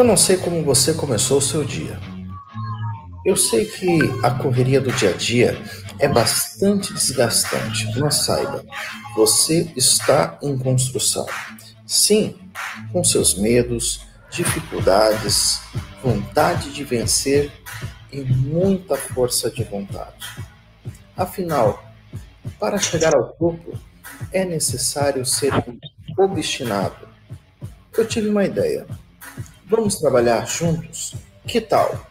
eu não sei como você começou o seu dia. Eu sei que a correria do dia a dia é bastante desgastante, mas saiba, você está em construção. Sim, com seus medos, dificuldades, vontade de vencer e muita força de vontade. Afinal, para chegar ao topo, é necessário ser obstinado. Eu tive uma ideia. Vamos trabalhar juntos? Que tal?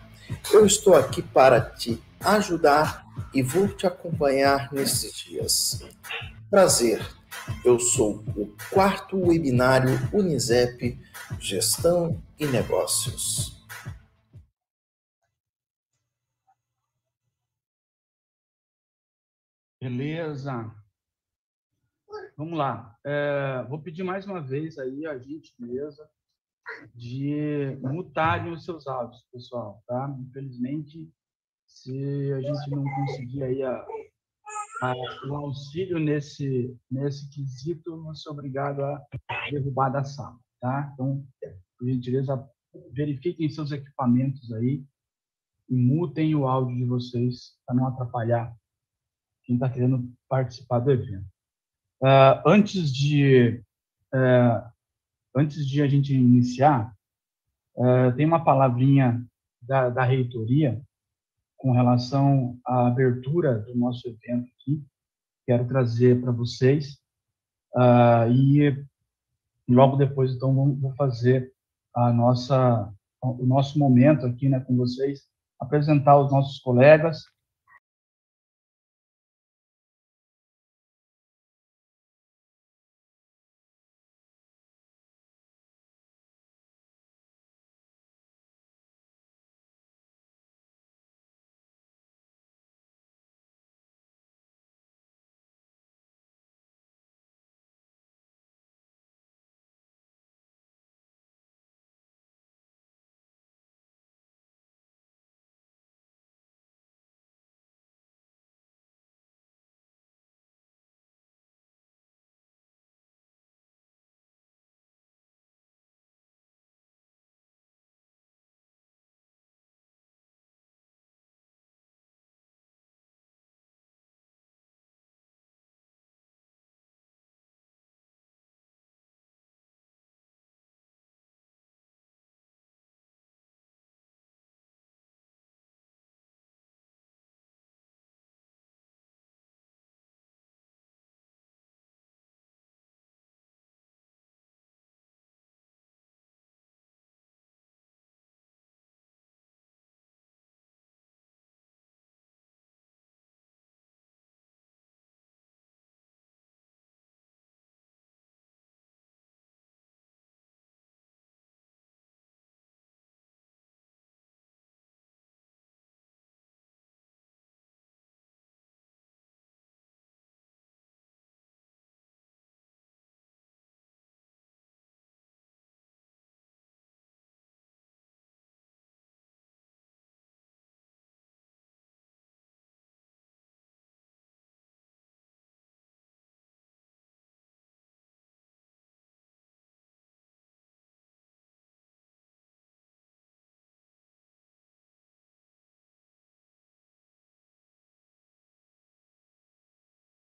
Eu estou aqui para te ajudar e vou te acompanhar nesses dias. Prazer, eu sou o quarto webinário Unisep Gestão e Negócios. Beleza. Vamos lá. É, vou pedir mais uma vez aí a gentileza de mutarem os seus áudios, pessoal, tá? Infelizmente, se a gente não conseguir aí a, a, o auxílio nesse, nesse quesito, eu ser obrigado a derrubar da sala, tá? Então, por gentileza, verifiquem seus equipamentos aí e mutem o áudio de vocês para não atrapalhar quem está querendo participar do evento. Uh, antes de uh, antes de a gente iniciar, uh, tem uma palavrinha da, da reitoria com relação à abertura do nosso evento aqui. Quero trazer para vocês. Uh, e logo depois, então, vou fazer a nossa, o nosso momento aqui né, com vocês, apresentar os nossos colegas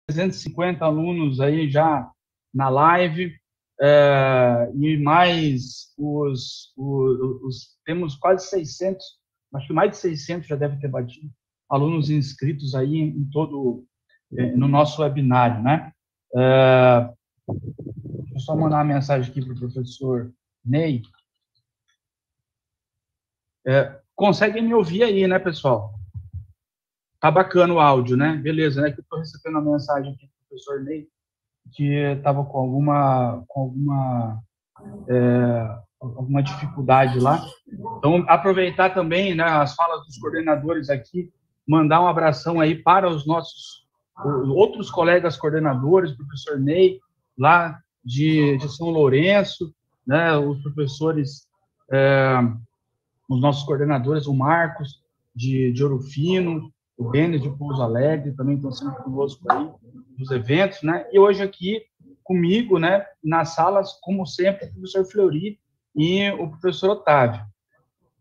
trezentos e cinquenta alunos aí já na live, é, e mais os, os, os, temos quase 600, acho que mais de 600 já deve ter batido, alunos inscritos aí em todo, é, no nosso webinário, né? É, deixa eu só mandar uma mensagem aqui para o professor Ney. É, conseguem me ouvir aí, né, pessoal? Tá bacana o áudio, né? Beleza, né? Que eu estou recebendo a mensagem aqui do professor Ney, que estava com alguma, com alguma, é, alguma dificuldade lá. Então, aproveitar também né, as falas dos coordenadores aqui, mandar um abração aí para os nossos outros colegas coordenadores, professor Ney, lá de, de São Lourenço, né, os professores, é, os nossos coordenadores, o Marcos, de, de Ouro Fino, o Denis de Pouso Alegre, também estão sempre conosco aí nos eventos, né, e hoje aqui comigo, né, nas salas, como sempre, o professor Fleury e o professor Otávio.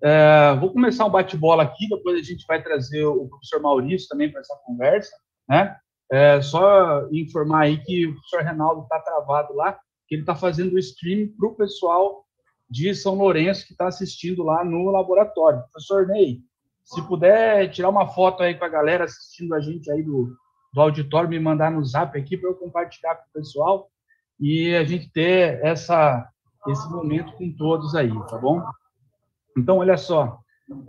É, vou começar um bate-bola aqui, depois a gente vai trazer o professor Maurício também para essa conversa, né? É, só informar aí que o professor Reinaldo está travado lá, que ele está fazendo o stream para o pessoal de São Lourenço que está assistindo lá no laboratório. Professor Ney, se puder tirar uma foto aí com a galera assistindo a gente aí do, do auditório, me mandar no zap aqui para eu compartilhar com o pessoal e a gente ter essa, esse momento com todos aí, tá bom? Então, olha só,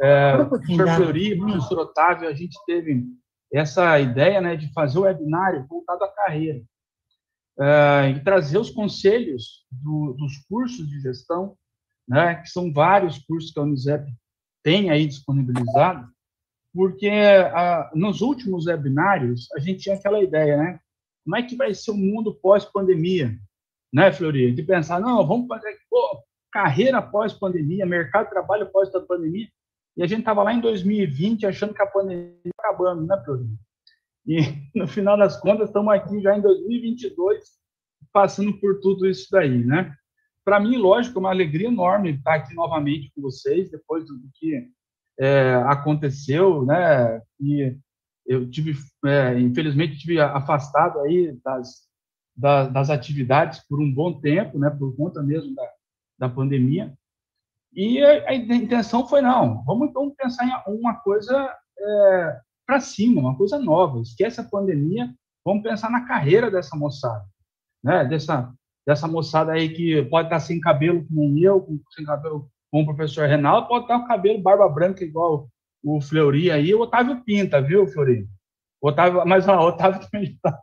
é, o professor Fleury, o professor Otávio, a gente teve essa ideia né, de fazer o webinário voltado à carreira é, e trazer os conselhos do, dos cursos de gestão, né, que são vários cursos que a Unisep tem aí disponibilizado, porque a, nos últimos webinários a gente tinha aquela ideia, né? Como é que vai ser o mundo pós-pandemia? Né, Fleury? De pensar, não, vamos fazer pô, carreira pós-pandemia, mercado de trabalho pós-pandemia, e a gente estava lá em 2020 achando que a pandemia estava acabando, né, Fleury? E no final das contas estamos aqui já em 2022 passando por tudo isso daí, né? Para mim, lógico, é uma alegria enorme estar aqui novamente com vocês depois do que é, aconteceu, né? E eu tive, é, infelizmente, tive afastado aí das, das, das, atividades por um bom tempo, né? Por conta mesmo da, da pandemia. E a, a intenção foi não, vamos então pensar em uma coisa é, para cima, uma coisa nova. Esquece a pandemia, vamos pensar na carreira dessa moçada, né? Dessa dessa moçada aí que pode estar sem cabelo como eu, sem cabelo com o professor Renaldo, pode estar com cabelo barba branca igual o Fleury aí, o Otávio pinta, viu, Fleury? Otávio, mas o Otávio também está.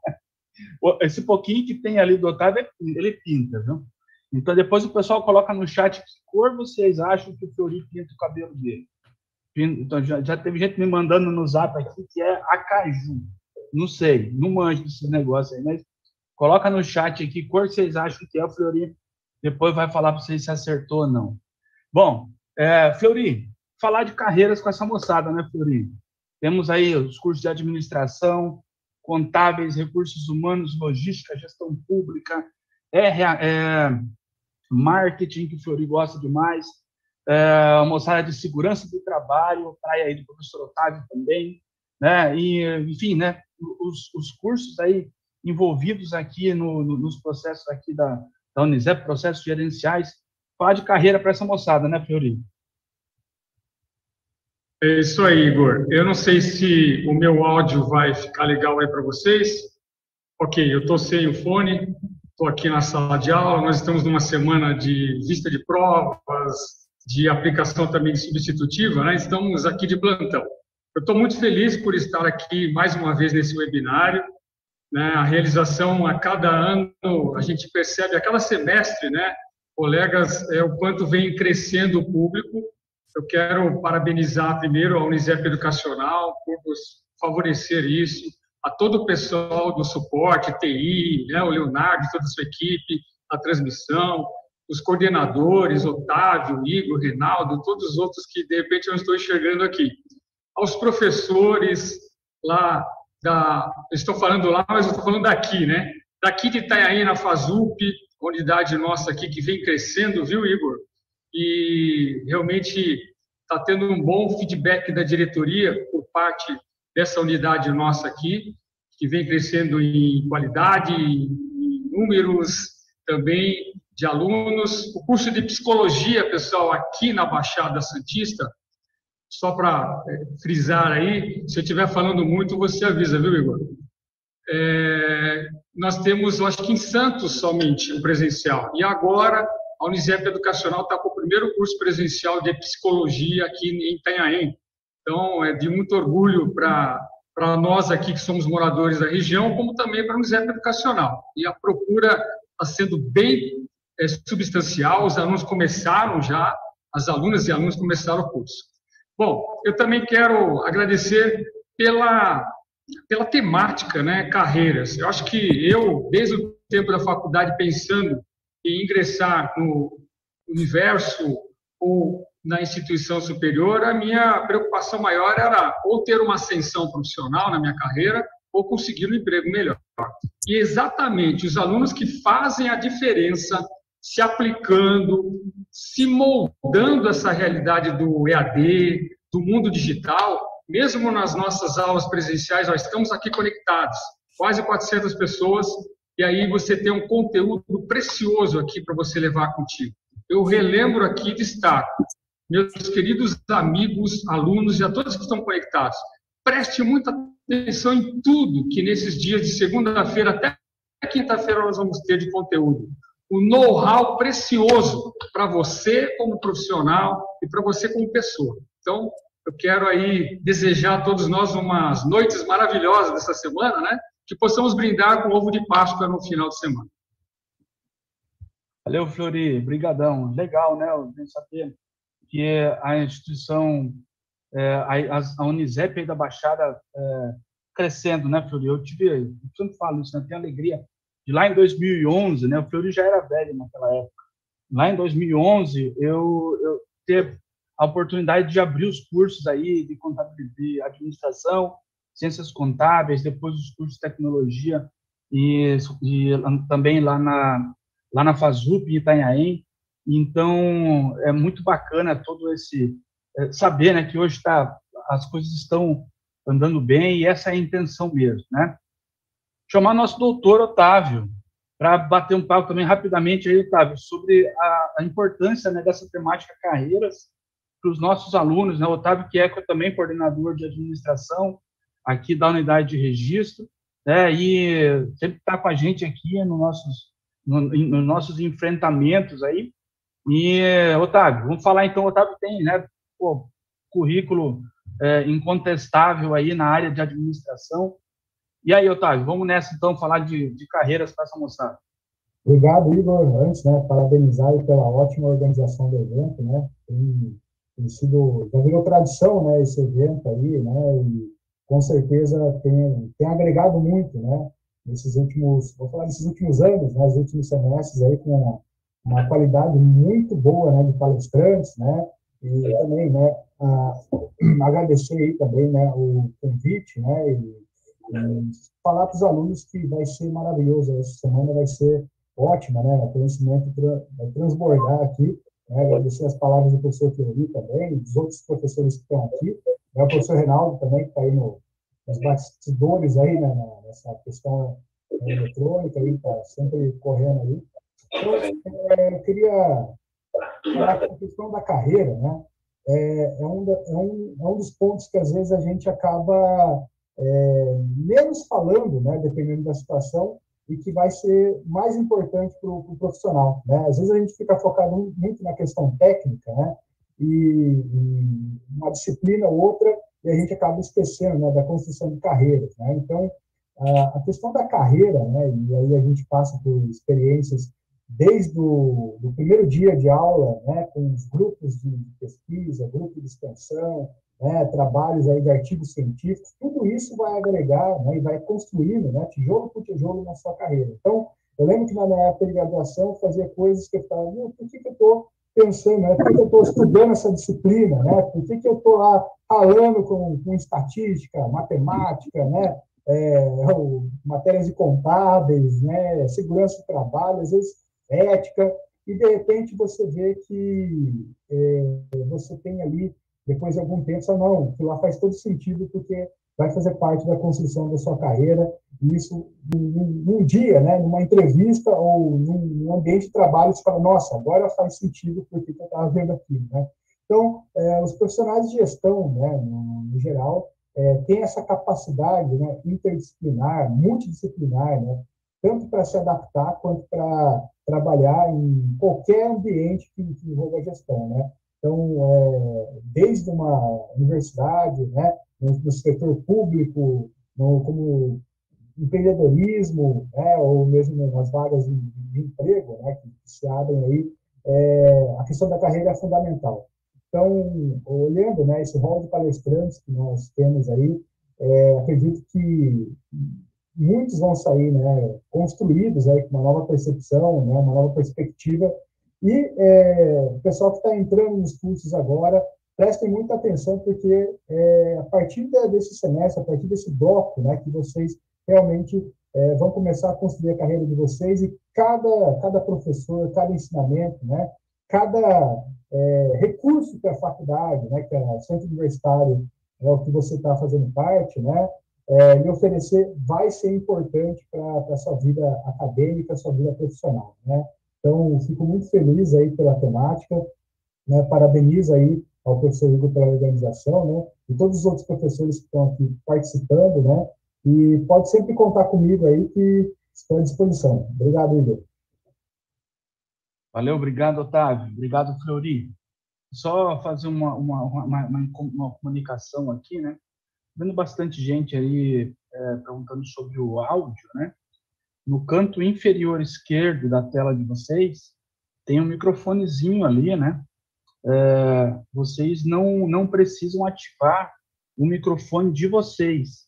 Esse pouquinho que tem ali do Otávio, ele pinta, viu? Então depois o pessoal coloca no chat que cor vocês acham que o Fleury pinta o cabelo dele. Então já, já teve gente me mandando no zap aqui que é acaju. Não sei, não manjo desses negócios aí, mas coloca no chat aqui cor vocês acham que é o Fleury. Depois vai falar para vocês se acertou ou não. Bom, é, Fleury, falar de carreiras com essa moçada, né, Fleury? Temos aí os cursos de administração, contábeis, recursos humanos, logística, gestão pública, é, é marketing, que o Fleury gosta demais, é, moçada de segurança do trabalho, praia aí do professor Otávio também, né? E, enfim, né? Os, os cursos aí envolvidos aqui no, no, nos processos aqui da, da Unisep, processos gerenciais, falar de carreira para essa moçada, né, Fleury? É isso aí, Igor. Eu não sei se o meu áudio vai ficar legal aí para vocês. Ok, eu estou sem o fone, estou aqui na sala de aula. Nós estamos numa semana de vista de provas, de aplicação também substitutiva, né? Estamos aqui de plantão. Eu estou muito feliz por estar aqui mais uma vez nesse webinário. Né? A realização a cada ano, a gente percebe, a cada semestre, né? colegas, é, o quanto vem crescendo o público. Eu quero parabenizar primeiro a Unisep Educacional por favorecer isso, a todo o pessoal do suporte, TI, né, o Leonardo, toda a sua equipe, a transmissão, os coordenadores, Otávio, Igor, Reinaldo, todos os outros que de repente eu estou enxergando aqui. Aos professores lá da. Estou falando lá, mas eu estou falando daqui, né? Daqui de Itanhaém, na FASUP, unidade nossa aqui que vem crescendo, viu, Igor? E realmente está tendo um bom feedback da diretoria por parte dessa unidade nossa aqui, que vem crescendo em qualidade, em números, também de alunos. O curso de psicologia, pessoal, aqui na Baixada Santista, só para é, frisar aí, se eu estiver falando muito, você avisa, viu, Igor? É, nós temos, acho que em Santos somente, o presencial. E agora, a Unisep Educacional está com o primeiro curso presencial de psicologia aqui em Itanhaém. Então, é de muito orgulho para nós aqui que somos moradores da região, como também para a Unisep Educacional. E a procura está sendo bem é, substancial, os alunos começaram já, as alunas e alunos começaram o curso. Bom, eu também quero agradecer pela pela temática, né, carreiras. Eu acho que eu, desde o tempo da faculdade, pensando em ingressar no universo ou na instituição superior, a minha preocupação maior era ou ter uma ascensão profissional na minha carreira ou conseguir um emprego melhor. E exatamente os alunos que fazem a diferença se aplicando, se moldando essa realidade do EAD, do mundo digital, mesmo nas nossas aulas presenciais, nós estamos aqui conectados, quase 400 pessoas, e aí você tem um conteúdo precioso aqui para você levar contigo. Eu relembro aqui, destaco, meus queridos amigos, alunos e a todos que estão conectados, preste muita atenção em tudo que nesses dias de segunda-feira até quinta-feira nós vamos ter de conteúdo. O know-how precioso para você como profissional e para você como pessoa. Então, eu quero aí desejar a todos nós umas noites maravilhosas dessa semana, né? Que possamos brindar com ovo de Páscoa no final de semana. Valeu, Flori. Brigadão. Legal, né? Eu saber que a instituição, é, a, a Unisep da Baixada é, crescendo, né, Flori? Eu tive, eu sempre falo isso, né? Tenho alegria de lá em 2011, né? O Flori já era velho naquela época. Lá em 2011, eu, eu ter a oportunidade de abrir os cursos aí de contabilidade, de administração, ciências contábeis, depois os cursos de tecnologia e, e também lá na lá na Fazup em Itanhaém. Então é muito bacana todo esse é, saber, né, que hoje está as coisas estão andando bem e essa é a intenção mesmo, né? Chamar nosso doutor Otávio para bater um papo também rapidamente aí, Otávio, sobre a, a importância né, dessa temática carreiras para os nossos alunos, né? O Otávio que é também coordenador de administração aqui da unidade de registro, né? E sempre está com a gente aqui nos nossos, no, nos nossos enfrentamentos aí. E, Otávio, vamos falar então, Otávio tem, né? Pô, currículo é, incontestável aí na área de administração. E aí, Otávio, vamos nessa então falar de, de carreiras para essa moçada. Obrigado, Igor. Antes, né, parabenizar pela ótima organização do evento, né? Tem tem sido, já virou tradição, né, esse evento aí, né, e com certeza tem, tem agregado muito, né, nesses últimos, vou falar desses últimos anos, né, os últimos semestres aí com uma qualidade muito boa, né, de palestrantes, né, e também, né, a, agradecer aí também, né, o convite, né, e falar para os alunos que vai ser maravilhoso, essa semana vai ser ótima, né, o conhecimento vai transbordar aqui, né, agradecer as palavras do professor Fleury também, dos outros professores que estão aqui, né, o professor Reinaldo também, que está aí no, nos bastidores aí, né, nessa questão é, eletrônica, está sempre correndo aí. Então, é, eu queria falar a questão da carreira, né, é, é, um, é, um, é um dos pontos que às vezes a gente acaba é, menos falando, né, dependendo da situação, e que vai ser mais importante para o pro profissional. Né? Às vezes a gente fica focado muito na questão técnica, né? e, e uma disciplina ou outra, e a gente acaba esquecendo né, da construção de carreiras. Né? Então, a, a questão da carreira, né, e aí a gente passa por experiências desde o do primeiro dia de aula, né, com os grupos de pesquisa, grupo de extensão, né, trabalhos aí de artigos científicos, tudo isso vai agregar né, e vai construindo, né, tijolo por tijolo na sua carreira. Então, eu lembro que na minha época de graduação eu fazia coisas que eu falava, por que, que eu estou pensando, né, por que, que eu estou estudando essa disciplina, né, por que, que eu estou lá falando com, com estatística, matemática, né, é, matérias de contábeis, né, segurança do trabalho, às vezes ética, e de repente você vê que é, você tem ali depois de algum tempo, você não, que lá faz todo sentido, porque vai fazer parte da construção da sua carreira, e isso, num, num dia, né, numa entrevista ou num, num, ambiente de trabalho, você fala, nossa, agora faz sentido porque eu estava vendo aquilo, né? Então, é, os profissionais de gestão, né, no, no geral, é, têm essa capacidade né, interdisciplinar, multidisciplinar, né, tanto para se adaptar quanto para trabalhar em qualquer ambiente que, envolva gestão, né? Então, é, desde uma universidade, né, no, no setor público, no, como empreendedorismo, né, ou mesmo nas vagas de, de emprego né, que, se abrem aí, é, a questão da carreira é fundamental. Então, olhando né, esse rol de palestrantes que nós temos aí, é, acredito que muitos vão sair né, construídos aí, com uma nova percepção, né, uma nova perspectiva. E é, o pessoal que está entrando nos cursos agora, prestem muita atenção, porque é, a partir desse semestre, a partir desse bloco, né, que vocês realmente é, vão começar a construir a carreira de vocês e cada, cada professor, cada ensinamento, né, cada é, recurso que a faculdade, né, que o centro universitário é o que você está fazendo parte, né, é, oferecer vai ser importante para a sua vida acadêmica, sua vida profissional, né. Então, fico muito feliz aí pela temática, né, parabenizo aí ao professor Igor pela organização, né, e todos os outros professores que estão aqui participando, né, e pode sempre contar comigo aí que estou à disposição. Obrigado, Igor. Valeu, obrigado, Otávio. Obrigado, Flori. Só fazer uma, uma, uma, uma comunicação aqui, né? Vendo bastante gente aí é, perguntando sobre o áudio, né? No canto inferior esquerdo da tela de vocês, tem um microfonezinho ali, né? É, vocês não, não precisam ativar o microfone de vocês,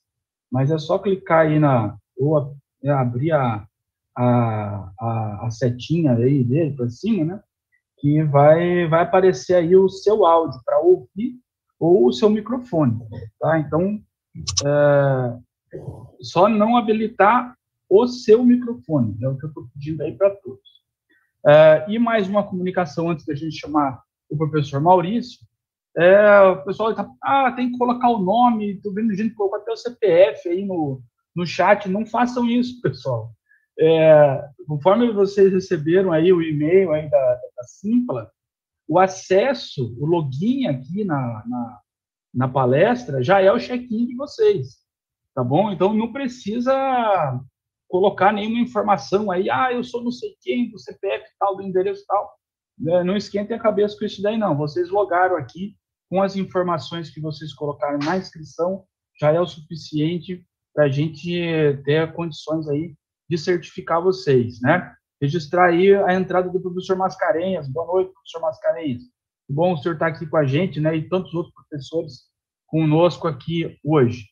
mas é só clicar aí na, ou abrir a, a, a, a setinha aí dele para cima, né? Que vai, vai aparecer aí o seu áudio para ouvir ou o seu microfone, tá? Então, é, só não habilitar o seu microfone, é o que eu estou pedindo aí para todos. É, e mais uma comunicação antes da gente chamar o professor Maurício. É, o pessoal está, ah, tem que colocar o nome, estou vendo gente colocar até o CPF aí no, no chat. Não façam isso, pessoal. É, conforme vocês receberam aí o e-mail aí da, da Simpla, o acesso, o login aqui na, na, na palestra já é o check-in de vocês, tá bom? Então não precisa colocar nenhuma informação aí, ah, eu sou não sei quem, do CPF tal, do endereço tal. Né, não esquentem a cabeça com isso daí, não. Vocês logaram aqui com as informações que vocês colocaram na inscrição, já é o suficiente para a gente ter condições aí de certificar vocês, né? Registrar aí a entrada do professor Mascarenhas. Boa noite, professor Mascarenhas. Que bom o senhor estar aqui com a gente, né? E tantos outros professores conosco aqui hoje.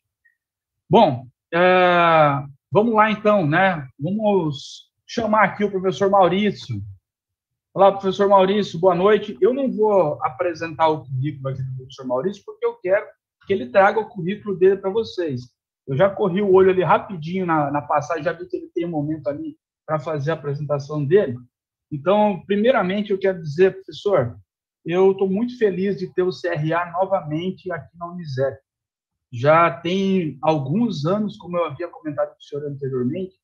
Bom, é, vamos lá então, né? Vamos chamar aqui o professor Maurício. Olá, professor Maurício, boa noite. Eu não vou apresentar o currículo aqui do professor Maurício, porque eu quero que ele traga o currículo dele para vocês. Eu já corri o olho ali rapidinho na, na passagem, já vi que ele tem um momento ali para fazer a apresentação dele. Então, primeiramente, eu quero dizer, professor, eu estou muito feliz de ter o CRA novamente aqui na Unisep. Já tem alguns anos, como eu havia comentado com o senhor anteriormente,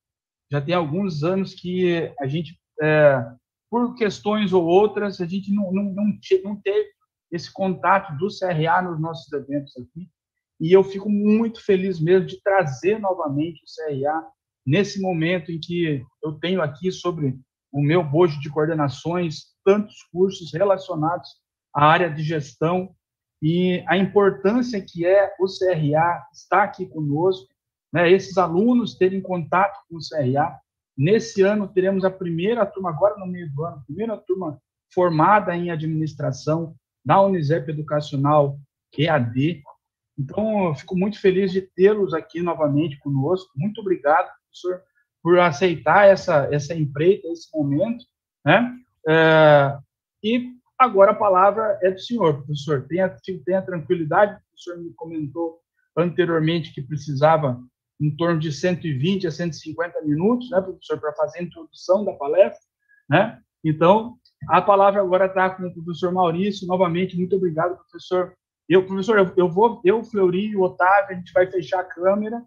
já tem alguns anos que a gente, é, por questões ou outras, a gente não, não, não, não teve esse contato do CRA nos nossos eventos aqui. E eu fico muito feliz mesmo de trazer novamente o CRA nesse momento em que eu tenho aqui sobre o meu bojo de coordenações tantos cursos relacionados à área de gestão e a importância que é o CRA estar aqui conosco, né, esses alunos terem contato com o CRA. Nesse ano teremos a primeira turma, agora no meio do ano, a primeira turma formada em administração da Unisep Educacional EAD, então, eu fico muito feliz de tê-los aqui novamente conosco. Muito obrigado, professor, por aceitar essa, essa empreita, esse momento. Né? É, e agora a palavra é do senhor, professor. Tenha, tenha tranquilidade, o professor me comentou anteriormente que precisava em torno de 120 a 150 minutos, né, professor, para fazer a introdução da palestra, né? Então, a palavra agora está com o professor Maurício. Novamente, muito obrigado, professor, eu, professor, eu, eu vou, eu, Fleury e o Otávio, a gente vai fechar a câmera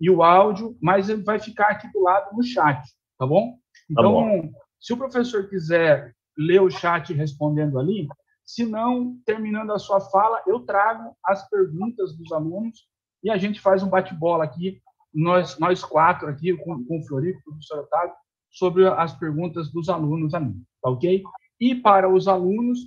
e o áudio, mas ele vai ficar aqui do lado no chat, tá bom? Tá então, tá bom. se o professor quiser ler o chat respondendo ali, se não, terminando a sua fala, eu trago as perguntas dos alunos e a gente faz um bate-bola aqui, nós, nós quatro aqui, com, com o Fleury, com o professor Otávio, sobre as perguntas dos alunos a mim, tá ok? E para os alunos,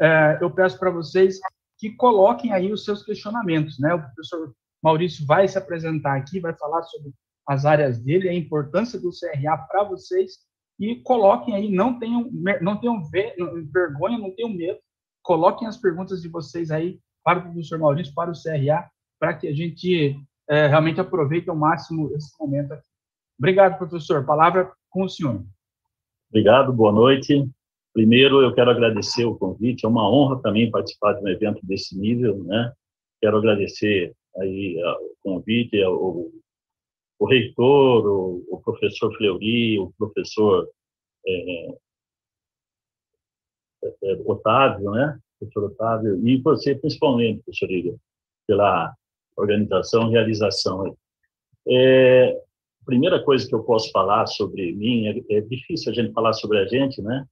é, eu peço para vocês que coloquem aí os seus questionamentos, né? O professor Maurício vai se apresentar aqui, vai falar sobre as áreas dele, a importância do CRA para vocês e coloquem aí, não tenham, não tenham vergonha, não tenham medo, coloquem as perguntas de vocês aí para o professor Maurício, para o CRA, para que a gente é, realmente aproveite ao máximo esse momento aqui. Obrigado, professor. Palavra com o senhor. Obrigado, boa noite. Primeiro, eu quero agradecer o convite, é uma honra também participar de um evento desse nível, né? Quero agradecer aí o convite, ao, o reitor, o, o, professor Fleury, o professor é, é, é Otávio, né? Professor Otávio, e você principalmente, professor Igor, pela organização e realização. É, a primeira coisa que eu posso falar sobre mim, é, é difícil a gente falar sobre a gente, né?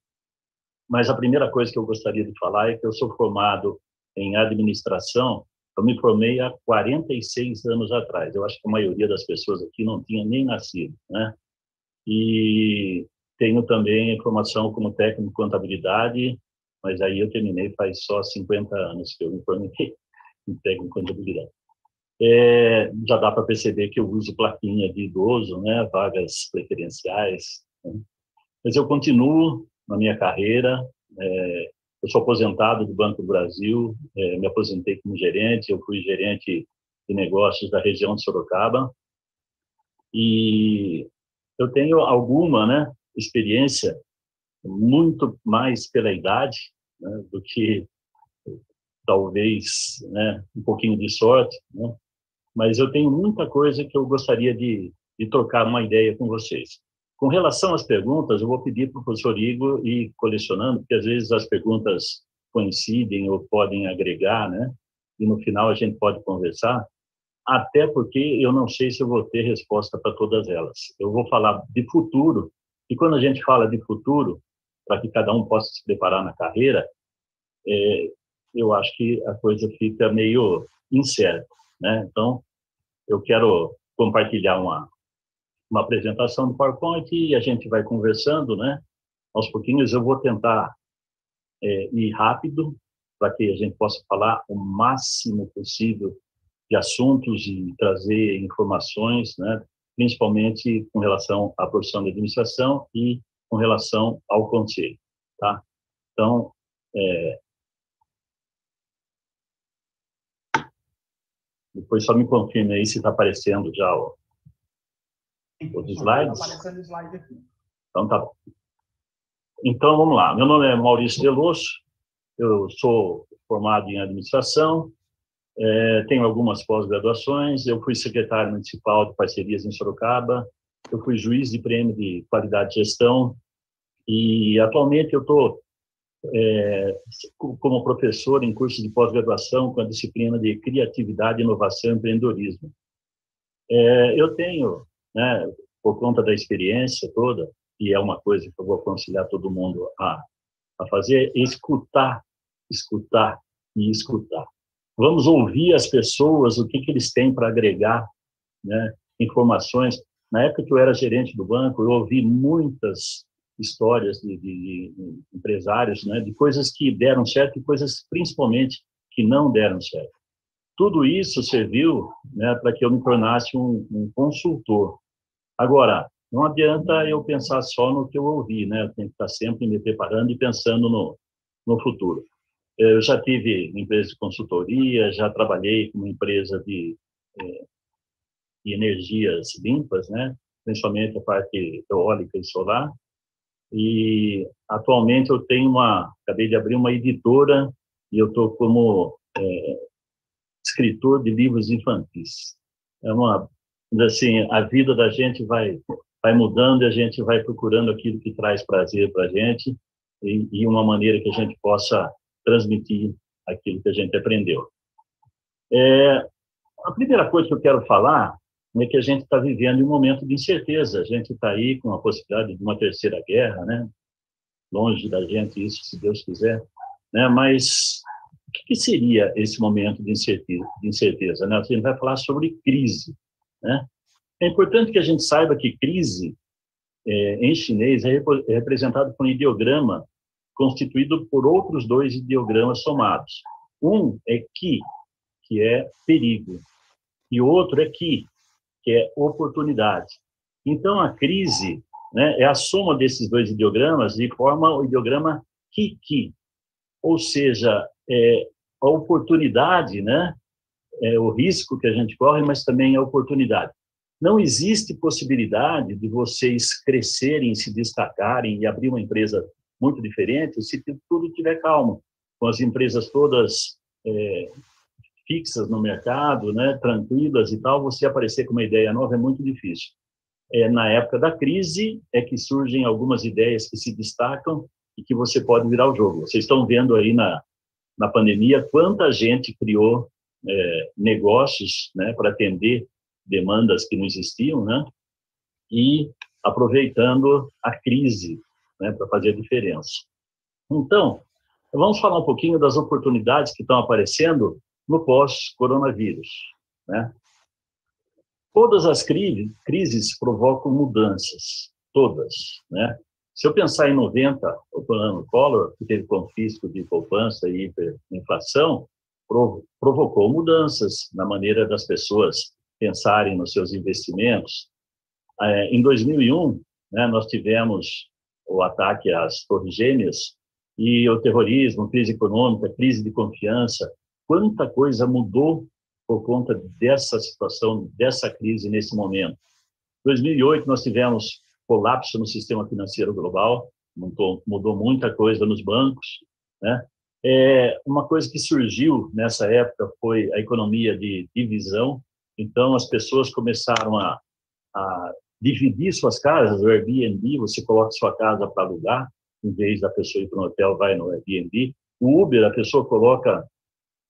Mas a primeira coisa que eu gostaria de falar é que eu sou formado em administração. Eu me formei há 46 anos atrás. Eu acho que a maioria das pessoas aqui não tinha nem nascido, né? E tenho também formação como técnico de contabilidade, mas aí eu terminei faz só 50 anos que eu me formei em técnico de contabilidade. É, já dá para perceber que eu uso plaquinha de idoso, né? Vagas preferenciais. Né? Mas eu continuo na minha carreira. É, eu sou aposentado do Banco do Brasil, é, me aposentei como gerente, eu fui gerente de negócios da região de Sorocaba. E eu tenho alguma né, experiência, muito mais pela idade né, do que talvez né, um pouquinho de sorte, né? mas eu tenho muita coisa que eu gostaria de, de trocar uma ideia com vocês. Com relação às perguntas, eu vou pedir para o professor Igor ir colecionando, porque às vezes as perguntas coincidem ou podem agregar, né? E no final a gente pode conversar, até porque eu não sei se eu vou ter resposta para todas elas. Eu vou falar de futuro, e quando a gente fala de futuro, para que cada um possa se preparar na carreira, é, eu acho que a coisa fica meio incerta, né? Então, eu quero compartilhar uma, uma apresentação do PowerPoint e a gente vai conversando, né? Aos pouquinhos eu vou tentar é, ir rápido para que a gente possa falar o máximo possível de assuntos e trazer informações, né? Principalmente com relação à profissão de administração e com relação ao conselho, tá? Então, é, depois só me confirme aí se está aparecendo já o, os slides? Então tá Então vamos lá. Meu nome é Maurício Delosso, eu sou formado em administração, é, tenho algumas pós-graduações, eu fui secretário municipal de parcerias em Sorocaba, eu fui juiz de prêmio de qualidade de gestão e atualmente eu estou é, como professor em curso de pós-graduação com a disciplina de criatividade, inovação e empreendedorismo. É, eu tenho né, por conta da experiência toda, e é uma coisa que eu vou aconselhar todo mundo a, a fazer, é escutar, escutar e escutar. Vamos ouvir as pessoas, o que, que eles têm para agregar, né, informações. Na época que eu era gerente do banco, eu ouvi muitas histórias de, de, de empresários, né, de coisas que deram certo e coisas principalmente que não deram certo. Tudo isso serviu né, para que eu me tornasse um, um consultor Agora, não adianta eu pensar só no que eu ouvi, né? Eu tenho que estar sempre me preparando e pensando no, no futuro. Eu já tive empresa de consultoria, já trabalhei com uma empresa de, eh, de energias limpas, né? Principalmente a parte eólica e solar. E atualmente eu tenho uma, acabei de abrir uma editora e eu estou como é, escritor de livros infantis. É uma assim, a vida da gente vai vai mudando e a gente vai procurando aquilo que traz prazer para a gente e, e, uma maneira que a gente possa transmitir aquilo que a gente aprendeu. É, a primeira coisa que eu quero falar é que a gente está vivendo um momento de incerteza. A gente está aí com a possibilidade de uma terceira guerra, né? Longe da gente isso, se Deus quiser. Né? Mas o que, seria esse momento de incerteza? De incerteza né? A gente vai falar sobre crise. Né? É importante que a gente saiba que crise, é, em chinês, é, é representado por um ideograma constituído por outros dois ideogramas somados. Um é ki, que é perigo, e o outro é ki, que é oportunidade. Então, a crise né, é a soma desses dois ideogramas e forma o ideograma ki-ki, ou seja, é, a oportunidade né, é o risco que a gente corre, mas também a oportunidade. Não existe possibilidade de vocês crescerem, se destacarem e abrir uma empresa muito diferente se tudo estiver calmo, com as empresas todas é, fixas no mercado, né, tranquilas e tal, você aparecer com uma ideia nova é muito difícil. É, na época da crise é que surgem algumas ideias que se destacam e que você pode virar o jogo. Vocês estão vendo aí na, na pandemia quanta gente criou é, negócios né, para atender demandas que não existiam, né? E aproveitando a crise, né, para fazer a diferença. Então, vamos falar um pouquinho das oportunidades que estão aparecendo no pós-coronavírus, né? Todas as crises, provocam mudanças, todas, né? Se eu pensar em 90, o plano Collor, que teve confisco de poupança e hiperinflação, provocou mudanças na maneira das pessoas pensarem nos seus investimentos. É, em 2001, né, nós tivemos o ataque às Torres Gêmeas e o terrorismo, crise econômica, crise de confiança. Quanta coisa mudou por conta dessa situação, dessa crise nesse momento. Em 2008, nós tivemos colapso no sistema financeiro global, mudou, mudou muita coisa nos bancos. Né? É, uma coisa que surgiu nessa época foi a economia de divisão, então, as pessoas começaram a, a dividir suas casas, o Airbnb, você coloca sua casa para alugar, em vez da pessoa ir para um hotel, vai no Airbnb. O Uber, a pessoa coloca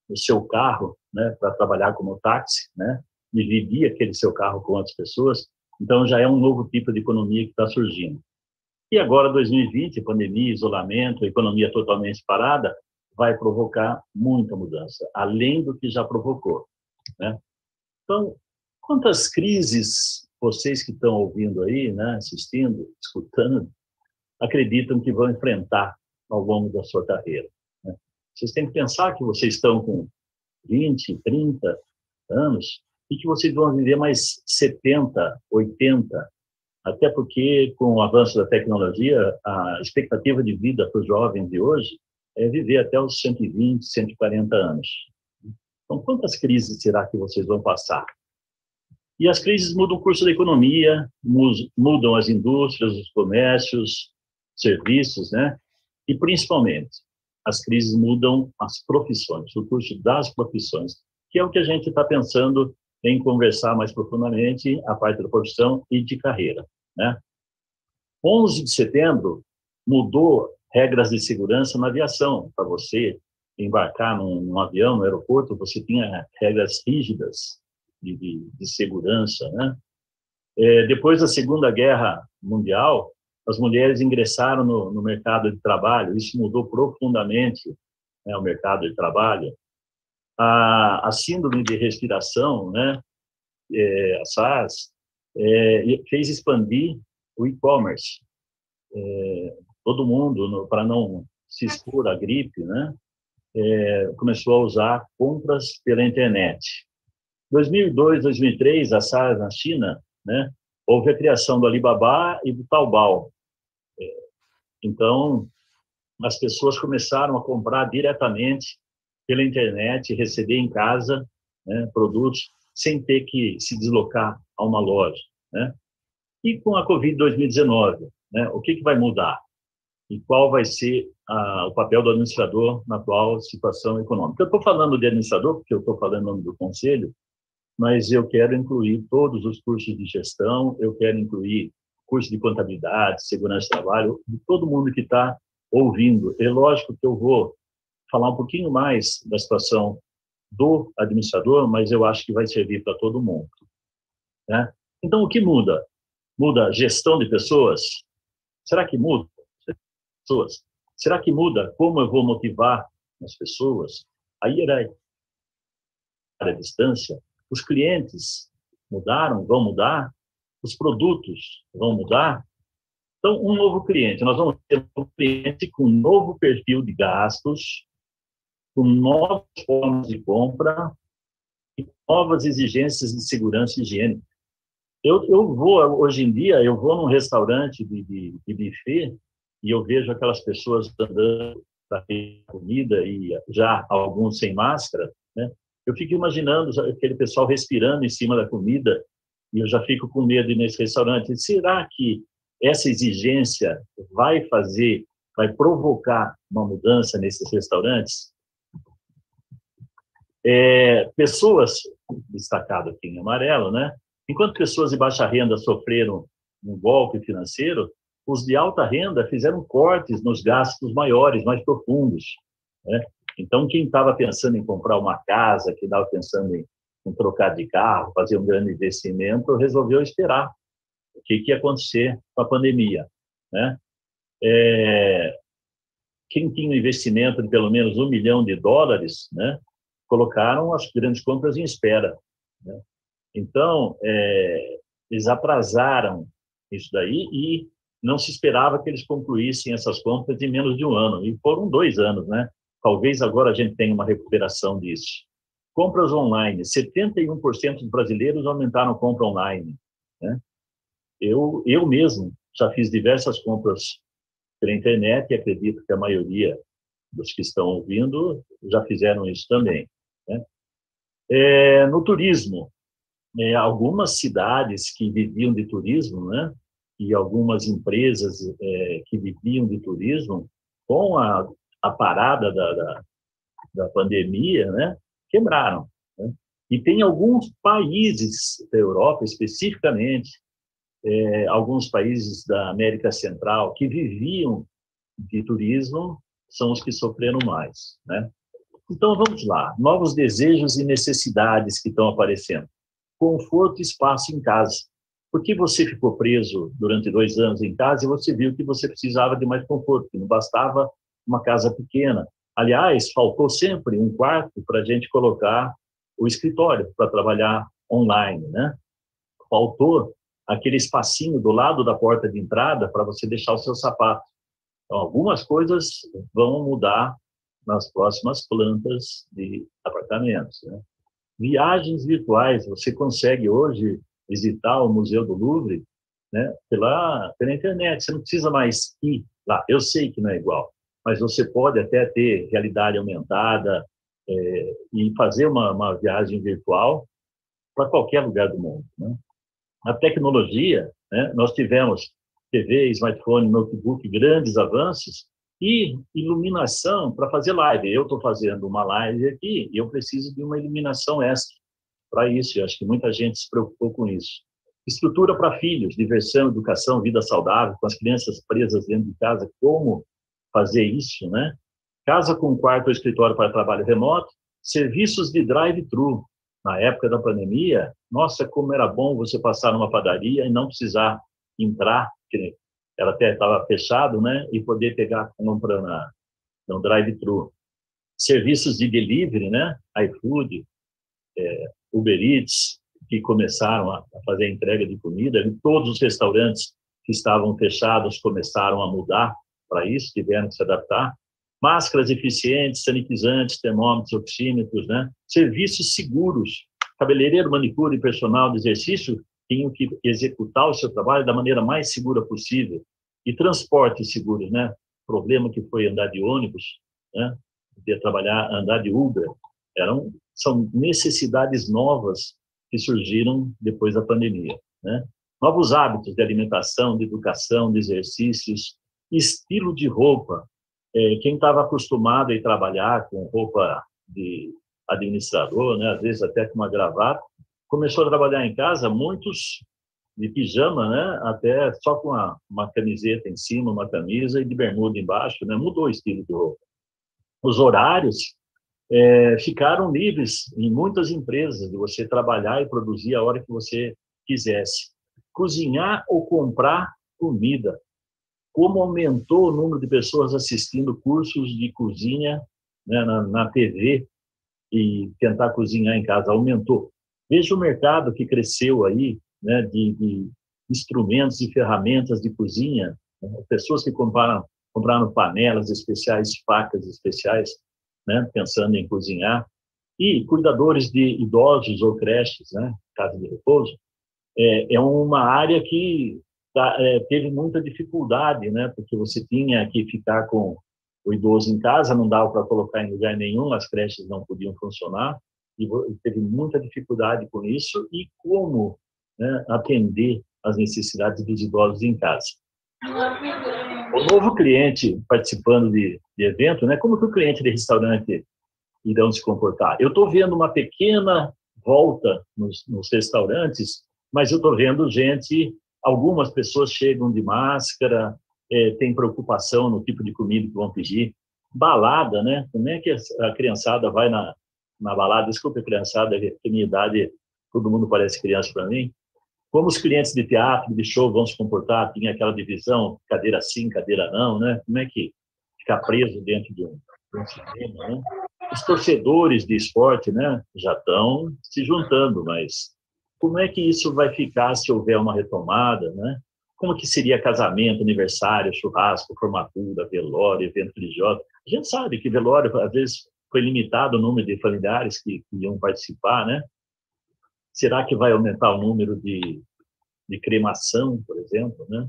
o seu carro né, para trabalhar como táxi, né, dividir aquele seu carro com outras pessoas. Então, já é um novo tipo de economia que está surgindo. E agora, 2020, pandemia, isolamento, economia totalmente parada, vai provocar muita mudança, além do que já provocou. Né? Então, quantas crises vocês que estão ouvindo aí, né, assistindo, escutando, acreditam que vão enfrentar ao longo da sua carreira? Né? Vocês têm que pensar que vocês estão com 20, 30 anos e que vocês vão viver mais 70, 80, até porque com o avanço da tecnologia, a expectativa de vida para os jovens de hoje é viver até os 120, 140 anos. Então, quantas crises será que vocês vão passar? E as crises mudam o curso da economia, mudam as indústrias, os comércios, serviços, né? E principalmente, as crises mudam as profissões, o curso das profissões, que é o que a gente está pensando em conversar mais profundamente, a parte da profissão e de carreira, né? 11 de setembro mudou regras de segurança na aviação para você embarcar num, num, avião no aeroporto, você tinha regras rígidas de, de, de segurança, né? É, depois da Segunda Guerra Mundial, as mulheres ingressaram no, no mercado de trabalho, isso mudou profundamente né, o mercado de trabalho. A, a síndrome de respiração, né, é, a SARS, é, fez expandir o e-commerce. É, todo mundo, para não se expor à gripe, né, é, começou a usar compras pela internet. 2002, 2003, a SARS na China, né, houve a criação do Alibaba e do Taobao. É, então, as pessoas começaram a comprar diretamente pela internet, receber em casa né, produtos sem ter que se deslocar a uma loja. Né? E com a Covid 2019, né, o que, que vai mudar? E qual vai ser a, o papel do administrador na atual situação econômica. Eu estou falando de administrador, porque eu estou falando em nome do conselho, mas eu quero incluir todos os cursos de gestão, eu quero incluir curso de contabilidade, segurança de trabalho, de todo mundo que está ouvindo. É lógico que eu vou falar um pouquinho mais da situação do administrador, mas eu acho que vai servir para todo mundo. Né? Então, o que muda? Muda a gestão de pessoas? Será que muda? Pessoas. Será que muda como eu vou motivar as pessoas? Aí era a distância. Os clientes mudaram, vão mudar. Os produtos vão mudar. Então, um novo cliente. Nós vamos ter um cliente com um novo perfil de gastos, com novas formas de compra e novas exigências de segurança e higiene. Eu, eu vou, hoje em dia, eu vou num restaurante de, de, de buffet e eu vejo aquelas pessoas andando ter comida e já alguns sem máscara, né? Eu fico imaginando aquele pessoal respirando em cima da comida e eu já fico com medo nesse restaurante. Será que essa exigência vai fazer, vai provocar uma mudança nesses restaurantes? É, pessoas, destacado aqui em amarelo, né? Enquanto pessoas de baixa renda sofreram um golpe financeiro, os de alta renda fizeram cortes nos gastos maiores, mais profundos. Né? Então, quem estava pensando em comprar uma casa, que estava pensando em, em, trocar de carro, fazer um grande investimento, resolveu esperar o que, que ia acontecer com a pandemia. Né? É, quem tinha um investimento de pelo menos um milhão de dólares, né, colocaram as grandes compras em espera. Né? Então, é, eles atrasaram isso daí e não se esperava que eles concluíssem essas compras em menos de um ano. E foram dois anos, né? Talvez agora a gente tenha uma recuperação disso. Compras online. 71% dos brasileiros aumentaram compra online. Né? Eu, eu mesmo já fiz diversas compras pela internet e acredito que a maioria dos que estão ouvindo já fizeram isso também. Né? É, no turismo, é, algumas cidades que viviam de turismo, né, e algumas empresas é, que viviam de turismo, com a, a parada da, da, da, pandemia, né, quebraram. Né? E tem alguns países da Europa, especificamente, é, alguns países da América Central, que viviam de turismo, são os que sofreram mais. Né? Então, vamos lá. Novos desejos e necessidades que estão aparecendo. Conforto e espaço em casa. Por que você ficou preso durante dois anos em casa e você viu que você precisava de mais conforto, que não bastava uma casa pequena? Aliás, faltou sempre um quarto para a gente colocar o escritório para trabalhar online, né? Faltou aquele espacinho do lado da porta de entrada para você deixar o seu sapato. Então, algumas coisas vão mudar nas próximas plantas de apartamentos. Né? Viagens virtuais, você consegue hoje visitar o Museu do Louvre né, pela, pela internet. Você não precisa mais ir lá. Eu sei que não é igual, mas você pode até ter realidade aumentada é, e fazer uma, uma viagem virtual para qualquer lugar do mundo. Né? A tecnologia, né, nós tivemos TV, smartphone, notebook, grandes avanços, e iluminação para fazer live. Eu estou fazendo uma live aqui e eu preciso de uma iluminação extra para isso. Eu acho que muita gente se preocupou com isso. Estrutura para filhos, diversão, educação, vida saudável, com as crianças presas dentro de casa, como fazer isso, né? Casa com quarto ou escritório para trabalho remoto, serviços de drive-thru. Na época da pandemia, nossa, como era bom você passar numa padaria e não precisar entrar, ela até estava fechado, né? E poder pegar a compra na, no drive-thru. Serviços de delivery, né? iFood, é, Uber Eats, que começaram a, fazer a entrega de comida, e todos os restaurantes que estavam fechados começaram a mudar para isso, tiveram que se adaptar. Máscaras eficientes, sanitizantes, termômetros, oxímetros, né? Serviços seguros, cabeleireiro, manicure e personal de exercício tinham que executar o seu trabalho da maneira mais segura possível. E transportes seguros, né? O problema que foi andar de ônibus, né? De trabalhar, andar de Uber, eram são necessidades novas que surgiram depois da pandemia, né? Novos hábitos de alimentação, de educação, de exercícios, estilo de roupa. É, quem estava acostumado a trabalhar com roupa de administrador, né, às vezes até com uma gravata, começou a trabalhar em casa, muitos de pijama, né, até só com uma, uma camiseta em cima, uma camisa e de bermuda embaixo, né, mudou o estilo de roupa. Os horários é, ficaram livres em muitas empresas de você trabalhar e produzir a hora que você quisesse. Cozinhar ou comprar comida. Como aumentou o número de pessoas assistindo cursos de cozinha né, na, na TV e tentar cozinhar em casa, aumentou. Veja o mercado que cresceu aí, né, de, de instrumentos e ferramentas de cozinha, né, pessoas que compraram, compraram panelas especiais, facas especiais, né, pensando em cozinhar, e cuidadores de idosos ou creches, né, casa de repouso, é, é uma área que tá, é, teve muita dificuldade, né, porque você tinha que ficar com o idoso em casa, não dava para colocar em lugar nenhum, as creches não podiam funcionar, e teve muita dificuldade com isso e como né, atender as necessidades dos idosos em casa. O novo cliente participando de, de evento, né, como que o cliente de restaurante irão se comportar? Eu estou vendo uma pequena volta nos, nos restaurantes, mas eu estou vendo gente, algumas pessoas chegam de máscara, é, tem preocupação no tipo de comida que vão pedir. Balada, né? Como é que a criançada vai na, na balada? Desculpa, criançada, que minha idade, todo mundo parece criança para mim. Como os clientes de teatro, de show vão se comportar? Tinha aquela divisão, cadeira sim, cadeira não, né? Como é que ficar preso dentro de um, de um cinema, né? Os torcedores de esporte, né, já estão se juntando, mas como é que isso vai ficar se houver uma retomada, né? Como que seria casamento, aniversário, churrasco, formatura, velório, evento religioso? A gente sabe que velório, às vezes, foi limitado o número de familiares que, que iam participar, né? Será que vai aumentar o número de, de cremação, por exemplo, né?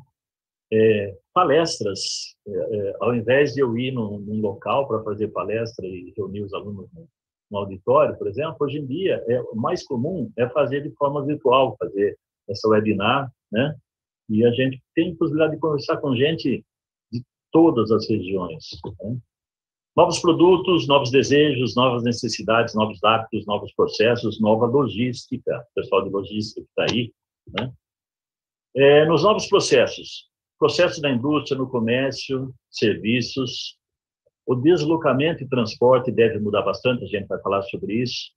É, palestras, é, é, ao invés de eu ir num, num local para fazer palestra e reunir os alunos no, no, auditório, por exemplo, hoje em dia é o mais comum é fazer de forma virtual, fazer essa webinar, né? E a gente tem possibilidade de conversar com gente de todas as regiões. Né? Novos produtos, novos desejos, novas necessidades, novos hábitos, novos processos, nova logística. O pessoal de logística que está aí. Né? É, nos novos processos, processos da indústria, no comércio, serviços, o deslocamento e transporte deve mudar bastante, a gente vai falar sobre isso.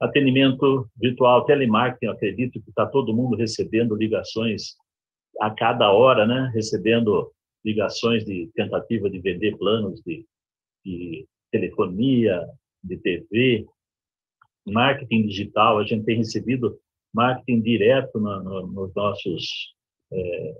Atendimento virtual, telemarketing, acredito que está todo mundo recebendo ligações a cada hora, né, recebendo ligações de tentativa de vender planos de, de telefonia, de TV, marketing digital. A gente tem recebido marketing direto no, no, nos nossos é,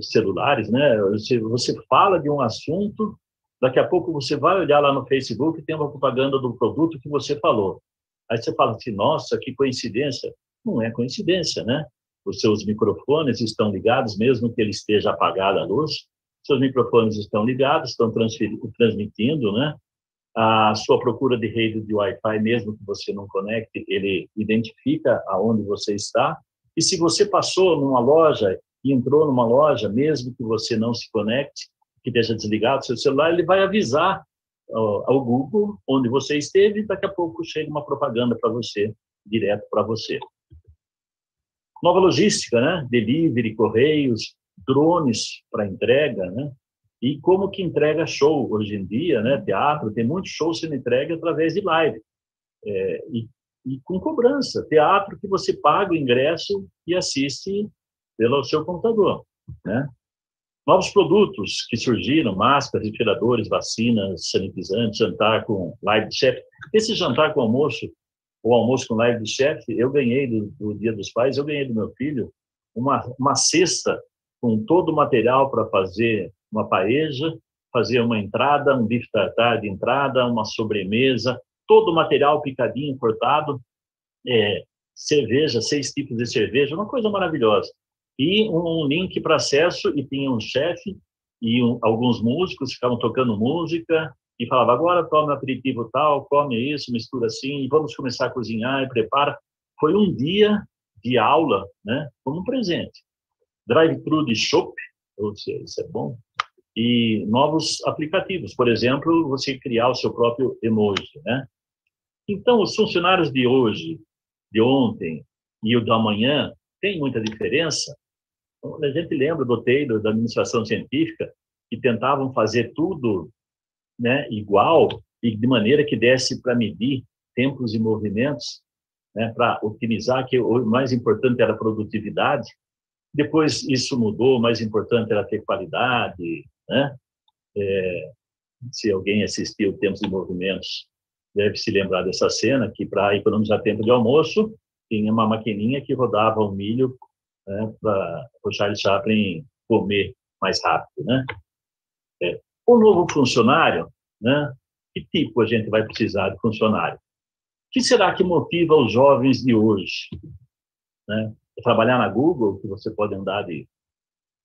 celulares, né? Você, você fala de um assunto, daqui a pouco você vai olhar lá no Facebook e tem uma propaganda do produto que você falou. Aí você fala assim, nossa, que coincidência. Não é coincidência, né? os seus microfones estão ligados, mesmo que ele esteja apagada a luz, seus microfones estão ligados, estão transmitindo, né? A sua procura de rede de Wi-Fi, mesmo que você não conecte, ele identifica aonde você está. E se você passou numa loja e entrou numa loja, mesmo que você não se conecte, que esteja desligado seu celular, ele vai avisar ao Google onde você esteve e daqui a pouco chega uma propaganda para você, direto para você. Nova logística, né? Delivery, correios, drones para entrega, né? E como que entrega show hoje em dia, né? Teatro, tem muitos shows sendo entregue através de live. É, e, e, com cobrança. Teatro que você paga o ingresso e assiste pelo seu computador, né? Novos produtos que surgiram, máscaras, respiradores, vacinas, sanitizantes, jantar com live chat. Esse jantar com almoço o almoço com live de chefe, eu ganhei do, do, Dia dos Pais, eu ganhei do meu filho uma, uma cesta com todo o material para fazer uma paeja, fazer uma entrada, um bife tartar de entrada, uma sobremesa, todo o material picadinho, cortado, é, cerveja, seis tipos de cerveja, uma coisa maravilhosa. E um, link para acesso, e tinha um chefe e um, alguns músicos ficavam tocando música, e falava, agora tome aperitivo tal, come isso, mistura assim, e vamos começar a cozinhar e prepara. Foi um dia de aula, né, como um presente. Drive-thru de shop, isso é bom, e novos aplicativos. Por exemplo, você criar o seu próprio emoji, né? Então, os funcionários de hoje, de ontem e o do amanhã tem muita diferença. A gente lembra do Taylor, da administração científica, que tentavam fazer tudo né, igual e de maneira que desse para medir tempos e movimentos, né, para otimizar, que o mais importante era a produtividade. Depois isso mudou, o mais importante era ter qualidade, né? É, se alguém assistiu Tempos e Movimentos, deve se lembrar dessa cena, que para economizar tempo de almoço, tinha uma maquininha que rodava o milho né, para o Charles Chaplin comer mais rápido, né? É, o novo funcionário, né? Que tipo a gente vai precisar de funcionário? O que será que motiva os jovens de hoje? Né? Trabalhar na Google, que você pode andar de,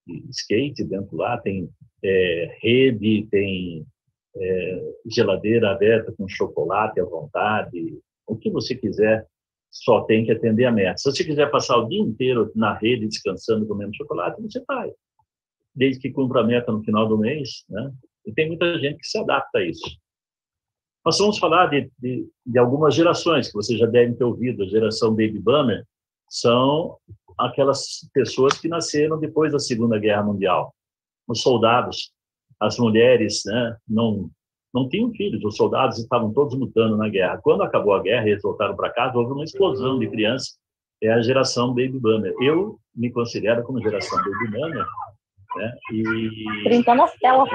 de skate dentro lá, tem é, rede, tem é, geladeira aberta com chocolate à vontade, O que você quiser, só tem que atender a meta. Se você quiser passar o dia inteiro na rede descansando comendo chocolate, você vai. Desde que cumpra a meta no final do mês, né? E tem muita gente que se adapta a isso. Nós vamos falar de, de, de algumas gerações que você já deve ter ouvido. A geração Baby Boomer são aquelas pessoas que nasceram depois da Segunda Guerra Mundial. Os soldados, as mulheres, né, não não tinham filhos, os soldados estavam todos lutando na guerra. Quando acabou a guerra e eles voltaram para casa, houve uma explosão de crianças. É a geração Baby Boomer. Eu me considero como geração Baby Boomer. Né? E... Brincando as telas.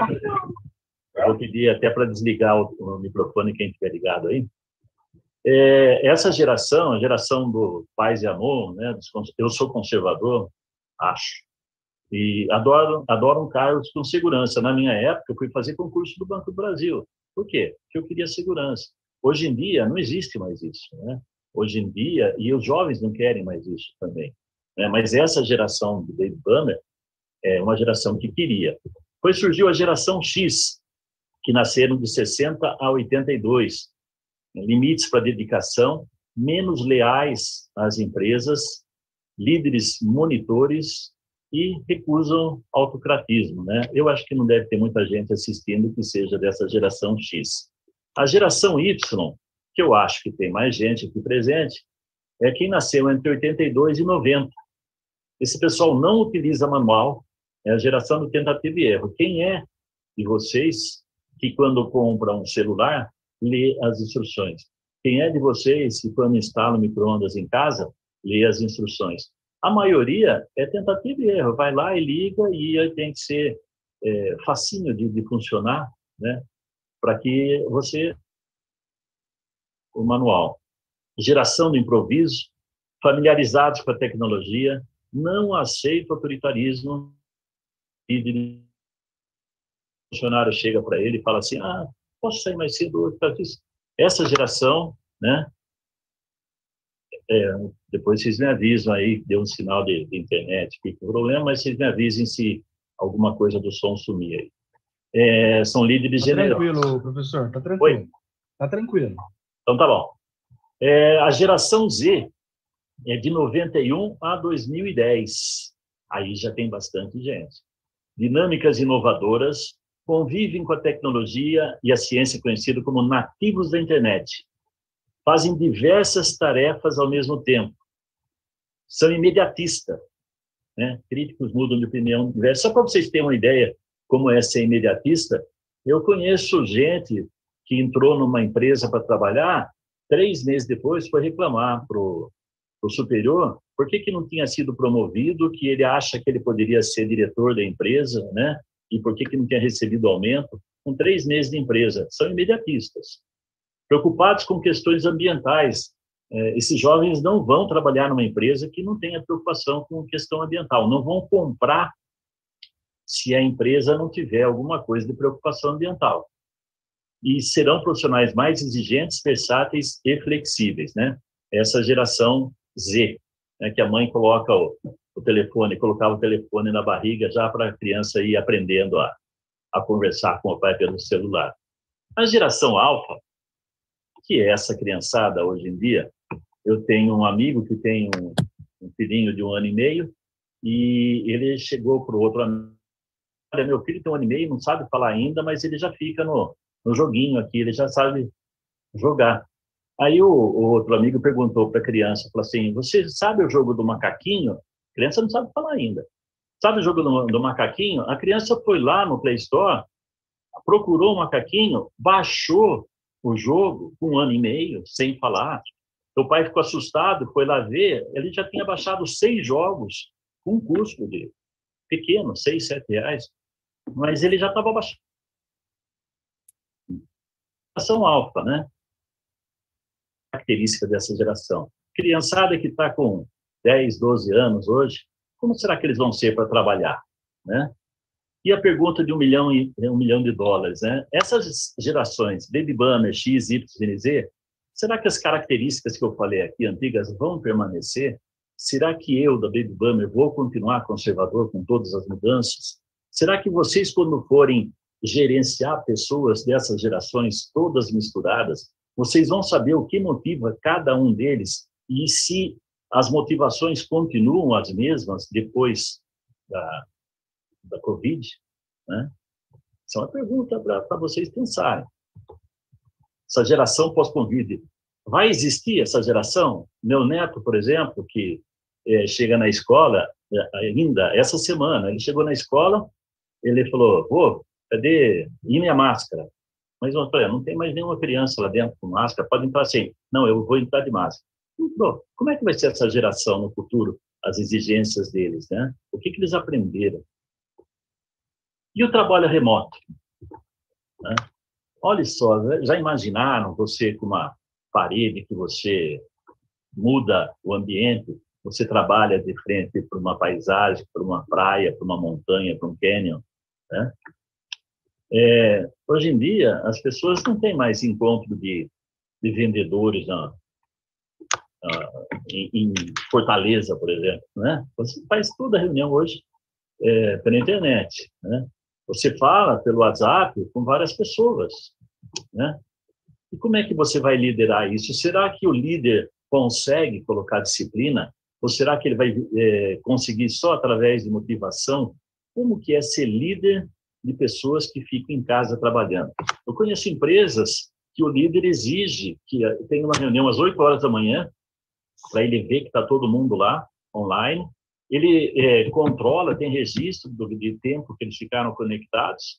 Vou pedir até para desligar o, o, microfone quem estiver ligado aí. É, essa geração, a geração do paz e amor, né? eu sou conservador, acho. E adoro, adoro um cargos com segurança. Na minha época, eu fui fazer concurso do Banco do Brasil. Por quê? Porque eu queria segurança. Hoje em dia, não existe mais isso. Né? Hoje em dia, e os jovens não querem mais isso também. Né? Mas essa geração do Baby Boomer é uma geração que queria. Depois surgiu a geração X, que nasceram de 60 a 82. Limites para dedicação, menos leais às empresas, líderes monitores e recusam autocratismo, né? Eu acho que não deve ter muita gente assistindo que seja dessa geração X. A geração Y, que eu acho que tem mais gente aqui presente, é quem nasceu entre 82 e 90. Esse pessoal não utiliza manual, é a geração do tentativa e erro. Quem é de vocês que quando compra um celular lê as instruções? Quem é de vocês que quando instala o microondas em casa lê as instruções? A maioria é tentativa e erro. Vai lá e liga e tem que ser é, facinho de, de funcionar, né? Para que você o manual. Geração do improviso, familiarizados com a tecnologia, não aceita autoritarismo e o funcionário chega para ele e fala assim: "Ah, posso sair mais cedo hoje Essa geração, né? É, depois vocês me avisam aí, deu um sinal de, de internet, que problema, mas vocês me avisem se alguma coisa do som sumir aí. É, são líderes tá generosos. tranquilo, professor, tá tranquilo. Oi? Tá tranquilo. Então tá bom. É, a geração Z é de 91 a 2010. Aí já tem bastante gente. Dinâmicas inovadoras, convivem com a tecnologia e a ciência conhecida como nativos da internet. Fazem diversas tarefas ao mesmo tempo são imediatistas. Né? Críticos mudam de opinião. Só para vocês terem uma ideia como é ser imediatista, eu conheço gente que entrou numa empresa para trabalhar, três meses depois foi reclamar para o superior por que, que não tinha sido promovido, que ele acha que ele poderia ser diretor da empresa, né? E por que, que não tinha recebido aumento, com três meses de empresa. São imediatistas. Preocupados com questões ambientais, é, esses jovens não vão trabalhar numa empresa que não tenha preocupação com questão ambiental, não vão comprar se a empresa não tiver alguma coisa de preocupação ambiental. E serão profissionais mais exigentes, versáteis e flexíveis, né? Essa geração Z, né, que a mãe coloca o telefone, colocava o telefone na barriga já para a criança ir aprendendo a, a conversar com o pai pelo celular. A geração alfa, que é essa criançada hoje em dia, eu tenho um amigo que tem um, um filhinho de um ano e meio e ele chegou para o outro amigo, olha, meu filho tem um ano e meio, não sabe falar ainda, mas ele já fica no, no joguinho aqui, ele já sabe jogar. Aí o, o outro amigo perguntou para a criança, falou assim, você sabe o jogo do macaquinho? Criança não sabe falar ainda. Sabe o jogo do, do macaquinho? A criança foi lá no Play Store, procurou o macaquinho, baixou o jogo um ano e meio, sem falar, meu pai ficou assustado, foi lá ver, ele já tinha baixado seis jogos com custo de pequeno, seis, sete reais, mas ele já estava baixando. Geração alfa, né? Característica dessa geração. Criançada que está com 10, 12 anos hoje, como será que eles vão ser para trabalhar, né? E a pergunta de um milhão, e, um milhão de dólares, né? Essas gerações, Baby Boomer, X, Y, Z, Será que as características que eu falei aqui, antigas, vão permanecer? Será que eu, da Baby Boomer, vou continuar conservador com todas as mudanças? Será que vocês, quando forem gerenciar pessoas dessas gerações todas misturadas, vocês vão saber o que motiva cada um deles e se as motivações continuam as mesmas depois da, da Covid, né? Isso é uma pergunta para vocês pensarem. Essa geração pós-Covid, vai existir essa geração? Meu neto, por exemplo, que é, chega na escola é, ainda essa semana, ele chegou na escola, ele falou, vô, cadê e minha máscara? Mas eu falei, não tem mais nenhuma criança lá dentro com máscara, pode entrar assim. Não, eu vou entrar de máscara. Então, como é que vai ser essa geração no futuro, as exigências deles, né? O que, que eles aprenderam? E o trabalho remoto? Né? Olha só, né? já imaginaram você com uma parede que você muda o ambiente, você trabalha de frente para uma paisagem, para uma praia, para uma montanha, para um canyon, né? É, hoje em dia, as pessoas não têm mais encontro de, de vendedores na, em, em, Fortaleza, por exemplo. Né? Você faz toda a reunião hoje é, pela internet. Né? Você fala pelo WhatsApp com várias pessoas. Né? E como é que você vai liderar isso? Será que o líder consegue colocar disciplina? Ou será que ele vai é, conseguir só através de motivação? Como que é ser líder de pessoas que ficam em casa trabalhando. Eu conheço empresas que o líder exige que tenha uma reunião às 8 horas da manhã, para ele ver que está todo mundo lá, online. Ele é, controla, tem registro do, de tempo que eles ficaram conectados,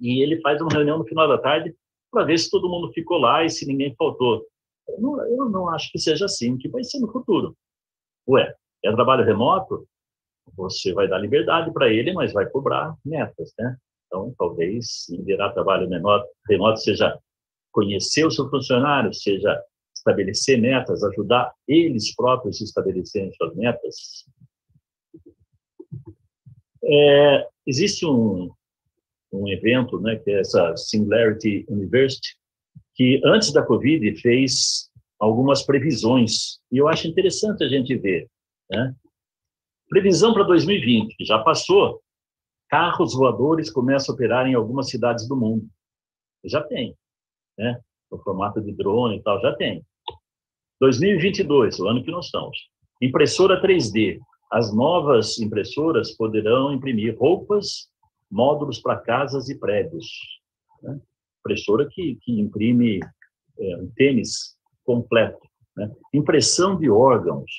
e ele faz uma reunião no final da tarde para ver se todo mundo ficou lá e se ninguém faltou. Eu não, eu não acho que seja assim, que vai ser no futuro. Ué, é trabalho remoto? você vai dar liberdade para ele, mas vai cobrar metas, né? Então, talvez liderar trabalho menor, remoto seja conhecer o seu funcionário, seja estabelecer metas, ajudar eles próprios a estabelecerem suas metas. É, existe um, um evento, né, que é essa Singularity University, que antes da Covid fez algumas previsões, e eu acho interessante a gente ver, né? Previsão para 2020, que já passou, carros voadores começam a operar em algumas cidades do mundo. Já tem, né? No formato de drone e tal, já tem. 2022, o ano que nós estamos. Impressora 3D. As novas impressoras poderão imprimir roupas, módulos para casas e prédios. Né? Impressora que, que imprime é, um tênis completo. Né? Impressão de órgãos.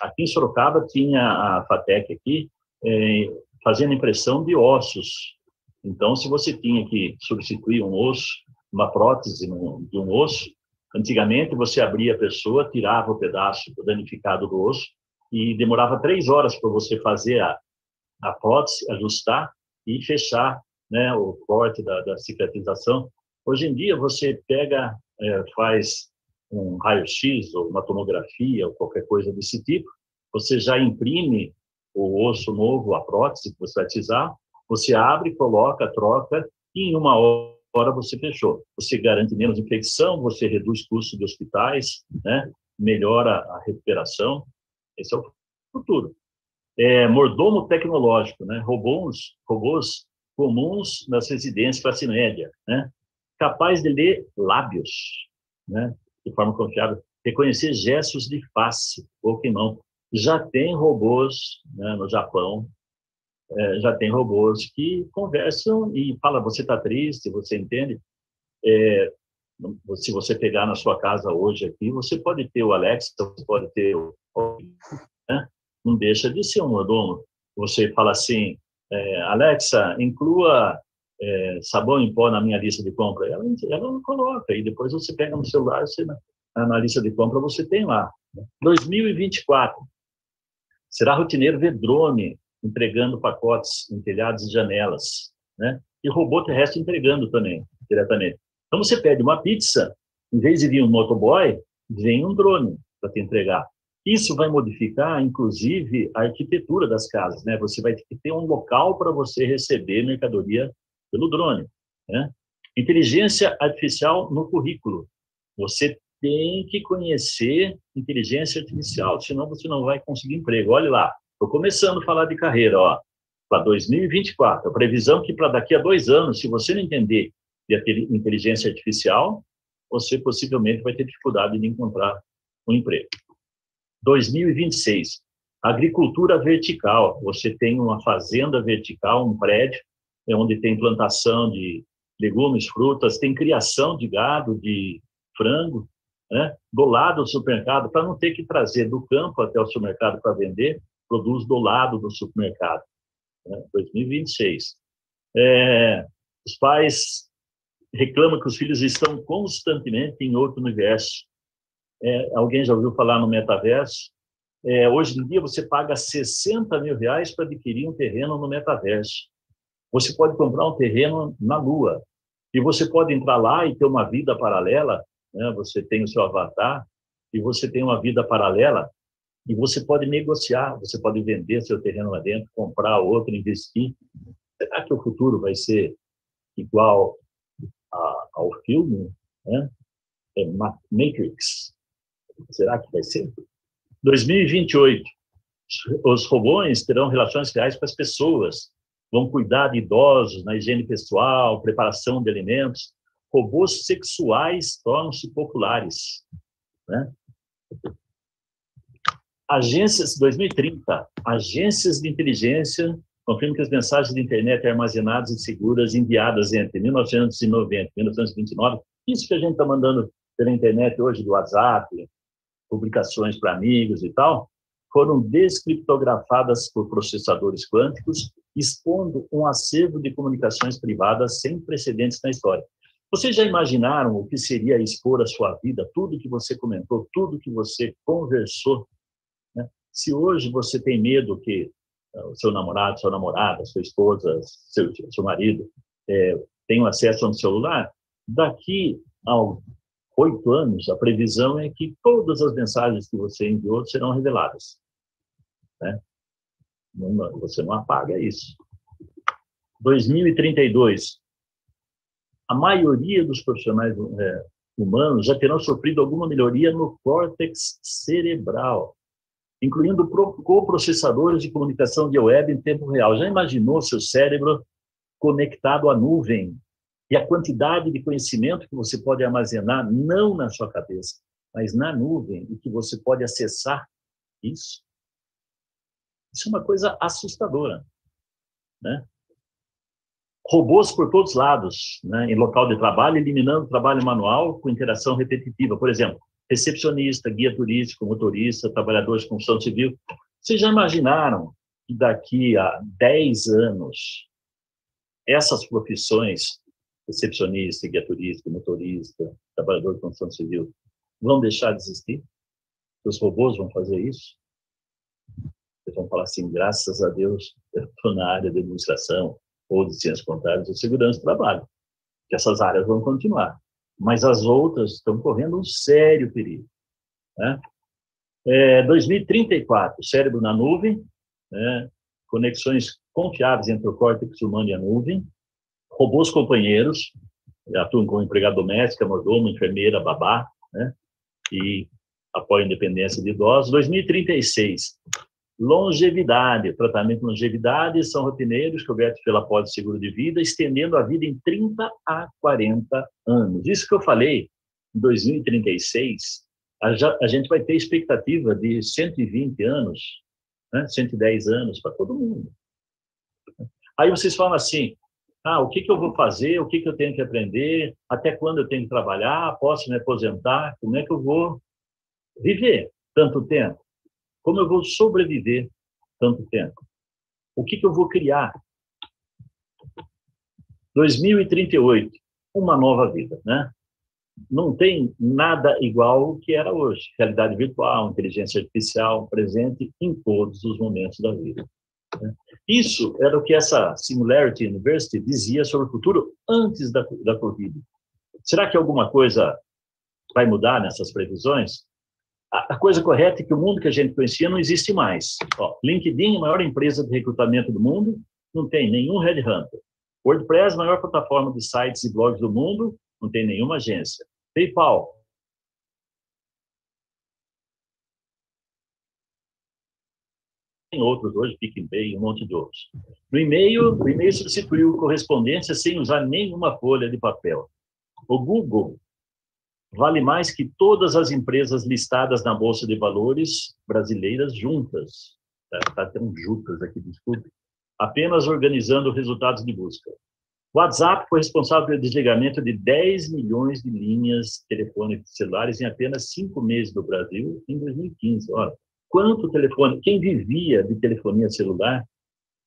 Aqui em Sorocaba tinha a FATEC aqui, é, fazendo impressão de ossos. Então, se você tinha que substituir um osso, uma prótese de um osso, antigamente você abria a pessoa, tirava o pedaço danificado do osso e demorava três horas para você fazer a, a prótese, ajustar e fechar né, o corte da, da cicatrização. Hoje em dia, você pega, é, faz um raio-x ou uma tomografia ou qualquer coisa desse tipo, você já imprime o osso novo, a prótese que você vai precisar, você abre, coloca, troca e em uma hora você fechou. Você garante menos infecção, você reduz custos de hospitais, né? melhora a recuperação. Esse é o futuro. É, mordomo tecnológico, né? robôs, robôs comuns nas residências classe média, né? capaz de ler lábios, né? de forma confiável, reconhecer gestos de face ou que não. Já tem robôs né, no Japão, é, já tem robôs que conversam e fala você está triste, você entende? É, se você pegar na sua casa hoje aqui, você pode ter o Alexa, você pode ter o né? não deixa de ser um mordomo. Você fala assim, é, Alexa, inclua é, sabão em pó na minha lista de compra. Ela, ela não coloca, e depois você pega no celular, você, na, na lista de compra você tem lá. 2024, será rotineiro ver drone entregando pacotes em telhados e janelas, né? E robô terrestre entregando também, diretamente. Então você pede uma pizza, em vez de vir um motoboy, vem um drone para te entregar. Isso vai modificar, inclusive, a arquitetura das casas, né? Você vai ter um local para você receber mercadoria pelo drone, né? Inteligência artificial no currículo. Você tem que conhecer inteligência artificial, senão você não vai conseguir emprego. Olha lá, estou começando a falar de carreira, ó, para 2024. A previsão é que para daqui a dois anos, se você não entender de inteligência artificial, você possivelmente vai ter dificuldade de encontrar um emprego. 2026, agricultura vertical. Você tem uma fazenda vertical, um prédio, é onde tem plantação de legumes, frutas, tem criação de gado, de frango, né? do lado do supermercado, para não ter que trazer do campo até o supermercado para vender, produz do lado do supermercado. Né? 2026. É, os pais reclamam que os filhos estão constantemente em outro universo. É, alguém já ouviu falar no metaverso? É, hoje em dia, você paga 60 mil reais para adquirir um terreno no metaverso. Você pode comprar um terreno na Lua. E você pode entrar lá e ter uma vida paralela. Né? Você tem o seu avatar e você tem uma vida paralela e você pode negociar, você pode vender seu terreno lá dentro, comprar outro, investir. Será que o futuro vai ser igual a, ao filme? Né? É Matrix. Será que vai ser? 2028, os robôs terão relações reais com as pessoas, vão cuidar de idosos na higiene pessoal, preparação de alimentos. Robôs sexuais tornam-se populares. Né? Agências 2030, agências de inteligência confirmam que as mensagens de internet armazenadas e seguras enviadas entre 1990 e 1929, isso que a gente está mandando pela internet hoje do WhatsApp, publicações para amigos e tal, foram descriptografadas por processadores quânticos, expondo um acervo de comunicações privadas sem precedentes na história. Vocês já imaginaram o que seria expor a sua vida, tudo que você comentou, tudo que você conversou? Se hoje você tem medo que uh, o seu namorado, sua namorada, sua esposa, seu, seu marido é, tenham acesso ao celular, daqui a oito anos, a previsão é que todas as mensagens que você enviou serão reveladas. Né? você não apaga isso. 2032, a maioria dos profissionais é, humanos já terão sofrido alguma melhoria no córtex cerebral, incluindo coprocessadores de comunicação via web em tempo real. Já imaginou seu cérebro conectado à nuvem, e a quantidade de conhecimento que você pode armazenar, não na sua cabeça, mas na nuvem, e que você pode acessar isso. Isso é uma coisa assustadora. Né? Robôs por todos os lados, né? em local de trabalho, eliminando trabalho manual com interação repetitiva. Por exemplo, recepcionista, guia turístico, motorista, trabalhadores de construção civil. Vocês já imaginaram que daqui a 10 anos essas profissões recepcionista, guia turístico, motorista, trabalhador de construção civil, vão deixar de existir? Os robôs vão fazer isso? Eles vão falar assim, graças a Deus, eu estou na área de administração, ou de ciências contábeis, ou segurança do trabalho. Que essas áreas vão continuar. Mas as outras estão correndo um sério perigo. Né? É, 2034, cérebro na nuvem, né? conexões confiáveis entre o córtex humano e a nuvem, robôs companheiros, atuam como empregada doméstica, mordomo, enfermeira, babá, né? E apoiam a independência de idosos. 2036, longevidade, tratamento de longevidade, são rotineiros cobertos pela pólice seguro de vida, estendendo a vida em 30 a 40 anos. Isso que eu falei, em 2036, a, gente vai ter expectativa de 120 anos, né? 110 anos para todo mundo. Aí vocês falam assim, ah, o que, que eu vou fazer, o que, que eu tenho que aprender, até quando eu tenho que trabalhar, posso me aposentar, como é que eu vou viver tanto tempo? Como eu vou sobreviver tanto tempo? O que, que eu vou criar? 2038, uma nova vida, né? Não tem nada igual ao que era hoje. Realidade virtual, inteligência artificial, presente em todos os momentos da vida. Né? Isso era o que essa Singularity University dizia sobre o futuro antes da, da Covid. Será que alguma coisa vai mudar nessas previsões? A, coisa correta é que o mundo que a gente conhecia não existe mais. Ó, LinkedIn, maior empresa de recrutamento do mundo, não tem nenhum headhunter. WordPress, maior plataforma de sites e blogs do mundo, não tem nenhuma agência. PayPal, tem outros hoje, PicPay, um monte de outros. No e-mail, o e-mail substituiu correspondência sem usar nenhuma folha de papel. O Google vale mais que todas as empresas listadas na Bolsa de Valores brasileiras juntas. Está tá tendo juntas aqui, desculpe. Apenas organizando resultados de busca. O WhatsApp foi responsável pelo desligamento de 10 milhões de linhas telefônicas celulares em apenas cinco meses no Brasil, em 2015. Olha, quanto telefone, quem vivia de telefonia celular,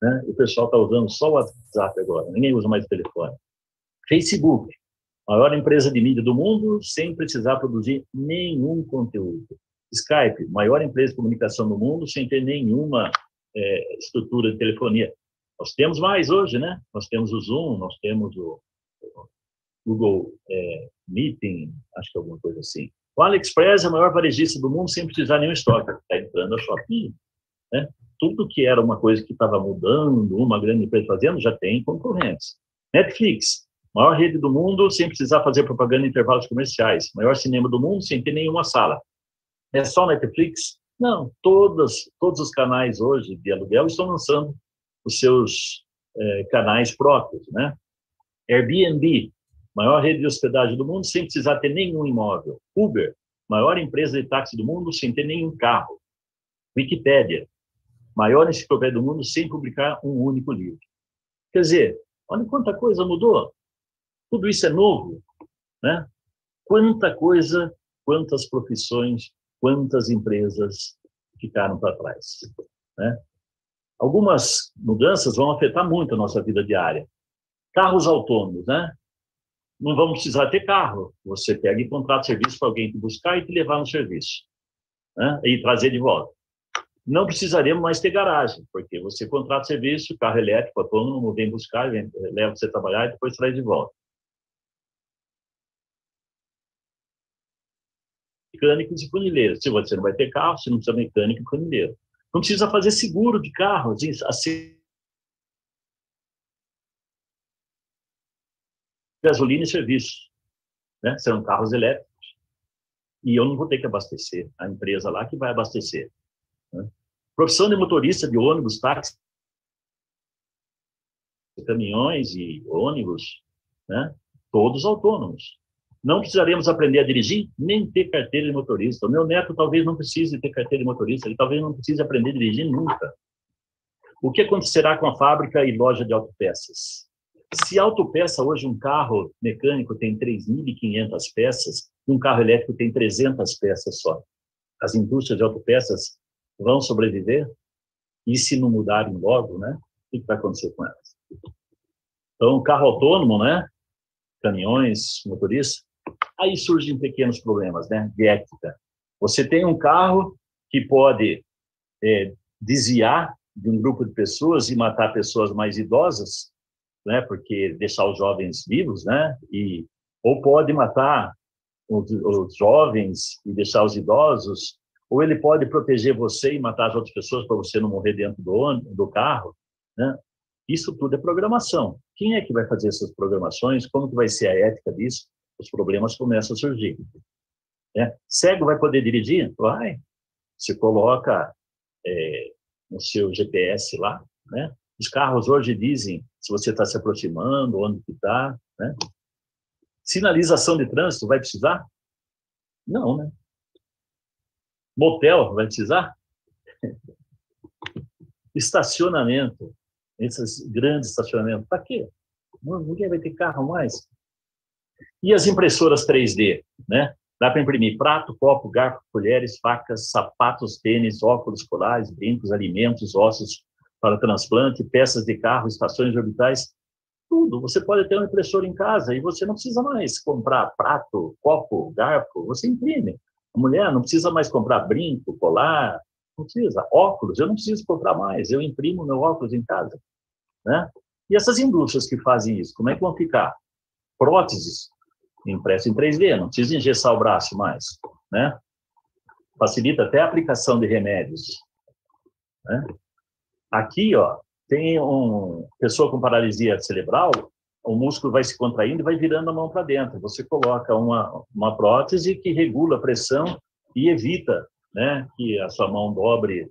né? o pessoal está usando só o WhatsApp agora, ninguém usa mais telefone. Facebook, maior empresa de mídia do mundo, sem precisar produzir nenhum conteúdo. Skype, maior empresa de comunicação do mundo, sem ter nenhuma é, estrutura de telefonia. Nós temos mais hoje, né? Nós temos o Zoom, nós temos o, Google é, Meeting, acho que é alguma coisa assim. O AliExpress é a maior varejista do mundo sem precisar nenhum estoque. Está entrando a Shopee. Né? Tudo que era uma coisa que estava mudando, uma grande empresa fazendo, já tem concorrentes. Netflix, maior rede do mundo sem precisar fazer propaganda em intervalos comerciais. Maior cinema do mundo sem ter nenhuma sala. É só Netflix? Não, todas, todos os canais hoje de aluguel estão lançando os seus eh, canais próprios, né? Airbnb, maior rede de hospedagem do mundo sem precisar ter nenhum imóvel. Uber, maior empresa de táxi do mundo sem ter nenhum carro. Wikipédia, maior enciclopédia do mundo sem publicar um único livro. Quer dizer, olha quanta coisa mudou. Tudo isso é novo, né? Quanta coisa, quantas profissões, quantas empresas ficaram para trás, né? Algumas mudanças vão afetar muito a nossa vida diária. Carros autônomos, né? Não vamos precisar ter carro. Você pega e contrata serviço para alguém te buscar e te levar no serviço, né? E trazer de volta. Não precisaremos mais ter garagem, porque você contrata serviço, carro elétrico, autônomo, vem buscar, vem, leva você trabalhar e depois traz de volta. Mecânicos e funileiros. Se você não vai ter carro, você não precisa mecânico e funileiro. Não precisa fazer seguro de carro, assim, gasolina e serviço, né? Serão carros elétricos. E eu não vou ter que abastecer, a empresa lá que vai abastecer. Né? Profissão de motorista de ônibus, táxi, caminhões e ônibus, né? Todos autônomos. Não precisaremos aprender a dirigir, nem ter carteira de motorista. O meu neto talvez não precise ter carteira de motorista, ele talvez não precise aprender a dirigir nunca. O que acontecerá com a fábrica e loja de autopeças? Se autopeça hoje um carro mecânico tem 3.500 peças, um carro elétrico tem 300 peças só. As indústrias de autopeças vão sobreviver? E se não mudarem logo, né? O que vai acontecer com elas? Então, carro autônomo, né? Caminhões, motoristas, Aí surgem pequenos problemas né, de ética. Você tem um carro que pode é, desviar de um grupo de pessoas e matar pessoas mais idosas, né, porque deixar os jovens vivos, né, e ou pode matar os, os jovens e deixar os idosos, ou ele pode proteger você e matar as outras pessoas para você não morrer dentro do, do carro, né? Isso tudo é programação. Quem é que vai fazer essas programações? Como que vai ser a ética disso? Os problemas começam a surgir. É, cego vai poder dirigir? Vai. Você coloca é, no seu GPS lá, né? Os carros hoje dizem se você está se aproximando, onde está, né? Sinalização de trânsito vai precisar? Não, né? Motel vai precisar? Estacionamento, esses grandes estacionamentos, para quê? Ninguém vai ter carro mais. E as impressoras 3D, né? Dá para imprimir prato, copo, garfo, colheres, facas, sapatos, tênis, óculos, colares, brincos, alimentos, ossos para transplante, peças de carro, estações orbitais, tudo. Você pode ter uma impressora em casa e você não precisa mais comprar prato, copo, garfo, você imprime. A mulher não precisa mais comprar brinco, colar, não precisa. Óculos, eu não preciso comprar mais, eu imprimo meu óculos em casa. Né? E essas indústrias que fazem isso, como é que vão ficar? Próteses, impresso em 3D, não precisa engessar o braço mais, né? Facilita até a aplicação de remédios, né? Aqui, ó, tem uma pessoa com paralisia cerebral, o músculo vai se contraindo e vai virando a mão para dentro. Você coloca uma, uma prótese que regula a pressão e evita, né, que a sua mão dobre,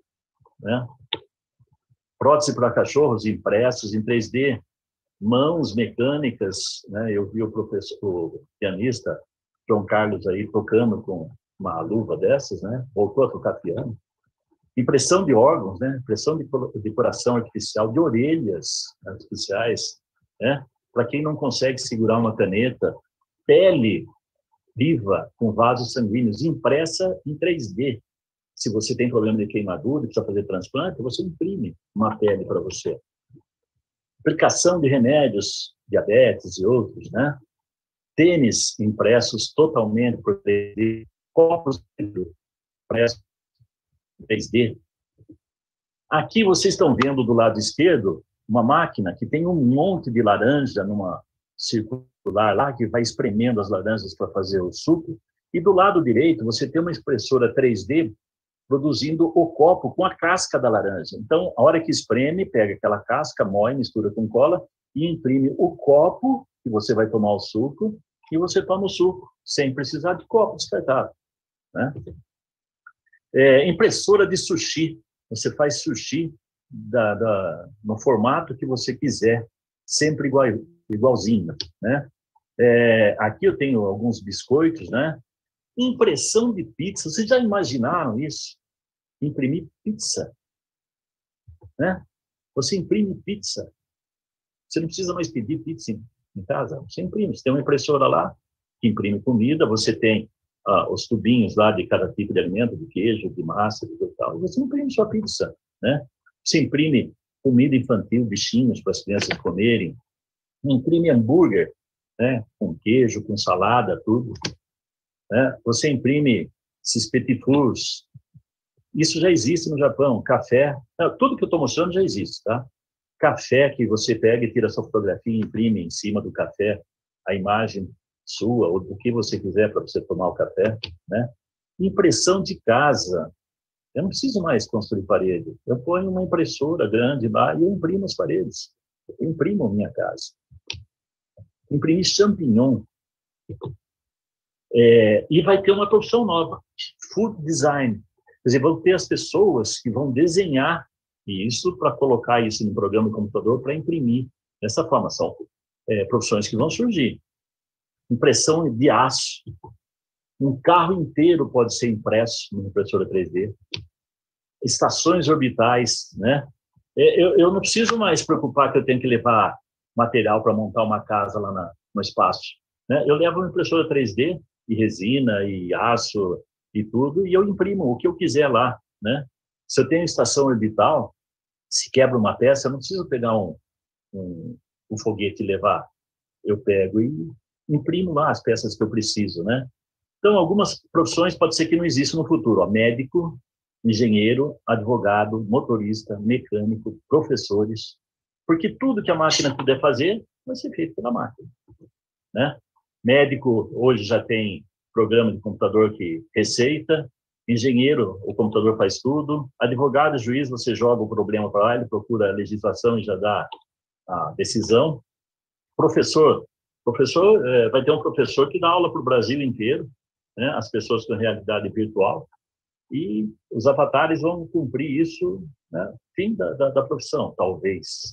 né? Prótese para cachorros impressos em 3D, mãos mecânicas, né? Eu vi o professor, o pianista João Carlos aí tocando com uma luva dessas, né? Voltou a tocar piano. Impressão de órgãos, né? Impressão de, de coração artificial, de orelhas artificiais, né? Para quem não consegue segurar uma caneta, pele viva com vasos sanguíneos impressa em 3D. Se você tem problema de queimadura precisa fazer transplante, você imprime uma pele para você. Aplicação de remédios, diabetes e outros, né? Tênis impressos totalmente por 3D, copos impressos 3D. Aqui vocês estão vendo do lado esquerdo uma máquina que tem um monte de laranja numa circular lá, que vai espremendo as laranjas para fazer o suco. E do lado direito, você tem uma impressora 3D produzindo o copo com a casca da laranja. Então, a hora que espreme, pega aquela casca, moe, mistura com cola e imprime o copo que você vai tomar o suco e você toma o suco sem precisar de copo descartável. Né? É, impressora de sushi. Você faz sushi da, da, no formato que você quiser, sempre igual, igualzinho, né? É, aqui eu tenho alguns biscoitos, né? Impressão de pizza. Vocês já imaginaram isso? Imprimir pizza, né? Você imprime pizza. Você não precisa mais pedir pizza em, em casa. Você imprime. Você tem uma impressora lá que imprime comida. Você tem ah, os tubinhos lá de cada tipo de alimento, de queijo, de massa, de tal. Você imprime sua pizza, né? Você imprime comida infantil, bichinhos para as crianças comerem. Imprime hambúrguer, né? Com queijo, com salada, tudo. Né? Você imprime esses petit fours. Isso já existe no Japão. Café, tudo que eu estou mostrando já existe, tá? Café que você pega e tira sua fotografia e imprime em cima do café a imagem sua, ou do que você quiser para você tomar o café, né? Impressão de casa. Eu não preciso mais construir parede. Eu ponho uma impressora grande lá e eu imprimo as paredes. Eu imprimo minha casa. Imprimir champignon. É, e vai ter uma profissão nova, food design. Quer dizer, vão ter as pessoas que vão desenhar isso para colocar isso no programa do computador para imprimir. Dessa forma, são é, profissões que vão surgir impressão de aço. Um carro inteiro pode ser impresso numa impressora 3D. Estações orbitais, né? É, eu, eu não preciso mais preocupar que eu tenho que levar material para montar uma casa lá na, no espaço. Né? Eu levo uma impressora 3D e resina e aço e tudo e eu imprimo o que eu quiser lá, né? Se eu tenho estação orbital, se quebra uma peça, eu não preciso pegar um, um, um foguete e levar. Eu pego e imprimo lá as peças que eu preciso, né? Então, algumas profissões pode ser que não existam no futuro, ó, médico, engenheiro, advogado, motorista, mecânico, professores, porque tudo que a máquina puder fazer vai ser feito pela máquina, né? Médico hoje já tem programa de computador que receita, engenheiro, o computador faz tudo, advogado, juiz, você joga o problema para lá, ele procura a legislação e já dá a decisão. Professor, Professor, é, vai ter um professor que dá aula para o Brasil inteiro, né, as pessoas com realidade virtual, e os avatares vão cumprir isso, né, fim da, da, da profissão, talvez.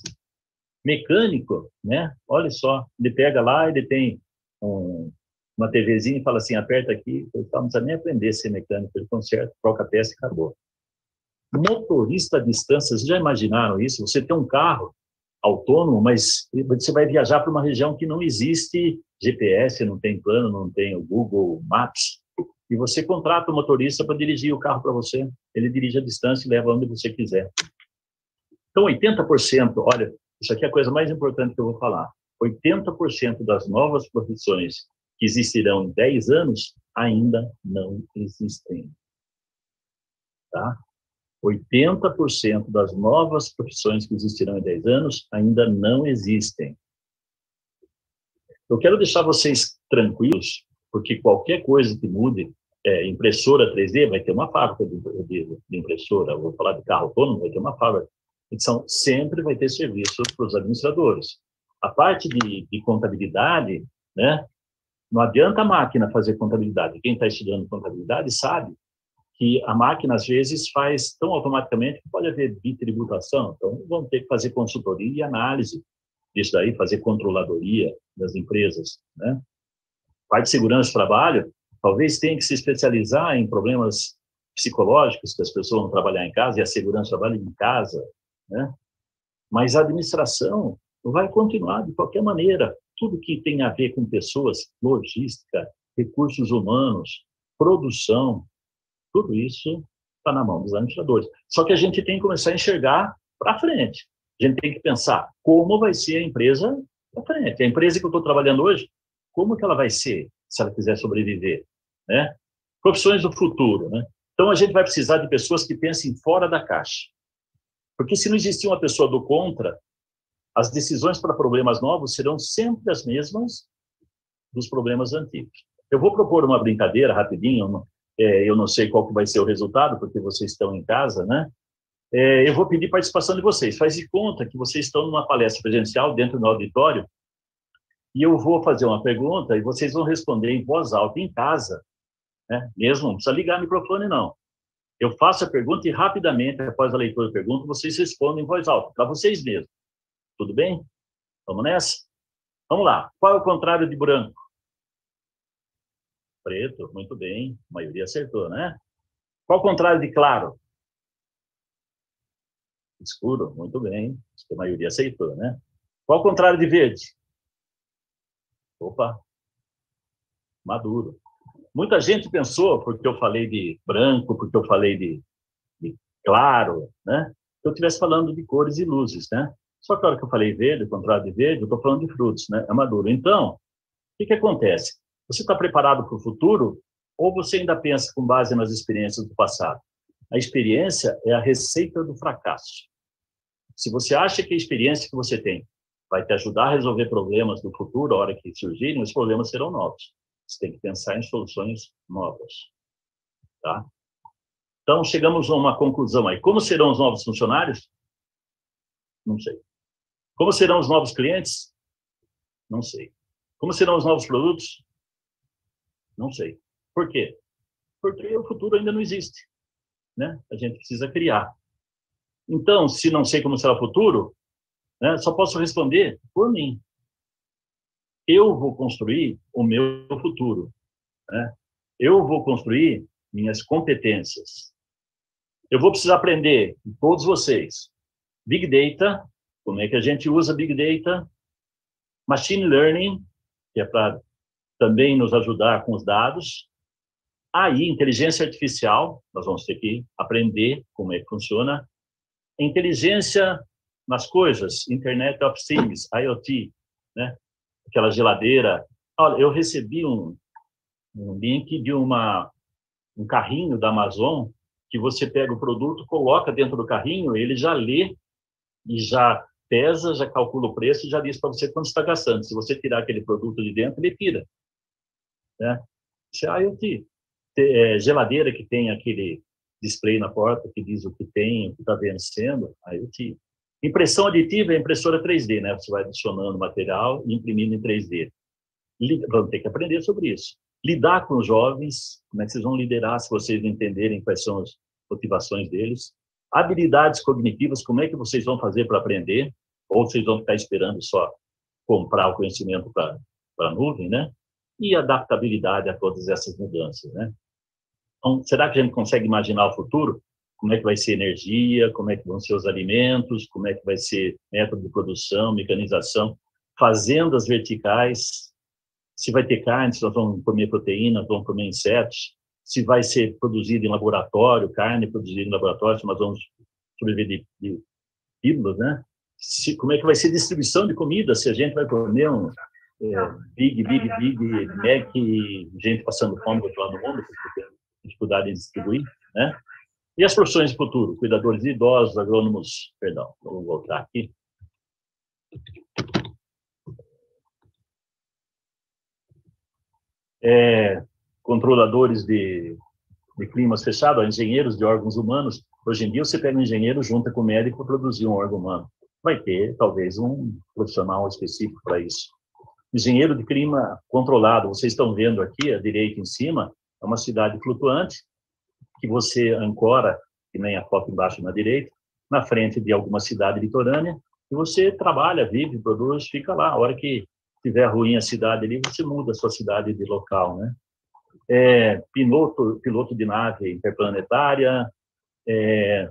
Mecânico, né, olha só, ele pega lá, ele tem um, uma TVzinha e fala assim, aperta aqui, não precisa nem aprender a ser mecânico, ele conserta, troca a peça e acabou. Motorista à distância, vocês já imaginaram isso? Você tem um carro, autônomo, mas você vai viajar para uma região que não existe GPS, não tem plano, não tem o Google Maps, e você contrata o motorista para dirigir o carro para você. Ele dirige a distância e leva onde você quiser. Então, 80%, olha, isso aqui é a coisa mais importante que eu vou falar. 80% das novas profissões que existirão em 10 anos ainda não existem. Tá? 80% das novas profissões que existirão em 10 anos ainda não existem. Eu quero deixar vocês tranquilos, porque qualquer coisa que mude, é, impressora 3D, vai ter uma fábrica de, de, de impressora, vou falar de carro autônomo, vai ter uma fábrica. Então, sempre vai ter serviço para os administradores. A parte de, de contabilidade, né, não adianta a máquina fazer contabilidade. Quem está estudando contabilidade sabe que a máquina, às vezes, faz tão automaticamente que pode haver bitributação. Então, vão ter que fazer consultoria e análise disso daí, fazer controladoria das empresas, né? parte de segurança do trabalho, talvez tenha que se especializar em problemas psicológicos que as pessoas vão trabalhar em casa e a segurança trabalha em casa, né? Mas a administração vai continuar de qualquer maneira. Tudo que tem a ver com pessoas, logística, recursos humanos, produção, tudo isso está na mão dos administradores. Só que a gente tem que começar a enxergar para frente. A gente tem que pensar como vai ser a empresa para frente. A empresa que eu estou trabalhando hoje, como que ela vai ser se ela quiser sobreviver, né? Profissões do futuro, né? Então a gente vai precisar de pessoas que pensem fora da caixa. Porque se não existir uma pessoa do contra, as decisões para problemas novos serão sempre as mesmas dos problemas antigos. Eu vou propor uma brincadeira rapidinho, é, eu não sei qual que vai ser o resultado, porque vocês estão em casa, né? É, eu vou pedir participação de vocês. Faz de conta que vocês estão numa palestra presencial dentro do auditório e eu vou fazer uma pergunta e vocês vão responder em voz alta em casa, né? Mesmo não precisa ligar o microfone não. Eu faço a pergunta e rapidamente após a leitura da pergunta vocês respondem em voz alta para vocês mesmos. Tudo bem? Vamos nessa? Vamos lá. Qual é o contrário de branco? Preto, muito bem. A maioria acertou, né? Qual o contrário de claro? Escuro, muito bem. A maioria aceitou, né? Qual o contrário de verde? Opa, maduro. Muita gente pensou, porque eu falei de branco, porque eu falei de, de claro, né? Que eu estivesse falando de cores e luzes, né? Só que a hora que eu falei verde, o contrário de verde, eu estou falando de frutos, né? É maduro. Então, o que, que acontece? Você está preparado para o futuro ou você ainda pensa com base nas experiências do passado? A experiência é a receita do fracasso. Se você acha que a experiência que você tem vai te ajudar a resolver problemas do futuro, a hora que surgirem, os problemas serão novos. Você tem que pensar em soluções novas. Tá? Então, chegamos a uma conclusão aí. Como serão os novos funcionários? Não sei. Como serão os novos clientes? Não sei. Como serão os novos produtos? Não sei. Por quê? Porque o futuro ainda não existe. Né? A gente precisa criar. Então, se não sei como será o futuro, né, só posso responder por mim. Eu vou construir o meu futuro. Né? Eu vou construir minhas competências. Eu vou precisar aprender, todos vocês, Big Data, como é que a gente usa Big Data, Machine Learning, que é para também nos ajudar com os dados. Aí, inteligência artificial, nós vamos ter que aprender como é que funciona. Inteligência nas coisas, Internet of Things, IoT, né? Aquela geladeira. Olha, eu recebi um, um link de uma um carrinho da Amazon que você pega o produto, coloca dentro do carrinho, ele já lê e já pesa, já calcula o preço e já diz para você quanto está gastando. Se você tirar aquele produto de dentro, ele tira. Né? Isso é IoT. É, geladeira que tem aquele display na porta que diz o que tem, o que está vencendo, IoT. Impressão aditiva é impressora 3D, né? Você vai adicionando material e imprimindo em 3D. Vamos ter que aprender sobre isso. Lidar com os jovens, como é que vocês vão liderar se vocês entenderem quais são as motivações deles. Habilidades cognitivas, como é que vocês vão fazer para aprender? Ou vocês vão ficar esperando só comprar o conhecimento para a nuvem, né? e adaptabilidade a todas essas mudanças, né? Então, será que a gente consegue imaginar o futuro? Como é que vai ser energia, como é que vão ser os alimentos, como é que vai ser método de produção, mecanização, fazendas verticais, se vai ter carne, se nós vamos comer proteínas, vamos comer insetos, se vai ser produzido em laboratório, carne produzida em laboratório, se nós vamos sobreviver de, de pílulas, né? Se, como é que vai ser distribuição de comida, se a gente vai comer um, é, big, big, big Mac, gente passando fome do outro lado do mundo, porque tem dificuldade em distribuir, né? E as profissões de futuro? Cuidadores de idosos, agrônomos, perdão, vamos voltar aqui. É, controladores de, de climas fechados, engenheiros de órgãos humanos. Hoje em dia, você pega um engenheiro, junta com o médico para produzir um órgão humano. Vai ter, talvez, um profissional específico para isso engenheiro de clima controlado. Vocês estão vendo aqui, à direita em cima, é uma cidade flutuante que você ancora, que nem a foto embaixo na direita, na frente de alguma cidade litorânea, e você trabalha, vive, produz, fica lá. A hora que tiver ruim a cidade ali, você muda a sua cidade de local, né? É, piloto, piloto de nave interplanetária, é,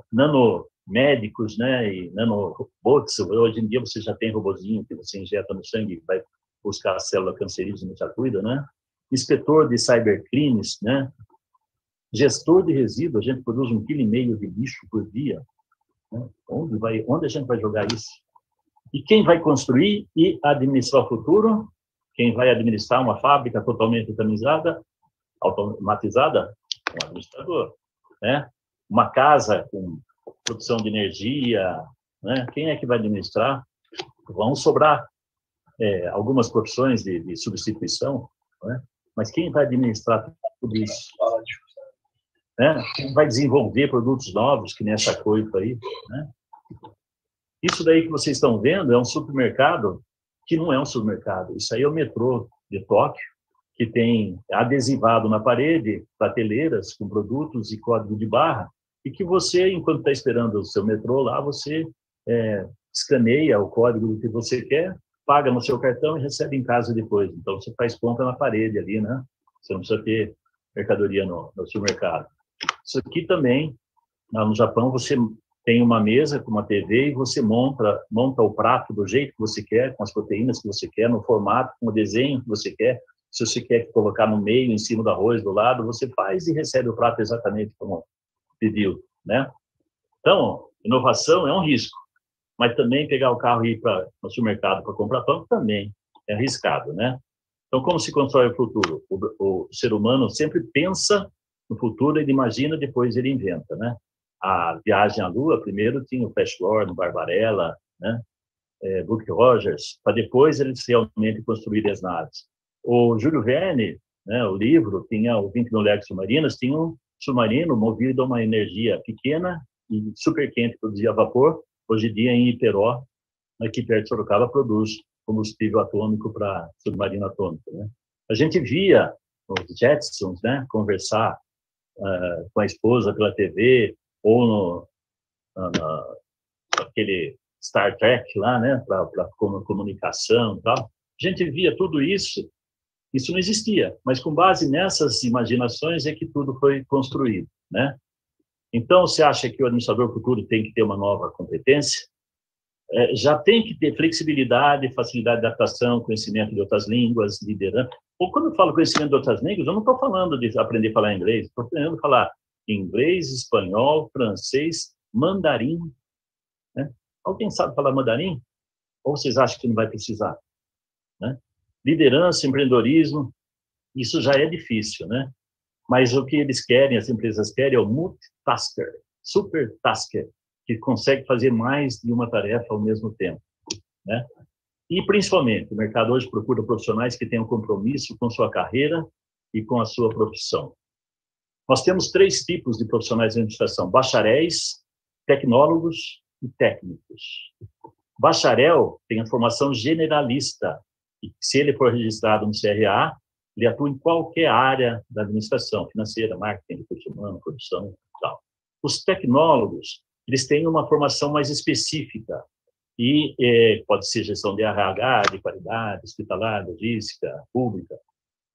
nanomédicos, né, e nanobots. Hoje em dia você já tem robozinho que você injeta no sangue vai buscar a célula cancerígena e já cuida, né? Inspetor de cybercrimes, né? Gestor de resíduos, a gente produz um quilo e meio de lixo por dia. Né? Onde, vai, onde a gente vai jogar isso? E quem vai construir e administrar o futuro? Quem vai administrar uma fábrica totalmente automatizada? Automatizada? Um administrador. Né? Uma casa com produção de energia, né? Quem é que vai administrar? Vão sobrar é, algumas profissões de, de substituição, né? mas quem vai administrar tudo isso? Né? Quem vai desenvolver produtos novos, que nessa coisa aí? Né? Isso daí que vocês estão vendo é um supermercado que não é um supermercado. Isso aí é o metrô de Tóquio, que tem adesivado na parede prateleiras com produtos e código de barra, e que você, enquanto está esperando o seu metrô lá, você é, escaneia o código que você quer, paga no seu cartão e recebe em casa depois. Então, você faz compra na parede ali, né? Você não precisa ter mercadoria no, no supermercado. Isso aqui também, no Japão, você tem uma mesa com uma TV e você monta, monta o prato do jeito que você quer, com as proteínas que você quer, no formato, com o desenho que você quer. Se você quer colocar no meio, em cima do arroz, do lado, você faz e recebe o prato exatamente como pediu, né? Então, inovação é um risco, mas também pegar o carro e ir para o supermercado para comprar pão também é arriscado, né? Então, como se constrói o futuro? O, o ser humano sempre pensa no futuro, ele imagina, depois ele inventa, né? a viagem à Lua, primeiro tinha o Flash Gordon, Barbarella, né? É, Buck Rogers, para depois eles realmente construírem as naves. O Júlio Verne, né, o livro, tinha o 20 mil léguas submarinas, tinha um submarino movido a uma energia pequena e super quente, produzia vapor. Hoje em dia, em Iperó, aqui perto de Sorocaba, produz combustível atômico para submarino atômico. Né? A gente via os Jetsons né, conversar uh, com a esposa pela TV, ou no, na, aquele Star Trek lá, né, para comunicação e tal. A gente via tudo isso, isso não existia, mas com base nessas imaginações é que tudo foi construído, né? Então, você acha que o administrador futuro tem que ter uma nova competência? É, já tem que ter flexibilidade, facilidade de adaptação, conhecimento de outras línguas, liderança. Ou quando eu falo conhecimento de outras línguas, eu não estou falando de aprender a falar inglês, estou aprendendo a falar inglês, espanhol, francês, mandarim. Né? Alguém sabe falar mandarim? Ou vocês acham que não vai precisar? Né? Liderança, empreendedorismo, isso já é difícil, né? Mas o que eles querem, as empresas querem, é o multitasker, super tasker, que consegue fazer mais de uma tarefa ao mesmo tempo, né? E principalmente, o mercado hoje procura profissionais que tenham compromisso com sua carreira e com a sua profissão. Nós temos três tipos de profissionais de administração: bacharéis, tecnólogos e técnicos. Bacharel tem a formação generalista, se ele for registrado no CRA, ele atua em qualquer área da administração, financeira, marketing, recursos humanos, produção e tal. Os tecnólogos, eles têm uma formação mais específica, e eh, pode ser gestão de RH, de qualidade, hospitalar, logística, pública.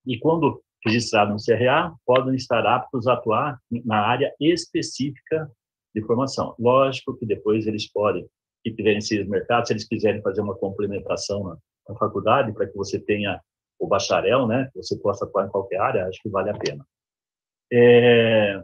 E quando registrados no CRA podem estar aptos a atuar na área específica de formação. Lógico que depois eles podem, que tiverem sido mercado, se eles quiserem fazer uma complementação na, na faculdade, para que você tenha o bacharel, né, que você possa atuar em qualquer área, acho que vale a pena. É,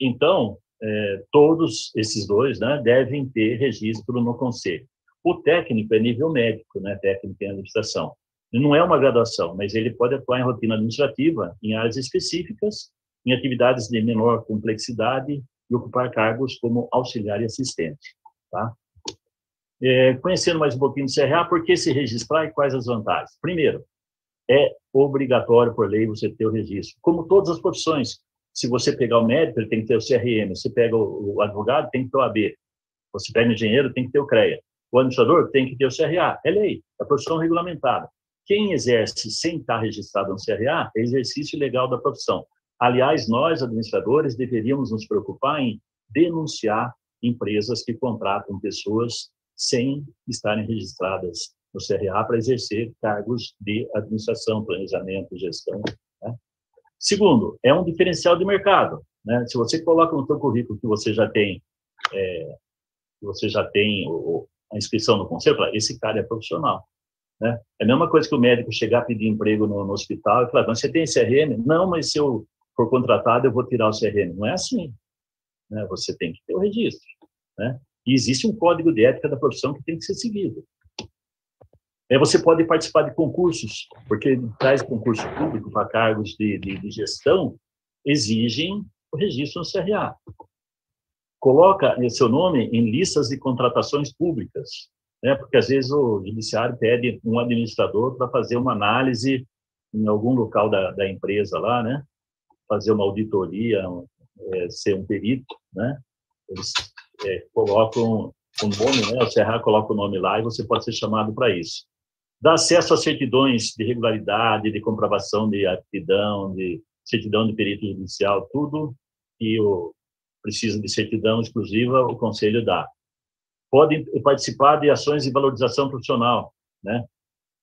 então, é, todos esses dois né, devem ter registro no conselho. O técnico é nível médico, né, técnico em administração. Não é uma graduação, mas ele pode atuar em rotina administrativa, em áreas específicas, em atividades de menor complexidade e ocupar cargos como auxiliar e assistente. Tá? É, conhecendo mais um pouquinho do CRA, por que se registrar e quais as vantagens? Primeiro, é obrigatório por lei você ter o registro. Como todas as profissões, se você pegar o médico, ele tem que ter o CRM, você pega o, advogado, tem que ter o AB, você pega o engenheiro, tem que ter o CREA, o administrador tem que ter o CRA, é lei, é profissão regulamentada. Quem exerce sem estar registrado no CRA é exercício legal da profissão. Aliás, nós, administradores, deveríamos nos preocupar em denunciar empresas que contratam pessoas sem estarem registradas no CRA para exercer cargos de administração, planejamento, gestão. Né? Segundo, é um diferencial de mercado. Né? Se você coloca no seu currículo que você já tem, é, você já tem o, a inscrição no conselho, esse cara é profissional. Né? É a mesma coisa que o médico chegar a pedir emprego no, no hospital e falar, você tem CRM? Não, mas se eu for contratado, eu vou tirar o CRM. Não é assim. Né? Você tem que ter o registro. Né? E existe um código de ética da profissão que tem que ser seguido. É, você pode participar de concursos, porque traz concurso público para cargos de, de, de, gestão, exigem o registro no CRA. Coloca seu nome em listas de contratações públicas, né, porque às vezes o judiciário pede um administrador para fazer uma análise em algum local da, da empresa lá, né, fazer uma auditoria, é, ser um perito, né, eles é, colocam o nome, né, o CRA coloca o nome lá e você pode ser chamado para isso dá acesso a certidões de regularidade, de comprovação de aptidão, de certidão de perito judicial, tudo que o precisa de certidão exclusiva, o conselho dá. Pode participar de ações de valorização profissional, né?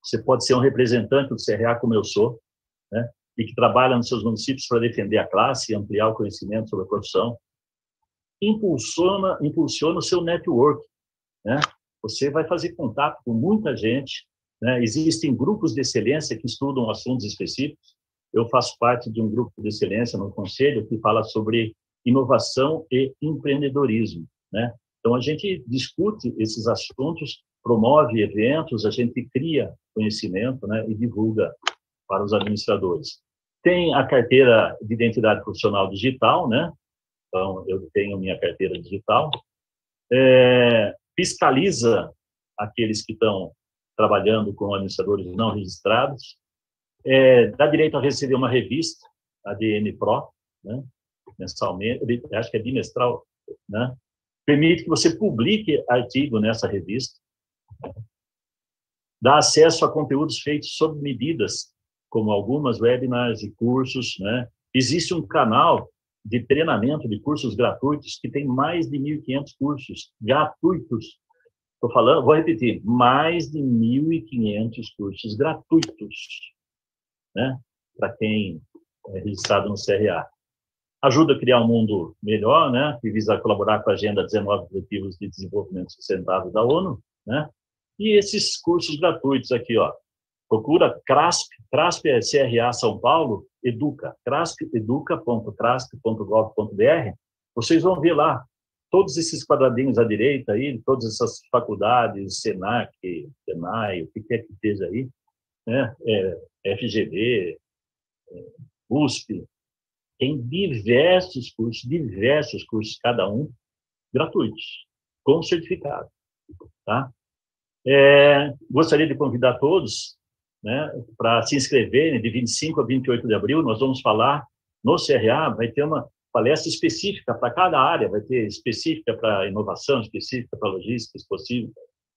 Você pode ser um representante do CRA, como eu sou, né? E que trabalha nos seus municípios para defender a classe e ampliar o conhecimento sobre a profissão. Impulsiona, impulsiona o seu network, né? Você vai fazer contato com muita gente, né? Existem grupos de excelência que estudam assuntos específicos. Eu faço parte de um grupo de excelência no conselho que fala sobre inovação e empreendedorismo. Né? Então, a gente discute esses assuntos, promove eventos, a gente cria conhecimento né, e divulga para os administradores. Tem a carteira de identidade profissional digital, né? Então, eu tenho minha carteira digital. É, fiscaliza aqueles que estão trabalhando com administradores não registrados. É, dá direito a receber uma revista, a DN Pro, né, mensalmente, acho que é bimestral, né, permite que você publique artigo nessa revista, dá acesso a conteúdos feitos sob medidas, como algumas webinars e cursos, né, existe um canal de treinamento de cursos gratuitos que tem mais de 1.500 cursos gratuitos Estou falando, vou repetir, mais de 1.500 cursos gratuitos, né? Para quem é registrado no CRA. Ajuda a criar um mundo melhor, né? Que visa colaborar com a Agenda 19 Objetivos de Desenvolvimento Sustentável da ONU, né? E esses cursos gratuitos aqui, ó. Procura CRASP, CRASP é CRA São Paulo, Educa, craspeduca.crasp.gov.br. Vocês vão ver lá todos esses quadradinhos à direita aí, todas essas faculdades, Senac, Senai, o que quer que esteja aí, né? É, FGV, é, USP, tem diversos cursos, diversos cursos, cada um gratuitos, com certificado, tá? É, gostaria de convidar todos né, para se inscreverem de 25 a 28 de abril. Nós vamos falar no CRA, vai ter uma palestra específica para cada área, vai ter específica para inovação, específica para logística,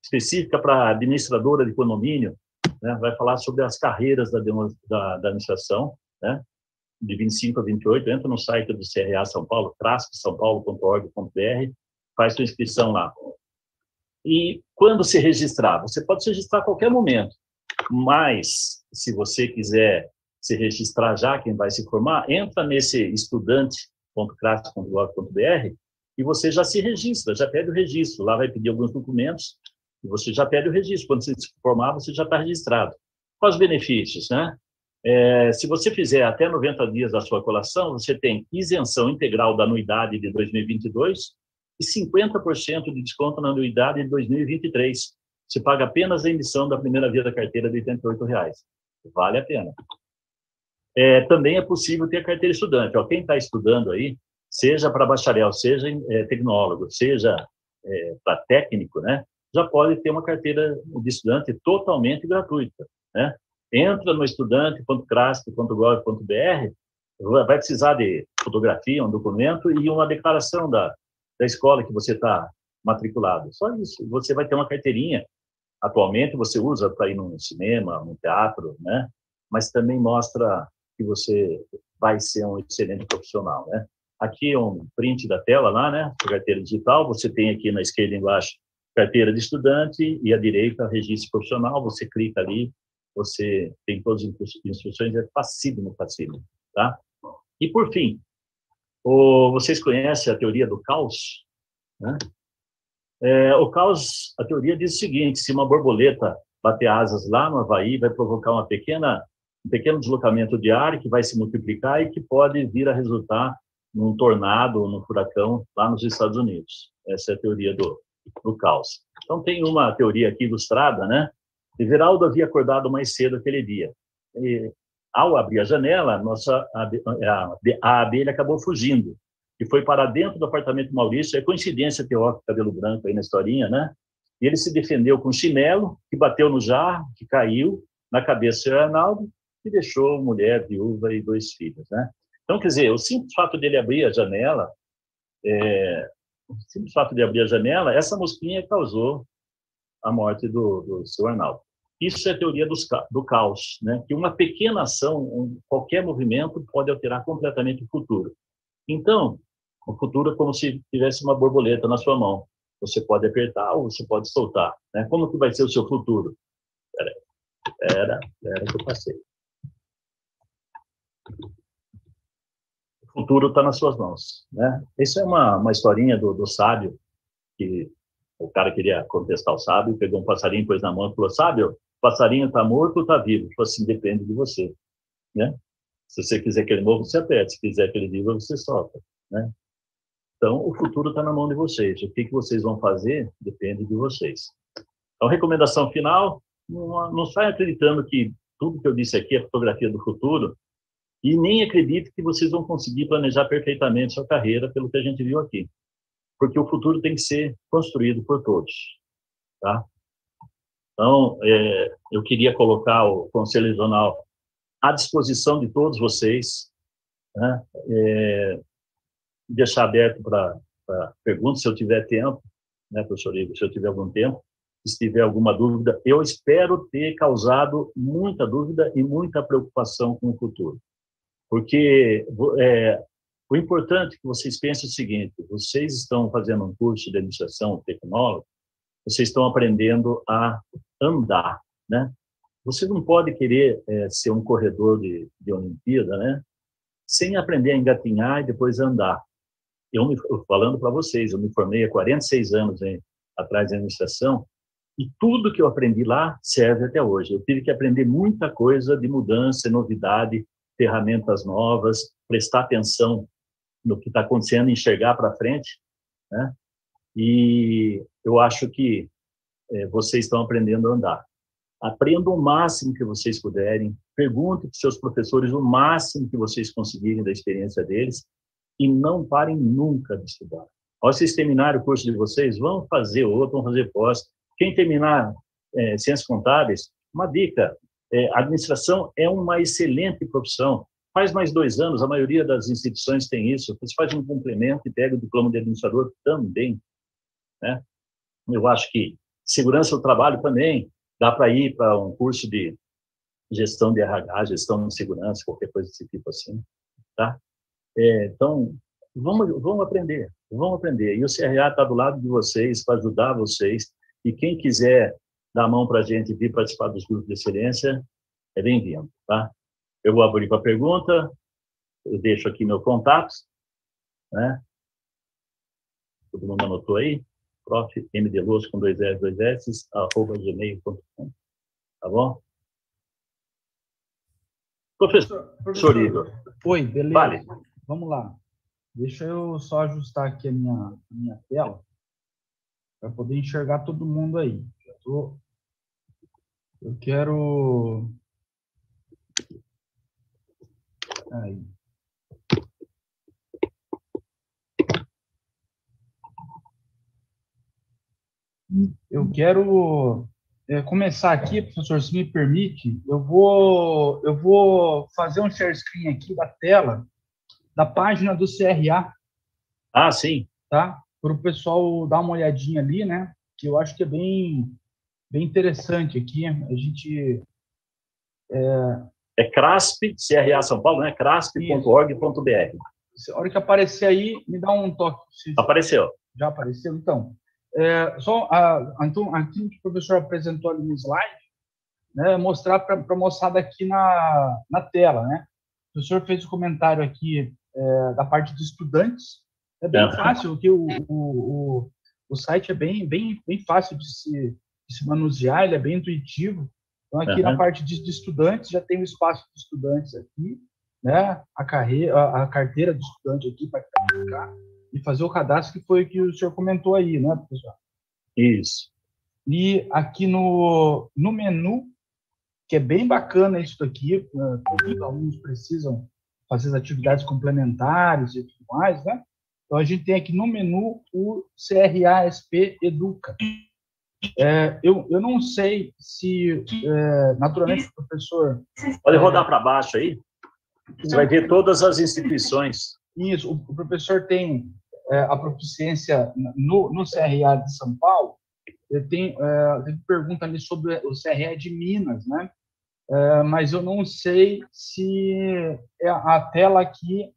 específica para administradora de condomínio, né? vai falar sobre as carreiras da, da, da administração, né? de 25 a 28, entra no site do CRA São Paulo, trascsaumpaulo.org.br, faz sua inscrição lá. E quando se registrar? Você pode se registrar a qualquer momento, mas se você quiser se registrar já, quem vai se formar, entra nesse estudante www.craft.gov.br e você já se registra, já pede o registro. Lá vai pedir alguns documentos e você já pede o registro. Quando você se formar, você já está registrado. Quais os benefícios, né? É, se você fizer até 90 dias da sua colação, você tem isenção integral da anuidade de 2022 e 50% de desconto na anuidade de 2023. Você paga apenas a emissão da primeira via da carteira de 88 reais. Vale a pena é, também é possível ter a carteira estudante. Ó, quem está estudando aí, seja para bacharel, seja é, tecnólogo, seja é, para técnico, né, já pode ter uma carteira de estudante totalmente gratuita. Né? Entra no estudante.crasp.gov.br, vai precisar de fotografia, um documento e uma declaração da, da escola que você está matriculado. Só isso. Você vai ter uma carteirinha. Atualmente você usa para ir num cinema, num teatro, né? Mas também mostra que você vai ser um excelente profissional, né? Aqui é um print da tela lá, né? Carteira digital. Você tem aqui na esquerda embaixo carteira de estudante e à direita, registro profissional, você clica ali, você tem todas as instruções, é facílimo, facílimo, tá? E, por fim, o, vocês conhecem a teoria do caos? Né? É, o caos, a teoria diz o seguinte, se uma borboleta bater asas lá no Havaí, vai provocar uma pequena, um pequeno deslocamento de ar que vai se multiplicar e que pode vir a resultar num tornado ou num furacão lá nos Estados Unidos. Essa é a teoria do, do caos. Então, tem uma teoria aqui ilustrada, né? Everaldo havia acordado mais cedo aquele dia. E, ao abrir a janela, nossa, a, a, a abelha acabou fugindo e foi para dentro do apartamento do Maurício. É coincidência o cabelo branco aí na historinha, né? E ele se defendeu com chinelo, que bateu no jarro, que caiu na cabeça do Arnaldo e deixou mulher, viúva e dois filhos, né? Então, quer dizer, o simples fato dele abrir a janela, é, o simples fato de abrir a janela, essa mosquinha causou a morte do, do seu Arnaldo. Isso é a teoria dos, do caos, né? que uma pequena ação, um, qualquer movimento pode alterar completamente o futuro. Então, futuro é como se tivesse uma borboleta na sua mão. Você pode apertar ou você pode soltar. Né? Como que vai ser o seu futuro? Espera, espera, espera que eu passei. O futuro está nas suas mãos. Né? Isso é uma, uma historinha do, do sábio, que o cara queria contestar o sábio, pegou um passarinho, pôs na mão e falou, sábio, o passarinho está morto ou está vivo? Falou assim, depende de você. Né? Se você quiser que ele morra, você aperta. Se quiser que ele viva, você solta. Né? Então, o futuro está na mão de vocês. O que, que vocês vão fazer depende de vocês. Então, recomendação final, não, não saia acreditando que tudo que eu disse aqui é fotografia do futuro e nem acredite que vocês vão conseguir planejar perfeitamente sua carreira pelo que a gente viu aqui. Porque o futuro tem que ser construído por todos. Tá? Então, é, eu queria colocar o Conselho Regional à disposição de todos vocês, né? é, deixar aberto para perguntas, se eu tiver tempo, né, professor Igor, se eu tiver algum tempo, se tiver alguma dúvida, eu espero ter causado muita dúvida e muita preocupação com o futuro. Porque é, o importante é que vocês pensem o seguinte, vocês estão fazendo um curso de administração tecnológica, vocês estão aprendendo a andar, né? Você não pode querer é, ser um corredor de, de Olimpíada, né? Sem aprender a engatinhar e depois andar. Eu, me, falando para vocês, eu me formei há 46 anos em, atrás da administração e tudo que eu aprendi lá serve até hoje. Eu tive que aprender muita coisa de mudança, novidade, ferramentas novas, prestar atenção no que está acontecendo, enxergar para frente, né? E eu acho que é, vocês estão aprendendo a andar. Aprendam o máximo que vocês puderem, perguntem para seus professores o máximo que vocês conseguirem da experiência deles e não parem nunca de estudar. Ao vocês terminarem o curso de vocês, vão fazer outro, vão fazer pós. Quem terminar é, ciências contábeis, uma dica, é, administração é uma excelente profissão. Faz mais dois anos, a maioria das instituições tem isso. Você faz um complemento e pega o diploma de administrador também. Né? Eu acho que segurança do trabalho também dá para ir para um curso de gestão de RH, gestão de segurança, qualquer coisa desse tipo assim, tá? É, então, vamos, vamos aprender, vamos aprender. E o CRA está do lado de vocês para ajudar vocês. E quem quiser dar a mão para a gente vir participar dos grupos de excelência, é bem-vindo, tá? Eu vou abrir para pergunta, eu deixo aqui meu contato, né? Todo mundo anotou aí? prof. mdeloso com dois S, dois S, arroba gmail.com. Tá bom? Professor, professor Igor. Oi, beleza. Vale. Vamos lá. Deixa eu só ajustar aqui a minha, a minha tela para poder enxergar todo mundo aí. Eu, tô... eu quero. Aí. Eu quero é, começar aqui, professor, se me permite, eu vou, eu vou fazer um share screen aqui da tela da página do CRA. Ah, sim. Tá? Para o pessoal dar uma olhadinha ali, né? Que eu acho que é bem, bem interessante aqui. A gente. É, é CRASP, CRA São Paulo, né? CRASP.org.br. A hora que aparecer aí, me dá um toque. Apareceu. Já apareceu? Então, é, só a, então, aquilo que o professor apresentou ali no slide, né, mostrar para a moçada aqui na, na tela, né? O professor fez o um comentário aqui é, da parte de estudantes. É bem fácil, porque o, o, o, site é bem, bem, bem fácil de se, de se manusear, ele é bem intuitivo. Então, aqui uhum. na parte de, de, estudantes, já tem o espaço de estudantes aqui, né? A, carreira, a, a carteira de estudante aqui para clicar e fazer o cadastro, que foi o que o senhor comentou aí, né, professor? Isso. E aqui no, no menu, que é bem bacana isso daqui, os alunos precisam fazer as atividades complementares e tudo mais, né? Então, a gente tem aqui no menu o CRASP Educa. É, eu, eu não sei se, é, naturalmente, o professor... Pode rodar para baixo aí. Você vai ver todas as instituições. Isso, o, professor tem é, a proficiência no, no CRA de São Paulo, tem, é, tem pergunta ali sobre o CRA de Minas, né? É, mas eu não sei se é a tela aqui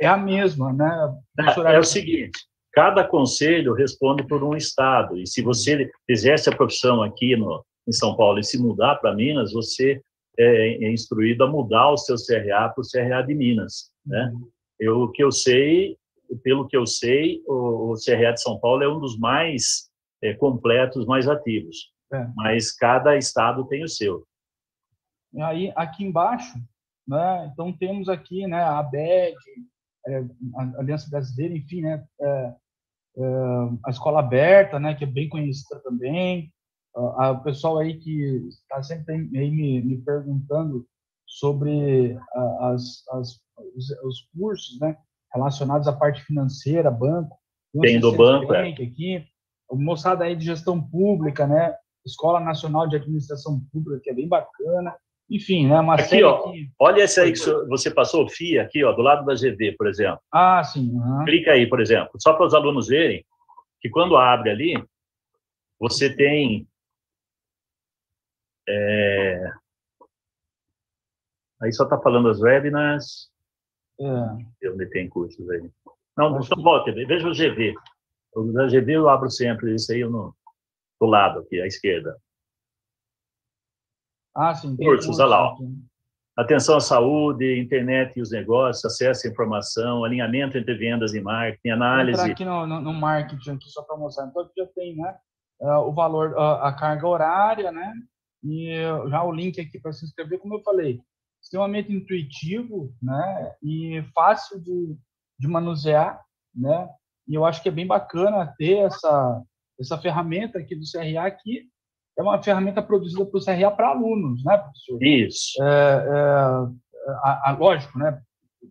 é a mesma, né? É, é o seguinte, cada conselho responde por um estado, e se você exerce a profissão aqui no, em São Paulo e se mudar para Minas, você é, é, instruído a mudar o seu CRA para o CRA de Minas, né? Uhum. Eu, o que eu sei, pelo que eu sei, o, o CRA de São Paulo é um dos mais é, completos, mais ativos. É. Mas cada estado tem o seu. E aí, aqui embaixo, né, então temos aqui né, a ABED, é, a Aliança Brasileira, enfim, né, é, é, a Escola Aberta, né, que é bem conhecida também, o pessoal aí que está sempre aí me, me perguntando sobre as, as, os, os, cursos né, relacionados à parte financeira, banco. Tem do banco, é. aqui. Moçada aí de gestão pública, né? Escola Nacional de Administração Pública, que é bem bacana. Enfim, né? Uma aqui, ó, que... olha esse aí que você passou, FIA, aqui, ó, do lado da GV, por exemplo. Ah, sim. Uhum. Clica aí, por exemplo, só para os alunos verem que quando abre ali, você tem é... Aí só está falando as webinars. É. Onde tem cursos aí. Não, Acho só que... volta, veja o GV. O da GV eu abro sempre, isso aí eu não... do lado aqui, à esquerda. Ah, sim. Cursos, olha lá. Ó. Atenção à saúde, internet e os negócios, acesso à informação, alinhamento entre vendas e marketing, análise. Vou entrar aqui no, no, no marketing, aqui só para mostrar. Então, aqui já tem né, uh, o valor, uh, a carga horária, né? E já o link aqui para se inscrever, como eu falei, extremamente intuitivo, né? E fácil de, de manusear, né? E eu acho que é bem bacana ter essa essa ferramenta aqui do CRA que é uma ferramenta produzida para o CRA para alunos, né, professor? Isso. É, é, a, a, lógico, né?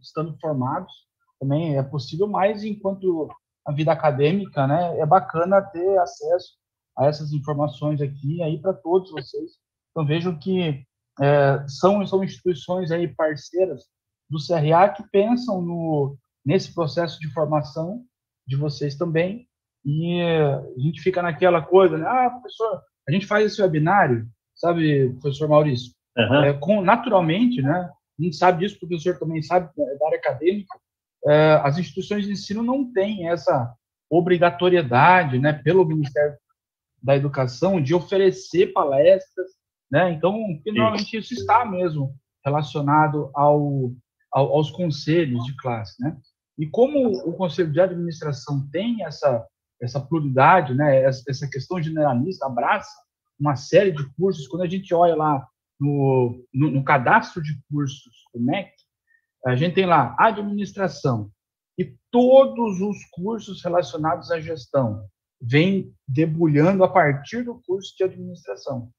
Estando formados também é possível, mas enquanto a vida acadêmica, né, é bacana ter acesso a essas informações aqui aí para todos vocês. Então vejam que é, são são instituições aí parceiras do CRA que pensam no nesse processo de formação de vocês também e a gente fica naquela coisa, né? Ah, professor, a gente faz esse webinário, sabe, professor Maurício? Uhum. É, com, naturalmente, né? A gente sabe disso, porque o professor também sabe né, da área acadêmica. É, as instituições de ensino não têm essa obrigatoriedade, né, pelo Ministério da educação de oferecer palestras, né? Então, finalmente isso está mesmo relacionado ao, ao, aos conselhos de classe, né? E como o conselho de administração tem essa essa pluralidade, né? Essa questão generalista abraça uma série de cursos. Quando a gente olha lá no, no, no cadastro de cursos do MEC, a gente tem lá administração e todos os cursos relacionados à gestão, vem debulhando a partir do curso de administração.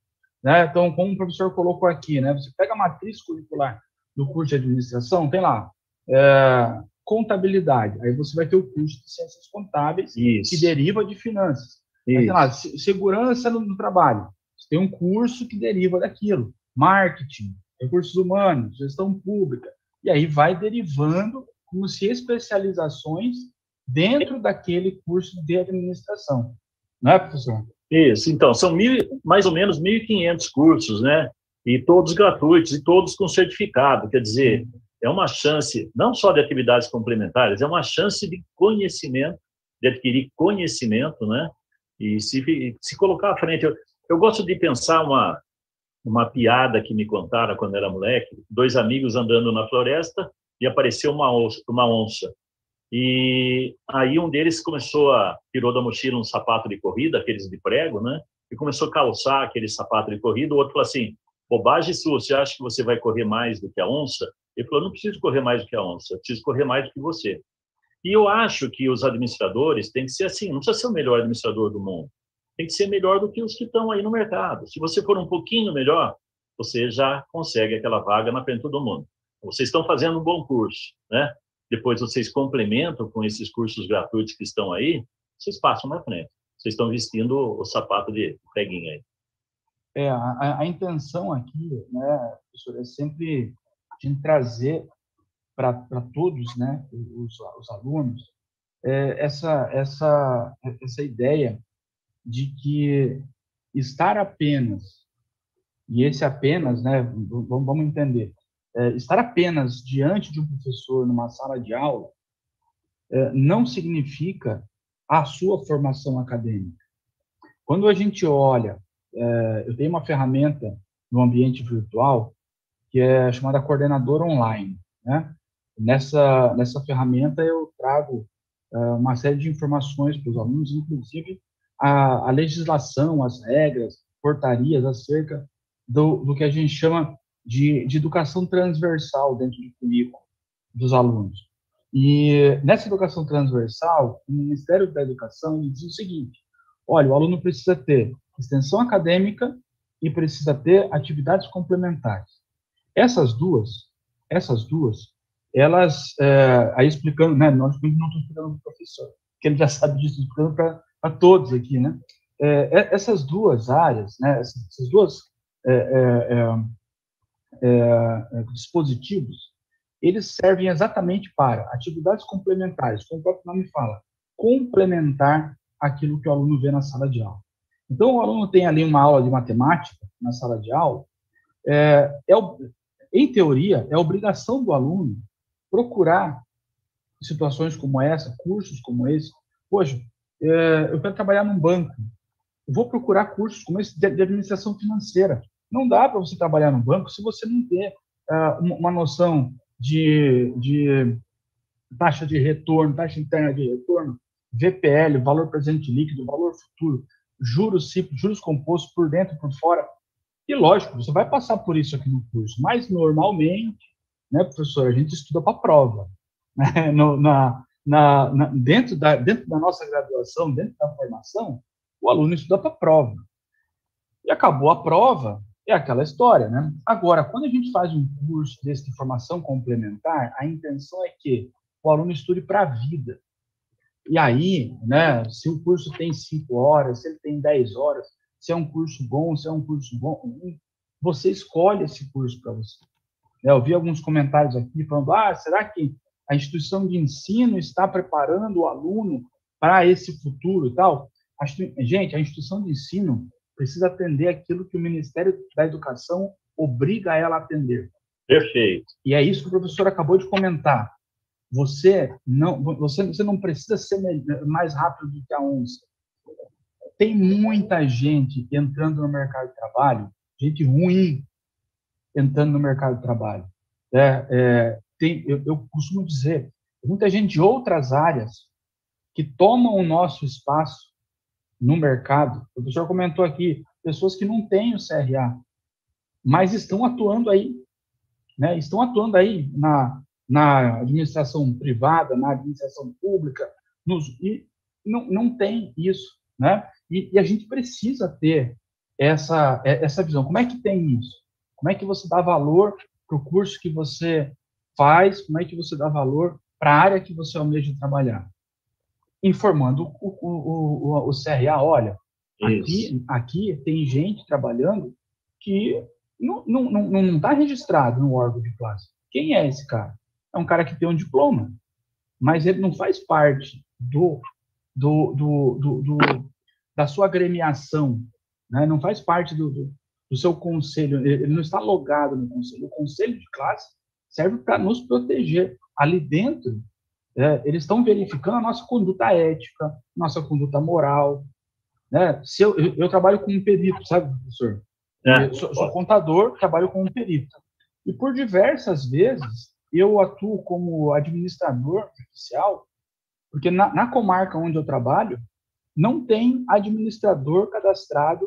Né? Então, como o professor colocou aqui, né? você pega a matriz curricular do curso de administração, tem lá é, contabilidade, aí você vai ter o curso de ciências contábeis, Isso. que deriva de finanças. Tem lá, segurança no, no trabalho, você tem um curso que deriva daquilo. Marketing, recursos humanos, gestão pública. E aí vai derivando como se especializações dentro daquele curso de administração. Não é, professor? Isso, então, são mil, mais ou menos 1.500 cursos, né? E todos gratuitos, e todos com certificado. Quer dizer, é uma chance, não só de atividades complementares, é uma chance de conhecimento, de adquirir conhecimento, né? e se, se colocar à frente. Eu, eu gosto de pensar uma, uma piada que me contaram quando era moleque, dois amigos andando na floresta e apareceu uma onça, uma onça. E aí um deles começou a tirou da mochila um sapato de corrida, aqueles de prego, né? E começou a calçar aquele sapato de corrida. O outro falou assim: "Bobagem sua, você acha que você vai correr mais do que a onça?" Ele falou: "Não preciso correr mais do que a onça, preciso correr mais do que você." E eu acho que os administradores têm que ser assim, não precisa ser o melhor administrador do mundo, tem que ser melhor do que os que estão aí no mercado. Se você for um pouquinho melhor, você já consegue aquela vaga na frente todo mundo. Vocês estão fazendo um bom curso, né? Depois vocês complementam com esses cursos gratuitos que estão aí, vocês passam na frente. Vocês estão vestindo o sapato de peguinha aí. É, a, a intenção aqui, né, professor, é sempre de trazer para todos, né, os, os alunos, é, essa, essa, essa ideia de que estar apenas, e esse apenas, né, vamos, entender, é, estar apenas diante de um professor numa sala de aula é, não significa a sua formação acadêmica. Quando a gente olha, é, eu tenho uma ferramenta no ambiente virtual que é chamada coordenador online, né? Nessa nessa ferramenta eu trago é, uma série de informações para os alunos, inclusive a, a legislação, as regras, portarias acerca do, do que a gente chama de, de educação transversal dentro do currículo dos alunos. E nessa educação transversal, o Ministério da Educação diz o seguinte: olha, o aluno precisa ter extensão acadêmica e precisa ter atividades complementares. Essas duas, essas duas, elas, é, aí explicando, né, não estou explicando para o professor, que ele já sabe disso, explicando para todos aqui, né? É, é, essas duas áreas, né? Essas duas é, é, é, dispositivos, eles servem exatamente para atividades complementares, como o próprio nome fala, complementar aquilo que o aluno vê na sala de aula. Então, o aluno tem ali uma aula de matemática na sala de aula, é, é, em teoria, é obrigação do aluno procurar situações como essa, cursos como esse. Poxa, é, eu quero trabalhar num banco. Eu vou procurar cursos como esse de, de administração financeira. Não dá para você trabalhar no banco se você não ter uh, uma noção de, de taxa de retorno, taxa interna de retorno, VPL, valor presente líquido, valor futuro, juros juros compostos por dentro por fora. E lógico, você vai passar por isso aqui no curso, mas normalmente, né, professor, a gente estuda para prova. Né? No, na, na, na, dentro, da, dentro da nossa graduação, dentro da formação, o aluno estuda para prova. E acabou a prova, é aquela história, né? Agora, quando a gente faz um curso desse de formação complementar, a intenção é que o aluno estude para a vida. E aí, né, se o curso tem cinco horas, se ele tem dez horas, se é um curso bom, se é um curso bom, você escolhe esse curso para você. Eu vi alguns comentários aqui falando, ah, será que a instituição de ensino está preparando o aluno para esse futuro e tal. Gente, a instituição de ensino precisa atender aquilo que o Ministério da Educação obriga ela a atender. Perfeito. E é isso que o professor acabou de comentar. Você não, você, você não precisa ser mais rápido do que a onça. Tem muita gente entrando no mercado de trabalho, gente ruim entrando no mercado de trabalho. É, é, tem, eu, eu costumo dizer, muita gente de outras áreas que tomam o nosso espaço no mercado. O professor comentou aqui, pessoas que não têm o CRA, mas estão atuando aí, né? Estão atuando aí na, na administração privada, na administração pública, nos, e não, não tem isso, né? E, e, a gente precisa ter essa, essa visão. Como é que tem isso? Como é que você dá valor para o curso que você faz, como é que você dá valor para a área que você almeja trabalhar. Informando o, o, o, o CRA, olha, aqui, aqui tem gente trabalhando que não está não, não, não tá registrado no órgão de classe. Quem é esse cara? É um cara que tem um diploma, mas ele não faz parte do, do, do, do, do da sua agremiação, né? não faz parte do, do, do seu conselho, ele não está logado no conselho. O conselho de classe serve para nos proteger. Ali dentro, é, eles estão verificando a nossa conduta ética, nossa conduta moral. né? Se eu, eu, eu trabalho como perito, sabe, professor? É. Sou, sou, contador, trabalho como perito. E por diversas vezes eu atuo como administrador judicial, porque na, na comarca onde eu trabalho não tem administrador cadastrado,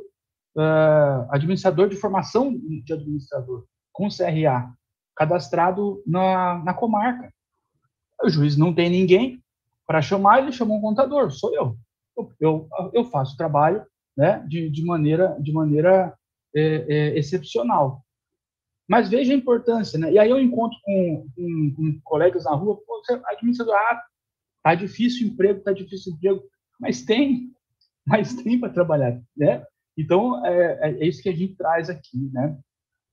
uh, administrador de formação de administrador com CRA cadastrado na, na comarca. O juiz não tem ninguém para chamar, ele chamou um contador, sou eu. Eu, eu, faço trabalho né, de, de maneira, de maneira é, é, excepcional. Mas veja a importância, né? E aí eu encontro com, com, com colegas na rua, pô, você administrador, ah, tá difícil o emprego, tá difícil o emprego, mas tem, mas tem para trabalhar, né? Então, é, é, é, isso que a gente traz aqui, né?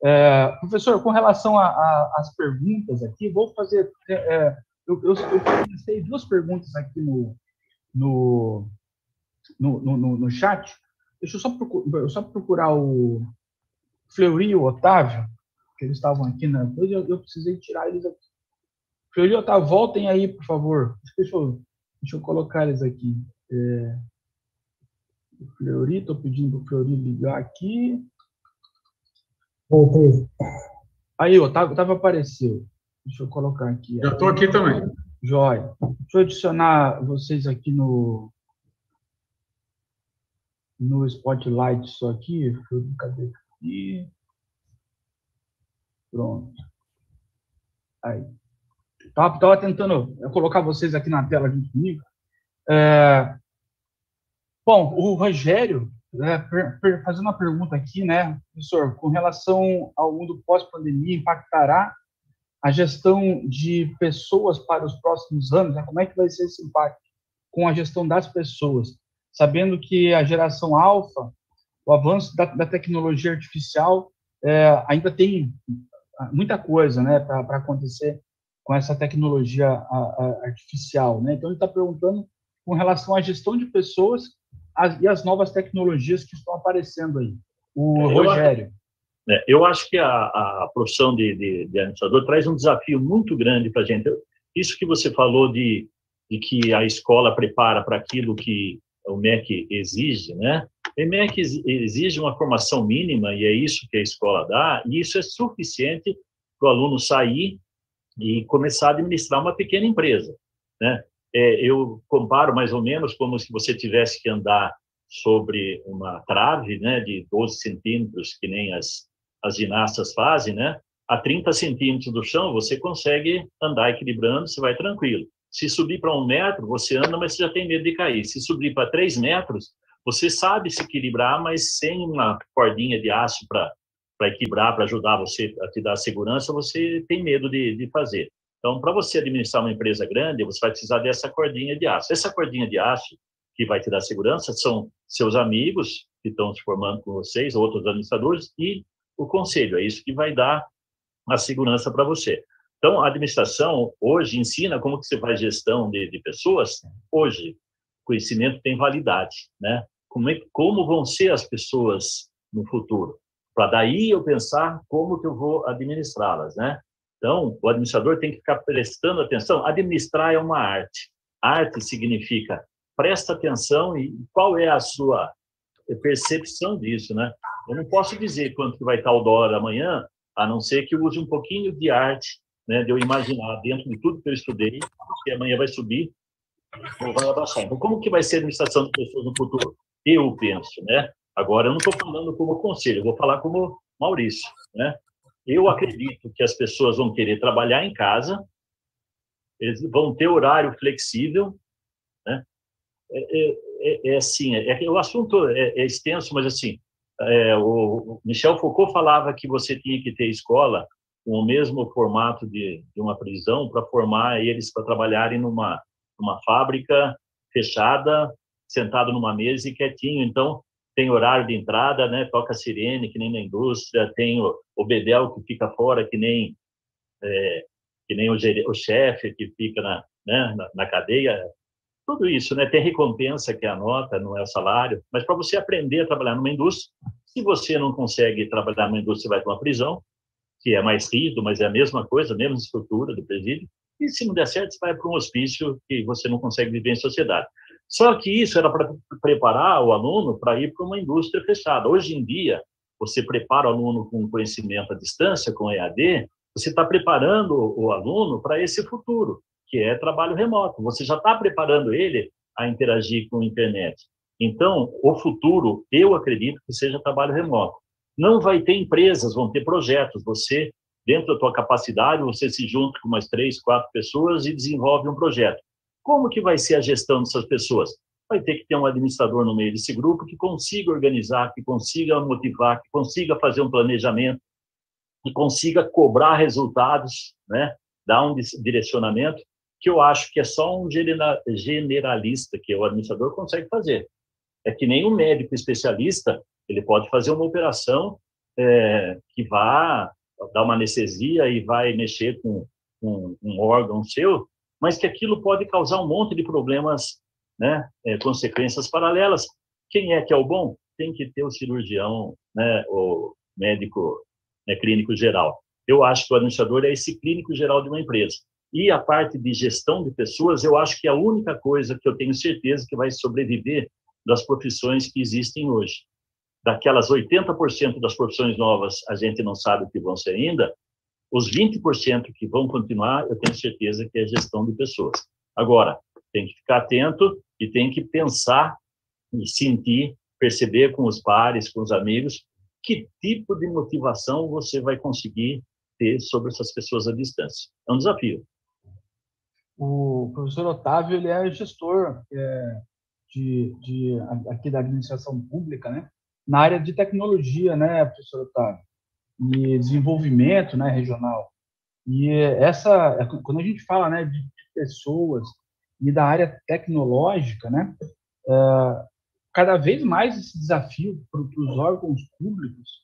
É, professor, com relação às perguntas aqui, vou fazer. É, é, eu, eu, eu duas perguntas aqui no, no, no, no, no chat. Deixa eu só, procurar, só procurar o Fleury o Otávio, que eles estavam aqui na. Eu, eu precisei tirar eles aqui. E Otávio, voltem aí, por favor. Deixa eu, deixa eu colocar eles aqui. É, o Fleury, estou pedindo para o Fleury ligar aqui. Voltei. Aí, o Otávio, Otávio apareceu. Deixa eu colocar aqui. Já estou aqui também. Jóia. Deixa eu adicionar vocês aqui no, no Spotlight só aqui. Cadê aqui? Pronto. Aí. Estava tava tentando colocar vocês aqui na tela junto comigo. É... Bom, o Rogério é, per, per, fazendo uma pergunta aqui, né, professor, com relação ao mundo pós-pandemia, impactará a gestão de pessoas para os próximos anos? Né? Como é que vai ser esse impacto com a gestão das pessoas? Sabendo que a geração alfa, o avanço da, da tecnologia artificial, é, ainda tem muita coisa né, para acontecer com essa tecnologia a, a, artificial. Né? Então, ele está perguntando com relação à gestão de pessoas as, e as novas tecnologias que estão aparecendo aí. O é, eu Rogério. Acho, é, eu acho que a, a profissão de, de, de, administrador traz um desafio muito grande para a gente. Isso que você falou de, de que a escola prepara para aquilo que o MEC exige, né? O MEC exige uma formação mínima e é isso que a escola dá, e isso é suficiente para o aluno sair e começar a administrar uma pequena empresa, né? é, eu comparo mais ou menos como se você tivesse que andar sobre uma trave né, de 12 centímetros, que nem as, as ginastas fazem, né? a 30 centímetros do chão, você consegue andar equilibrando, você vai tranquilo. Se subir para um metro, você anda, mas você já tem medo de cair. Se subir para três metros, você sabe se equilibrar, mas sem uma cordinha de aço para equilibrar, para ajudar você a te dar segurança, você tem medo de, de fazer. Então, para você administrar uma empresa grande, você vai precisar dessa cordinha de aço. Essa cordinha de aço que vai te dar segurança são seus amigos que estão se formando com vocês, outros administradores, e o conselho. É isso que vai dar a segurança para você. Então, a administração hoje ensina como que você faz gestão de, de pessoas. Hoje, conhecimento tem validade, né? Como, é, como vão ser as pessoas no futuro? Para daí eu pensar como que eu vou administrá-las, né? Então, o administrador tem que ficar prestando atenção. Administrar é uma arte. Arte significa presta atenção e qual é a sua percepção disso, né? Eu não posso dizer quanto que vai estar o dólar amanhã, a não ser que eu use um pouquinho de arte, né, de eu imaginar dentro de tudo que eu estudei, que amanhã vai subir ou vai abaixar. Então, como que vai ser a administração de pessoas no futuro? Eu penso, né? Agora, eu não estou falando como conselho, eu vou falar como Maurício, né? Eu acredito que as pessoas vão querer trabalhar em casa, eles vão ter horário flexível, né? É, é, é, é assim, é, o assunto é, é extenso, mas assim, é, o Michel Foucault falava que você tinha que ter escola com o mesmo formato de, de uma prisão para formar eles para trabalharem numa, numa fábrica fechada, sentado numa mesa e quietinho. Então, tem horário de entrada, né? Toca sirene, que nem na indústria, tem o, o bedel que fica fora, que nem é, que nem o, o chefe que fica na, né, na, na, cadeia. Tudo isso, né? Tem recompensa que é a nota, não é o salário, mas para você aprender a trabalhar numa indústria, se você não consegue trabalhar numa indústria, vai para uma prisão, que é mais rígido, mas é a mesma coisa, a mesma estrutura do presídio. E se não der certo, você vai para um hospício que você não consegue viver em sociedade. Só que isso era para preparar o aluno para ir para uma indústria fechada. Hoje em dia, você prepara o aluno com conhecimento à distância, com EAD, você está preparando o aluno para esse futuro, que é trabalho remoto. Você já está preparando ele a interagir com a internet. Então, o futuro, eu acredito que seja trabalho remoto. Não vai ter empresas, vão ter projetos. Você, dentro da tua capacidade, você se junta com umas três, quatro pessoas e desenvolve um projeto. Como que vai ser a gestão dessas pessoas? Vai ter que ter um administrador no meio desse grupo que consiga organizar, que consiga motivar, que consiga fazer um planejamento, que consiga cobrar resultados, né? dar um direcionamento, que eu acho que é só um generalista, que o administrador consegue fazer. É que nem um médico especialista, ele pode fazer uma operação é, que vá dar uma anestesia e vai mexer com, com um órgão seu, mas que aquilo pode causar um monte de problemas, né, é, consequências paralelas. Quem é que é o bom? Tem que ter o cirurgião, né, o médico né, clínico geral. Eu acho que o administrador é esse clínico geral de uma empresa. E a parte de gestão de pessoas, eu acho que é a única coisa que eu tenho certeza que vai sobreviver das profissões que existem hoje. Daquelas 80% das profissões novas, a gente não sabe o que vão ser ainda, os 20% que vão continuar, eu tenho certeza que é gestão de pessoas. Agora, tem que ficar atento e tem que pensar e sentir, perceber com os pares, com os amigos, que tipo de motivação você vai conseguir ter sobre essas pessoas à distância. É um desafio. O professor Otávio ele é gestor é, de, de, aqui da administração pública, né? Na área de tecnologia, né, professor Otávio? E desenvolvimento, né, regional. E essa, quando a gente fala, né, de pessoas e da área tecnológica, né, é, cada vez mais esse desafio para os órgãos públicos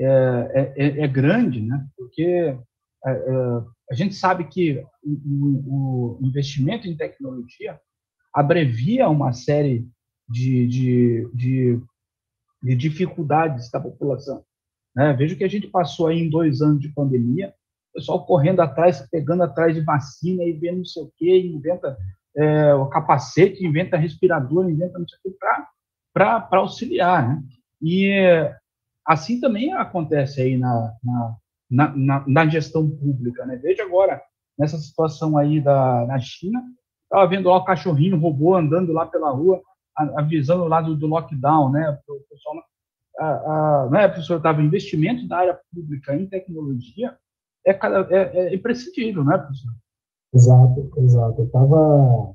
é, é, é, é, grande, né? Porque é, é, a gente sabe que o, o, investimento em tecnologia abrevia uma série de, de, de, de dificuldades da população. Né? Veja que a gente passou aí em dois anos de pandemia, o pessoal correndo atrás, pegando atrás de vacina e vendo não sei o quê, inventa é, o capacete, inventa respirador, inventa não sei o quê, para auxiliar. Né? E assim também acontece aí na, na, na, na, gestão pública. Né? Veja agora, nessa situação aí da, na China, estava vendo lá o cachorrinho, o robô andando lá pela rua, avisando lá do, do lockdown, né? O pessoal, a, a, né, professor Otávio, investimento da área pública em tecnologia é, é, é imprescindível, né, professor? Exato, exato. Eu estava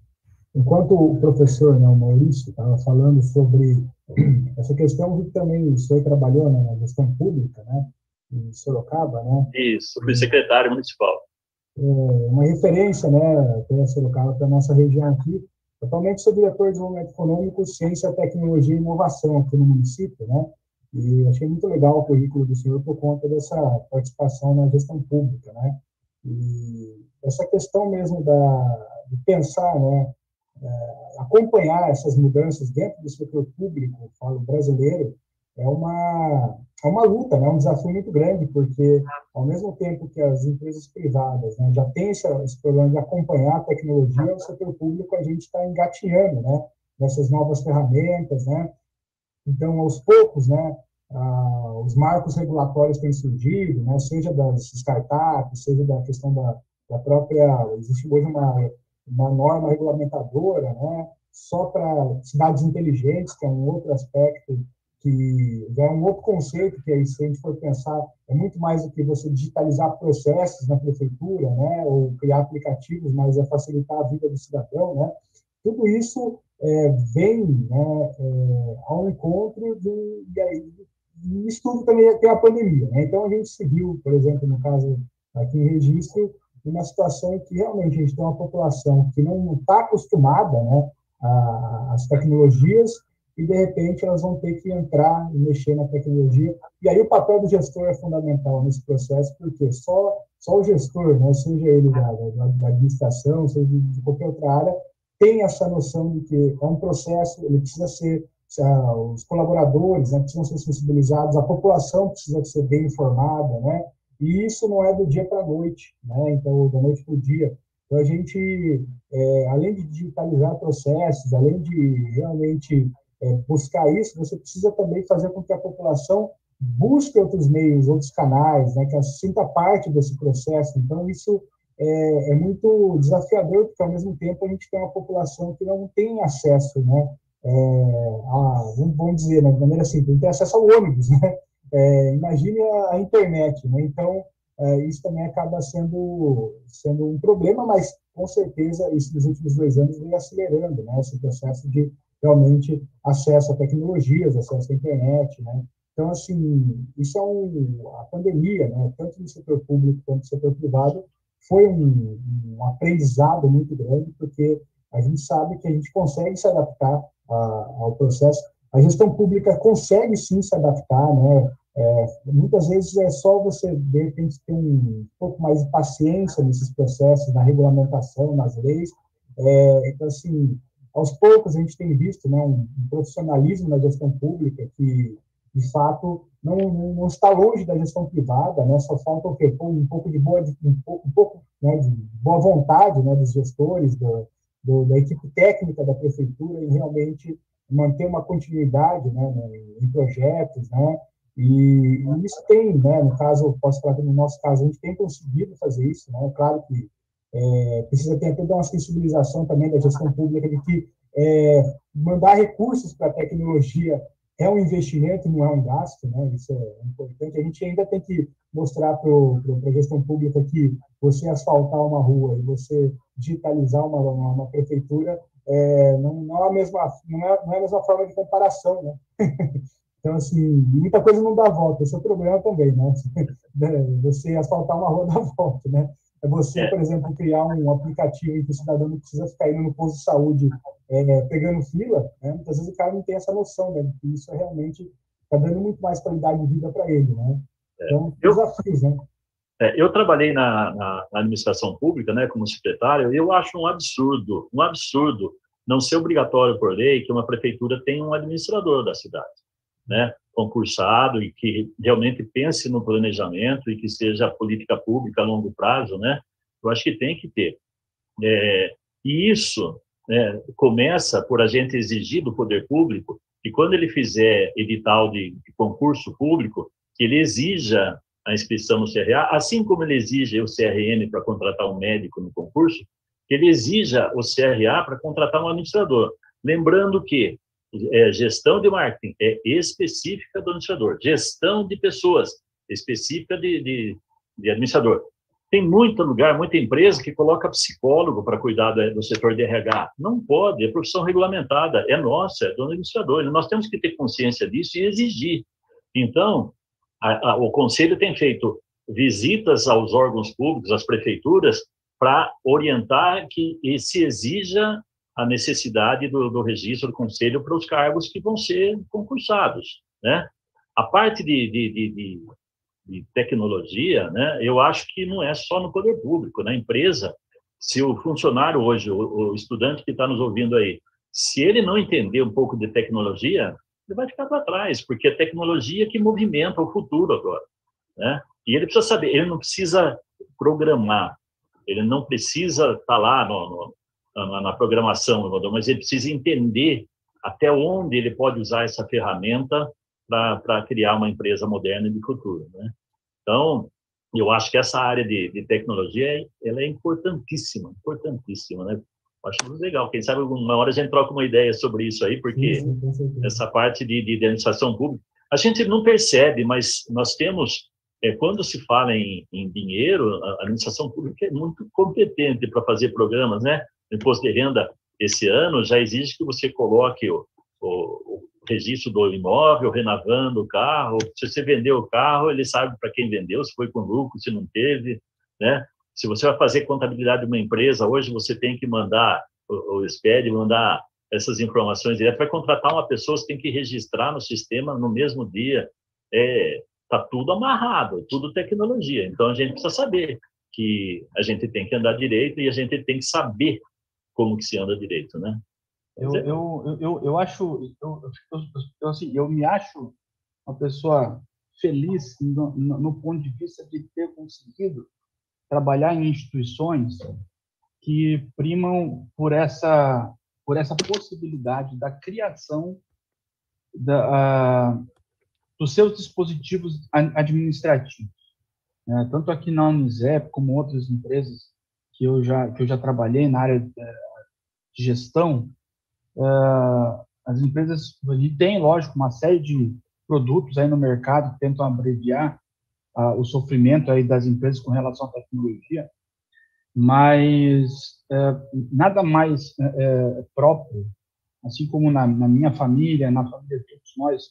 Enquanto o professor, né, o Maurício, estava falando sobre essa questão que também o senhor trabalhou né, na gestão pública, né, em Sorocaba, né? Isso, fui secretário municipal. É uma referência, né, até Sorocaba para a nossa região aqui. Atualmente sou diretor de desenvolvimento econômico, ciência, tecnologia e inovação aqui no município, né? E achei muito legal o currículo do senhor por conta dessa participação na gestão pública, né? E essa questão mesmo da, de pensar, né, é, acompanhar essas mudanças dentro do setor público, falo brasileiro, é uma, é uma luta, né? é um desafio muito grande, porque ao mesmo tempo que as empresas privadas né, já têm esse, esse problema de acompanhar a tecnologia, o setor público a gente está engatinhando né, nessas novas ferramentas. Né? Então, aos poucos, né, ah, os marcos regulatórios têm surgido, né, seja das startups, seja da questão da, da própria. Existe hoje uma uma norma regulamentadora, né, só para cidades inteligentes, que é um outro aspecto que é um outro conceito que aí, se a gente for pensar, é muito mais do que você digitalizar processos na prefeitura, né, ou criar aplicativos, mas é facilitar a vida do cidadão, né. Tudo isso é, vem né, é, ao encontro do e aí, isso tudo também tem a pandemia, né? Então a gente seguiu, por exemplo, no caso aqui em registro, uma situação em que realmente a gente tem uma população que não está acostumada né, às tecnologias e, de repente, elas vão ter que entrar e mexer na tecnologia. E aí o papel do gestor é fundamental nesse processo, porque só, só o gestor, né, seja ele da, da administração, seja de qualquer outra área, tem essa noção de que é um processo, ele precisa ser os colaboradores né, precisam ser sensibilizados, a população precisa ser bem informada, né? E isso não é do dia para a noite, né? Então, da noite para o dia. Então, a gente, é, além de digitalizar processos, além de realmente é, buscar isso, você precisa também fazer com que a população busque outros meios, outros canais, né, que ela sinta parte desse processo. Então, isso é, é, muito desafiador, porque, ao mesmo tempo, a gente tem uma população que não tem acesso, né, é, a, vamos dizer, né, de maneira simples, não tem acesso ao ônibus, né? É, imagine a, a, internet, né? Então, é, isso também acaba sendo, sendo um problema, mas, com certeza, isso nos últimos dois anos vem acelerando, né, esse processo de realmente acesso a tecnologias, acesso à internet, né? Então, assim, isso é um, a pandemia, né, tanto no setor público quanto no setor privado, foi um, um aprendizado muito grande, porque a gente sabe que a gente consegue se adaptar a, ao processo. A gestão pública consegue sim se adaptar, né? É, muitas vezes é só você, de repente, ter um pouco mais de paciência nesses processos, na regulamentação, nas leis. É, então, assim, aos poucos a gente tem visto né, um, um profissionalismo na gestão pública que, de fato, não, não, está longe da gestão privada, né? Só falta o quê? Um pouco de boa, um pouco, um pouco né, de boa vontade, né, dos gestores, do, do, da equipe técnica da prefeitura em realmente manter uma continuidade, né, em projetos, né? E, e isso tem, né? No caso, posso falar que no nosso caso a gente tem conseguido fazer isso, né? Claro que é, precisa ter toda uma sensibilização também da gestão pública de que é, mandar recursos para a tecnologia é um investimento, não é um gasto, né? Isso é importante. A gente ainda tem que mostrar para a gestão pública que você asfaltar uma rua e você digitalizar uma, uma, uma prefeitura é, não, não, é a mesma, não, é, não é a mesma forma de comparação, né? então, assim, muita coisa não dá volta. Esse é o problema também, né? Você asfaltar uma rua dá volta, né? É você, é. por exemplo, criar um aplicativo em que o cidadão não precisa ficar indo no posto de saúde é, pegando fila, né? muitas vezes o cara não tem essa noção, né? Que isso é realmente está dando muito mais qualidade de vida para ele, né? É. Então, eu, desafios, né? É, eu trabalhei na, na, na, administração pública, né, como secretário, e eu acho um absurdo, um absurdo não ser obrigatório por lei que uma prefeitura tenha um administrador da cidade, né? concursado e que realmente pense no planejamento e que seja política pública a longo prazo, né? Eu acho que tem que ter. É, e isso né, começa por a gente exigir do poder público que quando ele fizer edital de, de concurso público, que ele exija a inscrição no CRA, assim como ele exige o CRN para contratar um médico no concurso, que ele exija o CRA para contratar um administrador. Lembrando que é, gestão de marketing é específica do administrador, gestão de pessoas específica de, de, de administrador. Tem muito lugar, muita empresa que coloca psicólogo para cuidar do setor de RH. Não pode, é profissão regulamentada, é nossa, é do administrador. Nós temos que ter consciência disso e exigir. Então, a, a, o conselho tem feito visitas aos órgãos públicos, às prefeituras, para orientar que se exija a necessidade do, do registro do conselho para os cargos que vão ser concursados, né? A parte de, de, de, de, tecnologia, né? Eu acho que não é só no poder público, na empresa. Se o funcionário hoje, o, o estudante que está nos ouvindo aí, se ele não entender um pouco de tecnologia, ele vai ficar para trás, porque é tecnologia que movimenta o futuro agora, né? E ele precisa saber, ele não precisa programar, ele não precisa estar tá lá no, no na, na programação, mas ele precisa entender até onde ele pode usar essa ferramenta para criar uma empresa moderna de futuro, né? Então, eu acho que essa área de, de tecnologia ela é importantíssima, importantíssima, né? Acho legal. Quem sabe uma hora a gente troca uma ideia sobre isso aí, porque sim, sim, essa parte de, de, administração pública a gente não percebe, mas nós temos é, quando se fala em, em dinheiro, a administração pública é muito competente para fazer programas, né? imposto de renda esse ano já exige que você coloque o, o, o registro do imóvel, renavando o carro. Se você vendeu o carro, ele sabe para quem vendeu, se foi com lucro, se não teve, né? Se você vai fazer contabilidade de uma empresa, hoje você tem que mandar o, SPED, mandar essas informações direto. Vai contratar uma pessoa, você tem que registrar no sistema no mesmo dia. É, tá tudo amarrado, tudo tecnologia. Então a gente precisa saber que a gente tem que andar direito e a gente tem que saber como que se anda direito, né? Eu, eu, eu, eu acho, eu, eu, assim, eu me acho uma pessoa feliz no, no, ponto de vista de ter conseguido trabalhar em instituições que primam por essa por essa possibilidade da criação da, dos seus dispositivos administrativos. Né? Tanto aqui na Unisep, como outras empresas que eu já, que eu já trabalhei na área de gestão, as empresas têm, lógico, uma série de produtos aí no mercado que tentam abreviar uh, o sofrimento aí das empresas com relação à tecnologia, mas uh, nada mais uh, próprio, assim como na, na, minha família, na família de todos nós,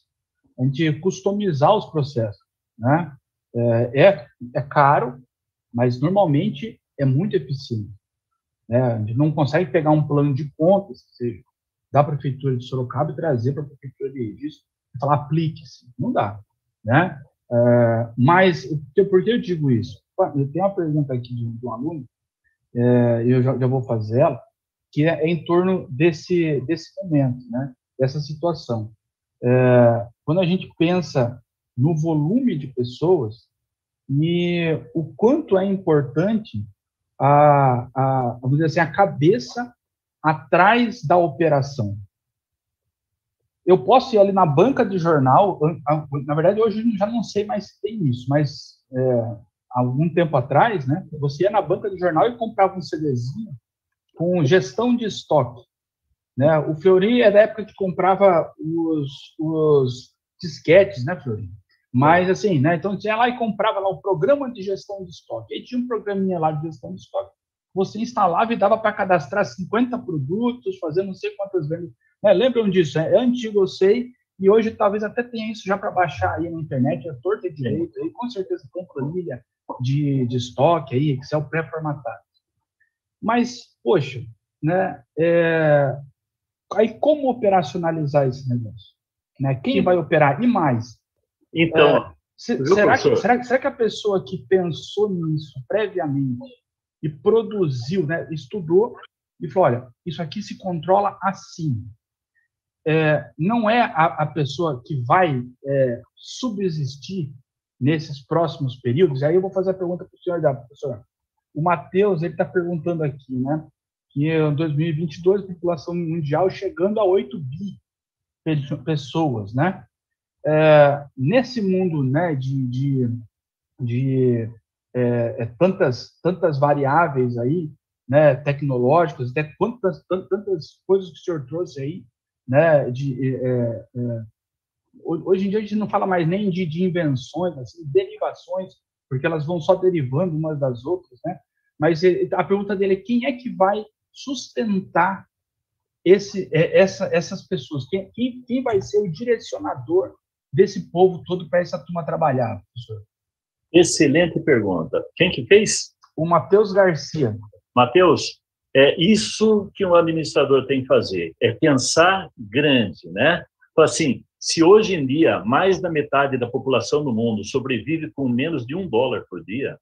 a gente customizar os processos, né? É, é caro, mas normalmente é muito eficiente. Né? A gente não consegue pegar um plano de contas, seja da prefeitura de Sorocaba e trazer para a prefeitura de registro e falar aplique-se. Não dá, né? É, mas por que eu digo isso? Eu tenho uma pergunta aqui de, um aluno, é, eu já, já, vou fazer ela, que é, é, em torno desse desse momento, né? Dessa situação. É, quando a gente pensa no volume de pessoas e o quanto é importante a, a vamos dizer assim a cabeça atrás da operação. Eu posso ir ali na banca de jornal, na verdade hoje já não sei mais se tem isso, mas é, algum tempo atrás, né, você ia na banca de jornal e comprava um CDzinho com gestão de estoque. Né? O Fleury é da época que comprava os, os disquetes, né, Fleury? Mas, assim, né, então ia lá e comprava lá o programa de gestão de estoque. Aí tinha um programinha lá de gestão de estoque você instalava e dava para cadastrar 50 produtos, fazer não sei quantas vendas. É, lembram disso? É, antigo, eu sei, e hoje talvez até tenha isso já para baixar aí na internet, é torta e direito, aí com certeza tem planilha de, de estoque aí, Excel pré-formatado. Mas, poxa, né, é, aí como operacionalizar esse negócio? Né? Quem Sim. vai operar? E mais? Então, é, se, será, que, será, será que a pessoa que pensou nisso previamente e produziu, né, estudou e falou: olha, isso aqui se controla assim. É, não é a, a, pessoa que vai é, subsistir nesses próximos períodos. Aí eu vou fazer a pergunta para o senhor, da professora. O Matheus está perguntando aqui, né, que em 2022 a população mundial chegando a 8 bi pessoas, né? É, nesse mundo, né, de, de, de é, é, tantas, tantas variáveis aí, né, tecnológicas, até quantas, tantas coisas que o senhor trouxe aí, né, de, é, é, é, hoje em dia a gente não fala mais nem de, de invenções, assim, derivações, porque elas vão só derivando umas das outras, né, mas a pergunta dele é quem é que vai sustentar esse, essa, essas pessoas? Quem, quem, quem vai ser o direcionador desse povo todo para essa turma trabalhar, professor? Excelente pergunta. Quem que fez? O Matheus Garcia. Matheus, é isso que um administrador tem que fazer, é pensar grande, né? Então, assim, se hoje em dia mais da metade da população do mundo sobrevive com menos de um dólar por dia,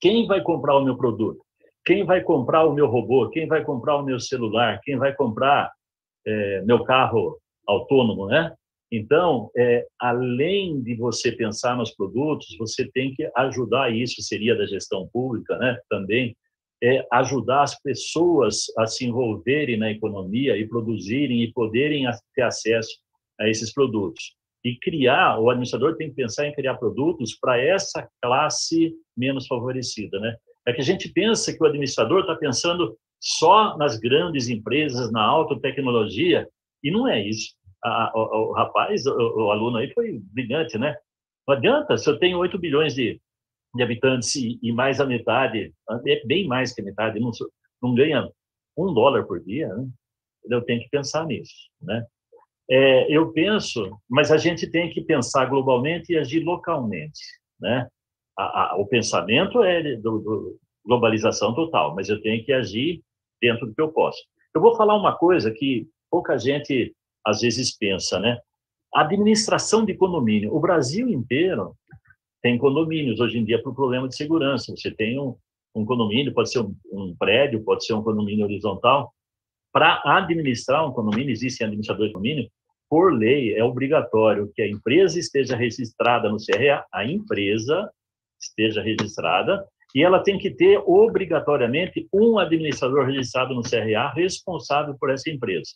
quem vai comprar o meu produto? Quem vai comprar o meu robô? Quem vai comprar o meu celular? Quem vai comprar é, meu carro autônomo, né? Então, é, além de você pensar nos produtos, você tem que ajudar, isso seria da gestão pública né, também, é ajudar as pessoas a se envolverem na economia e produzirem e poderem ter acesso a esses produtos. E criar, o administrador tem que pensar em criar produtos para essa classe menos favorecida. Né? É que a gente pensa que o administrador está pensando só nas grandes empresas, na alta tecnologia, e não é isso a, o, o, rapaz, o, o, aluno aí foi brilhante, né? Não adianta, se eu tenho 8 bilhões de, de habitantes e, e, mais a metade, é bem mais que a metade, não, não ganha um dólar por dia, né? eu tenho que pensar nisso, né? É, eu penso, mas a gente tem que pensar globalmente e agir localmente, né? A, a, o pensamento é do, do, globalização total, mas eu tenho que agir dentro do que eu posso. Eu vou falar uma coisa que pouca gente às vezes pensa, né? Administração de condomínio. O Brasil inteiro tem condomínios hoje em dia por problema de segurança. Você tem um, um condomínio, pode ser um, um, prédio, pode ser um condomínio horizontal. Para administrar um condomínio, existem administradores de condomínio, por lei é obrigatório que a empresa esteja registrada no CRA, a empresa esteja registrada E ela tem que ter, obrigatoriamente, um administrador registrado no CRA responsável por essa empresa.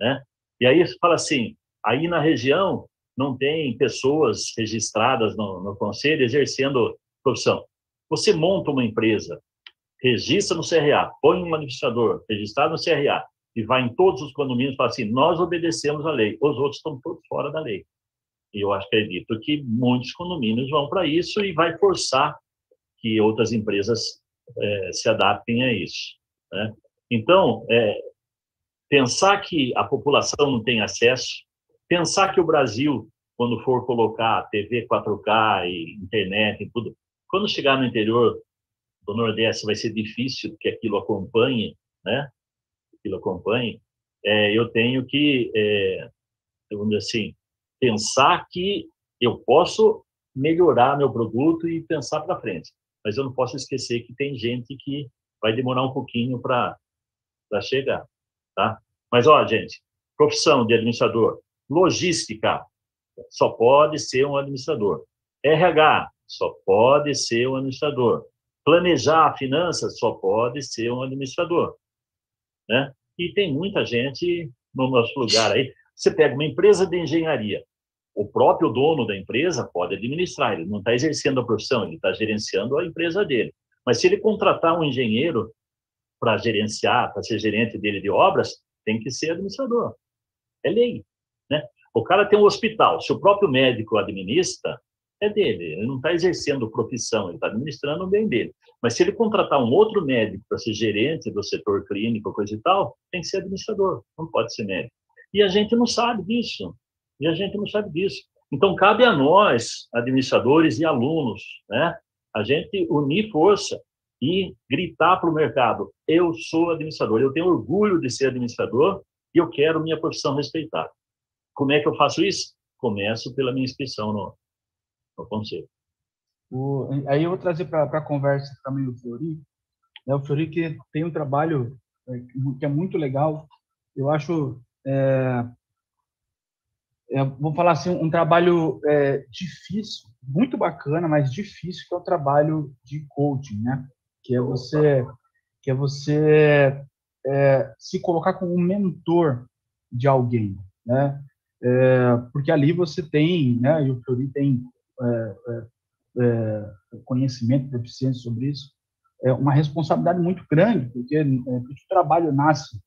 Né? E aí fala assim, aí na região não tem pessoas registradas no, no conselho exercendo profissão. Você monta uma empresa, registra no CRA, põe um administrador registrado no CRA e vai em todos os condomínios e fala assim, nós obedecemos a lei, os outros estão todos fora da lei. E eu acredito que muitos condomínios vão para isso e vai forçar que outras empresas é, se adaptem a isso. Né? Então, é, pensar que a população não tem acesso, pensar que o Brasil, quando for colocar TV 4K e internet e tudo, quando chegar no interior do Nordeste vai ser difícil que aquilo acompanhe, né? Aquilo acompanhe. É, eu tenho que, é, assim, pensar que eu posso melhorar meu produto e pensar para frente. Mas eu não posso esquecer que tem gente que vai demorar um pouquinho para chegar, tá? Mas, ó, gente, profissão de administrador, logística, só pode ser um administrador. RH, só pode ser um administrador. Planejar finanças, só pode ser um administrador. Né? E tem muita gente no nosso lugar aí. Você pega uma empresa de engenharia, o próprio dono da empresa pode administrar, ele não está exercendo a profissão, ele está gerenciando a empresa dele. Mas se ele contratar um engenheiro para gerenciar, para ser gerente dele de obras, tem que ser administrador. É lei. Né? O cara tem um hospital, se o próprio médico administra, é dele, ele não está exercendo profissão, ele está administrando o bem dele. Mas se ele contratar um outro médico para ser gerente do setor clínico, coisa e tal, tem que ser administrador, não pode ser médico. E a gente não sabe disso. E a gente não sabe disso. Então, cabe a nós, administradores e alunos, né, a gente unir força e gritar para o mercado: eu sou administrador, eu tenho orgulho de ser administrador e eu quero minha profissão respeitada. Como é que eu faço isso? Começo pela minha inscrição no, no conselho. O, aí eu vou trazer para a conversa também o Flori. Né, o Flori que tem um trabalho é, que é muito legal. Eu acho é, é, vou falar assim, um trabalho é, difícil, muito bacana, mas difícil, que é o trabalho de coaching, né? Que é você, que é você é, se colocar como mentor de alguém, né? É, porque ali você tem, né? E o Flori tem é, é, conhecimento, proficiência sobre isso, é uma responsabilidade muito grande, porque, porque o trabalho nasce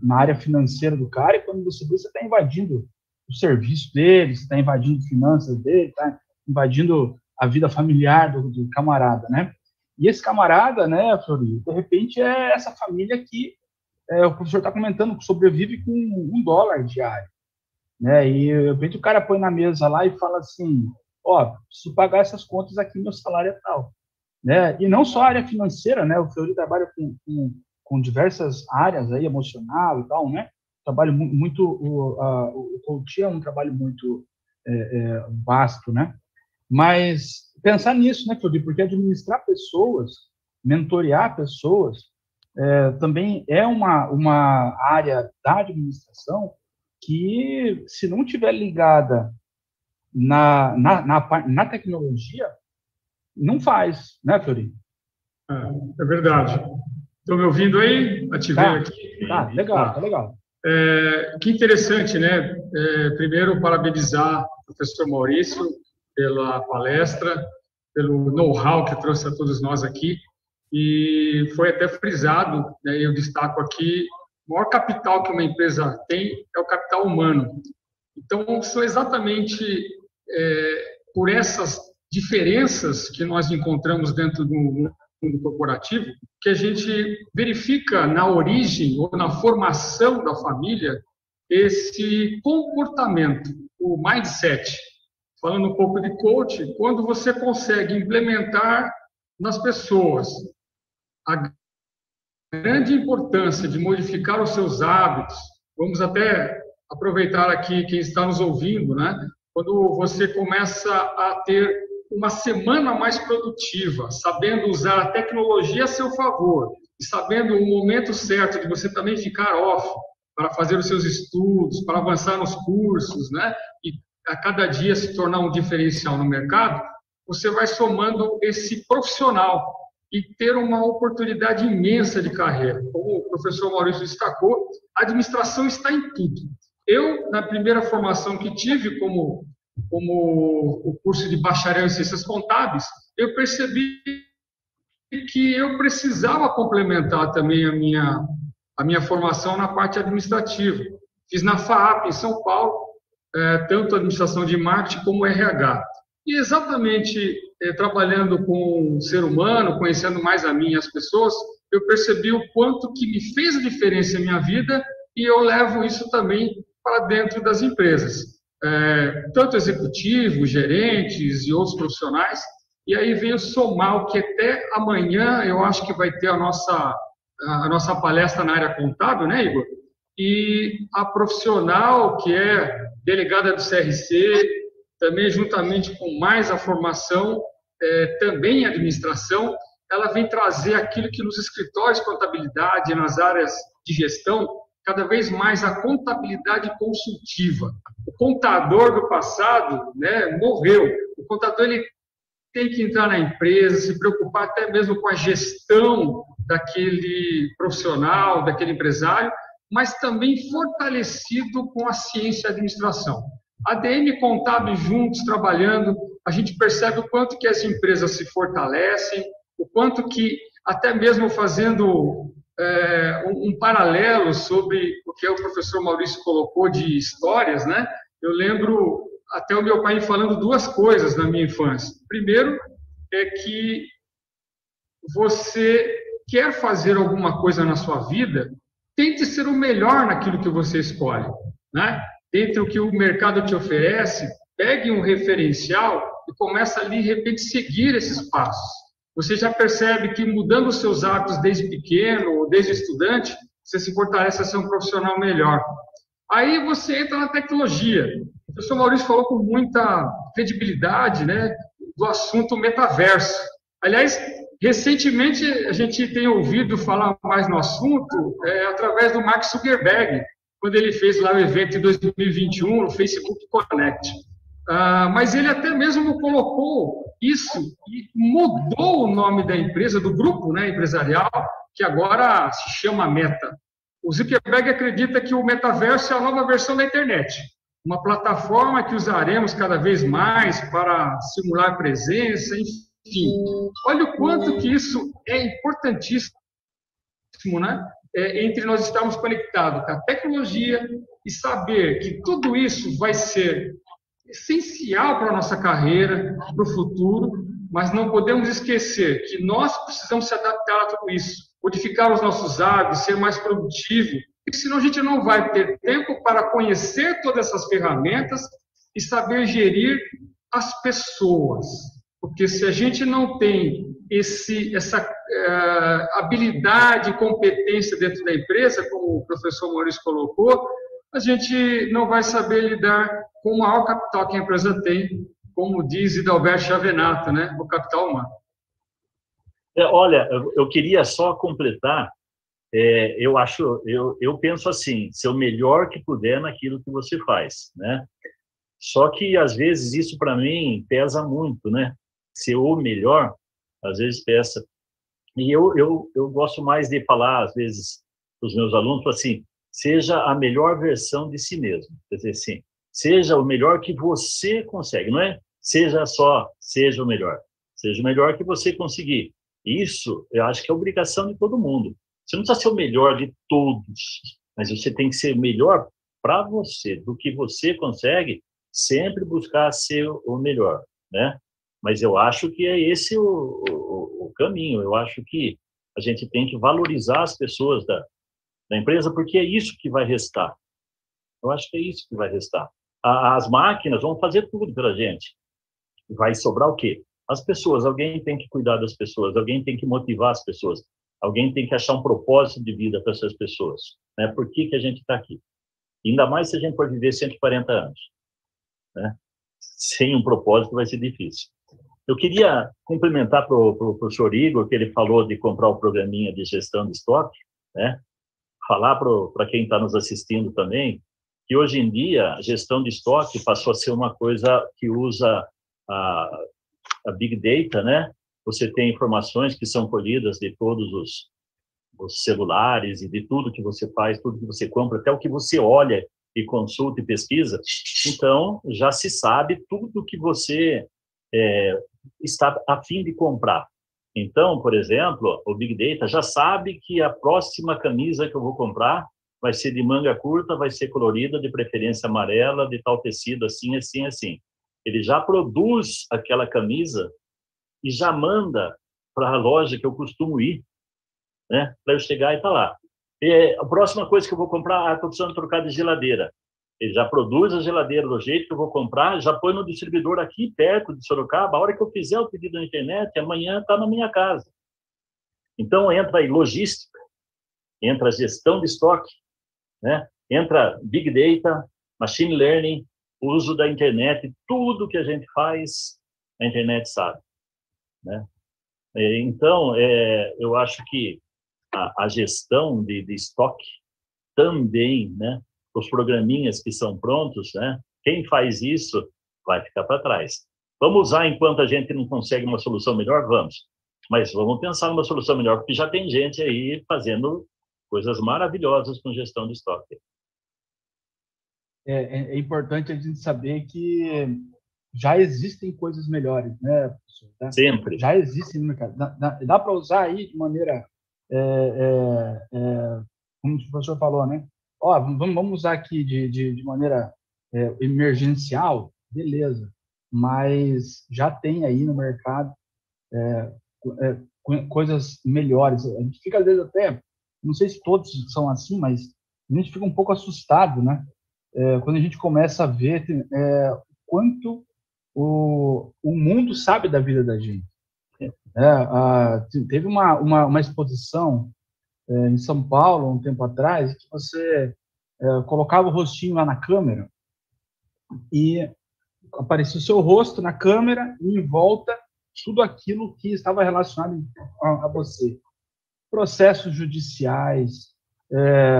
na área financeira do cara e quando você vê, você está invadindo o serviço dele, está invadindo finanças dele, está invadindo a vida familiar do, do, camarada, né? E esse camarada, né, Flori, de repente é essa família que é, o professor está comentando que sobrevive com um dólar diário, né? E de repente o cara põe na mesa lá e fala assim, ó, preciso pagar essas contas aqui, meu salário é tal, né? E não só a área financeira, né? O Flori trabalha com, com, com diversas áreas aí, emocional e tal, né? trabalho muito o, a, o coaching é um trabalho muito é, é, vasto, né? Mas pensar nisso, né, Claudio? Porque administrar pessoas, mentorear pessoas, é, também é uma, uma área da administração que, se não tiver ligada na, na, na, na tecnologia, não faz, né, Florinho? É, é verdade. Estão me ouvindo aí? Ativei tá, aqui. Tá, legal, tá legal. É, que interessante, né? É, primeiro, parabenizar o professor Maurício pela palestra, pelo know-how que trouxe a todos nós aqui. E foi até frisado, né, eu destaco aqui, o maior capital que uma empresa tem é o capital humano. Então, são exatamente é, por essas diferenças que nós encontramos dentro do mundo corporativo, que a gente verifica na origem ou na formação da família esse comportamento, o mindset. Falando um pouco de coach, quando você consegue implementar nas pessoas a grande importância de modificar os seus hábitos, vamos até aproveitar aqui quem está nos ouvindo, né? Quando você começa a ter uma semana mais produtiva, sabendo usar a tecnologia a seu favor e sabendo o momento certo de você também ficar off para fazer os seus estudos, para avançar nos cursos, né? E a cada dia se tornar um diferencial no mercado, você vai somando esse profissional e ter uma oportunidade imensa de carreira. Como o professor Maurício destacou, a administração está em tudo. Eu, na primeira formação que tive como, como o curso de bacharel em ciências contábeis, eu percebi que eu precisava complementar também a minha, a minha formação na parte administrativa. Fiz na FAAP, em São Paulo, é, tanto administração de marketing como RH. E exatamente é, trabalhando com o ser humano, conhecendo mais a mim e as pessoas, eu percebi o quanto que me fez a diferença em minha vida e eu levo isso também para dentro das empresas. É, tanto executivos, gerentes e outros profissionais. E aí veio somar o que até amanhã eu acho que vai ter a nossa, a nossa palestra na área contábil, né, Igor? E a profissional que é delegada do CRC, também juntamente com mais a formação, é, também em administração, ela vem trazer aquilo que nos escritórios de contabilidade, nas áreas de gestão, cada vez mais a contabilidade consultiva. O contador do passado né, morreu. O contador ele tem que entrar na empresa, se preocupar até mesmo com a gestão daquele profissional, daquele empresário, mas também fortalecido com a ciência e a administração. ADM contábil juntos, trabalhando, a gente percebe o quanto que as empresas se fortalecem, o quanto que, até mesmo fazendo é, um, um, paralelo sobre o que o professor Maurício colocou de histórias, né? Eu lembro até o meu pai falando duas coisas na minha infância. Primeiro, é que você quer fazer alguma coisa na sua vida, tente ser o melhor naquilo que você escolhe, né? Entre o que o mercado te oferece, pegue um referencial e começa ali, de repente, seguir esses passos você já percebe que mudando os seus hábitos desde pequeno ou desde estudante, você se fortalece a ser um profissional melhor. Aí você entra na tecnologia. O professor Maurício falou com muita credibilidade né, do assunto metaverso. Aliás, recentemente a gente tem ouvido falar mais no assunto é, através do Mark Zuckerberg, quando ele fez lá o evento em 2021 no Facebook Connect. Ah, mas ele até mesmo colocou isso e mudou o nome da empresa, do grupo né, empresarial, que agora se chama Meta. O Zuckerberg acredita que o metaverso é a nova versão da internet, uma plataforma que usaremos cada vez mais para simular presença, enfim. Olha o quanto que isso é importantíssimo, né? É, entre nós estarmos conectados com a tecnologia e saber que tudo isso vai ser essencial para a nossa carreira, para o futuro, mas não podemos esquecer que nós precisamos se adaptar a tudo isso, modificar os nossos hábitos, ser mais produtivo, porque senão a gente não vai ter tempo para conhecer todas essas ferramentas e saber gerir as pessoas. Porque se a gente não tem esse, essa uh, habilidade e competência dentro da empresa, como o professor Maurício colocou, a gente não vai saber lidar com o maior capital que a empresa tem, como diz Hidalberto Chavenato, né? o capital humano. É, olha, eu queria só completar. É, eu acho, eu, eu penso assim, ser o melhor que puder naquilo que você faz, né? Só que às vezes isso para mim pesa muito, né? Ser o melhor, às vezes pesa. E eu, eu, eu gosto mais de falar, às vezes, para os meus alunos, assim, seja a melhor versão de si mesmo. Quer dizer, sim, seja o melhor que você consegue, não é? Seja só, seja o melhor. Seja o melhor que você conseguir. Isso, eu acho que é obrigação de todo mundo. Você não precisa ser o melhor de todos, mas você tem que ser melhor para você, do que você consegue, sempre buscar ser o melhor, né? Mas eu acho que é esse o, o, o caminho. Eu acho que a gente tem que valorizar as pessoas da, da empresa, porque é isso que vai restar. Eu acho que é isso que vai restar. As máquinas vão fazer tudo pela gente. Vai sobrar o quê? As pessoas. Alguém tem que cuidar das pessoas, alguém tem que motivar as pessoas, alguém tem que achar um propósito de vida para essas pessoas. Né? Por que, que a gente está aqui? Ainda mais se a gente for viver 140 anos. Né? Sem um propósito vai ser difícil. Eu queria complementar para o professor Igor, que ele falou de comprar o programinha de gestão de estoque, né? falar para quem está nos assistindo também que hoje em dia a gestão de estoque passou a ser uma coisa que usa a, a Big Data, né? Você tem informações que são colhidas de todos os, os celulares e de tudo que você faz, tudo que você compra, até o que você olha e consulta e pesquisa. Então, já se sabe tudo que você é, está a fim de comprar. Então, por exemplo, o Big Data já sabe que a próxima camisa que eu vou comprar vai ser de manga curta, vai ser colorida, de preferência amarela, de tal tecido, assim, assim, assim. Ele já produz aquela camisa e já manda para a loja que eu costumo ir, né? Para eu chegar e tá lá. E a próxima coisa que eu vou comprar, ah, estou precisando trocar de geladeira. Ele já produz a geladeira do jeito que eu vou comprar, já põe no distribuidor aqui perto de Sorocaba. A hora que eu fizer o pedido na internet, amanhã está na minha casa. Então entra aí logística, entra gestão de estoque, né? entra big data, machine learning, uso da internet, tudo que a gente faz, a internet sabe. Né? É, então, é, eu acho que a, a gestão de, de estoque também, né? Os programinhas que são prontos, né? Quem faz isso vai ficar para trás. Vamos usar enquanto a gente não consegue uma solução melhor? Vamos. Mas vamos pensar numa solução melhor, porque já tem gente aí fazendo coisas maravilhosas com gestão de estoque. É, é, é importante a gente saber que já existem coisas melhores, né, professor? Tá? Sempre. Já existem no mercado. Dá, dá, dá para usar aí de maneira, é, é, é, como o professor falou, né? Ó, vamos, usar aqui de, de, de maneira é, emergencial, beleza, mas já tem aí no mercado é, é, coisas melhores. A gente fica, às vezes, até, não sei se todos são assim, mas a gente fica um pouco assustado, né? É, quando a gente começa a ver é, quanto o, o mundo sabe da vida da gente. É, a, teve uma, uma, uma exposição é, em São Paulo, um tempo atrás, que você é, colocava o rostinho lá na câmera e aparecia o seu rosto na câmera e em volta tudo aquilo que estava relacionado a, a você. Processos judiciais, é,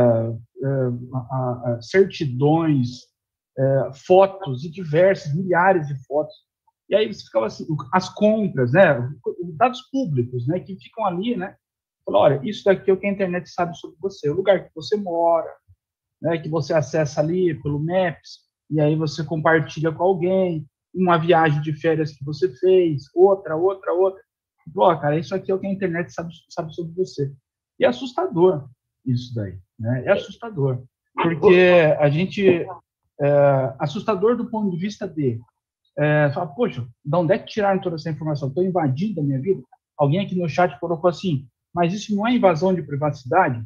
a, a, certidões, fotos e diversas, milhares de fotos. E aí você ficava assim, as compras, né, dados públicos, né, que ficam ali, né, Falou, olha, isso daqui é o que a internet sabe sobre você, o lugar que você mora, né, que você acessa ali pelo Maps, e aí você compartilha com alguém, uma viagem de férias que você fez, outra, outra, outra. Falou, cara, isso aqui é o que a internet sabe, sabe sobre você. E é assustador isso daí, né? É assustador, porque a gente é, assustador do ponto de vista de é, fala, poxa, de onde é que tiraram toda essa informação? Estou invadindo a minha vida? Alguém aqui no chat colocou assim, mas isso não é invasão de privacidade?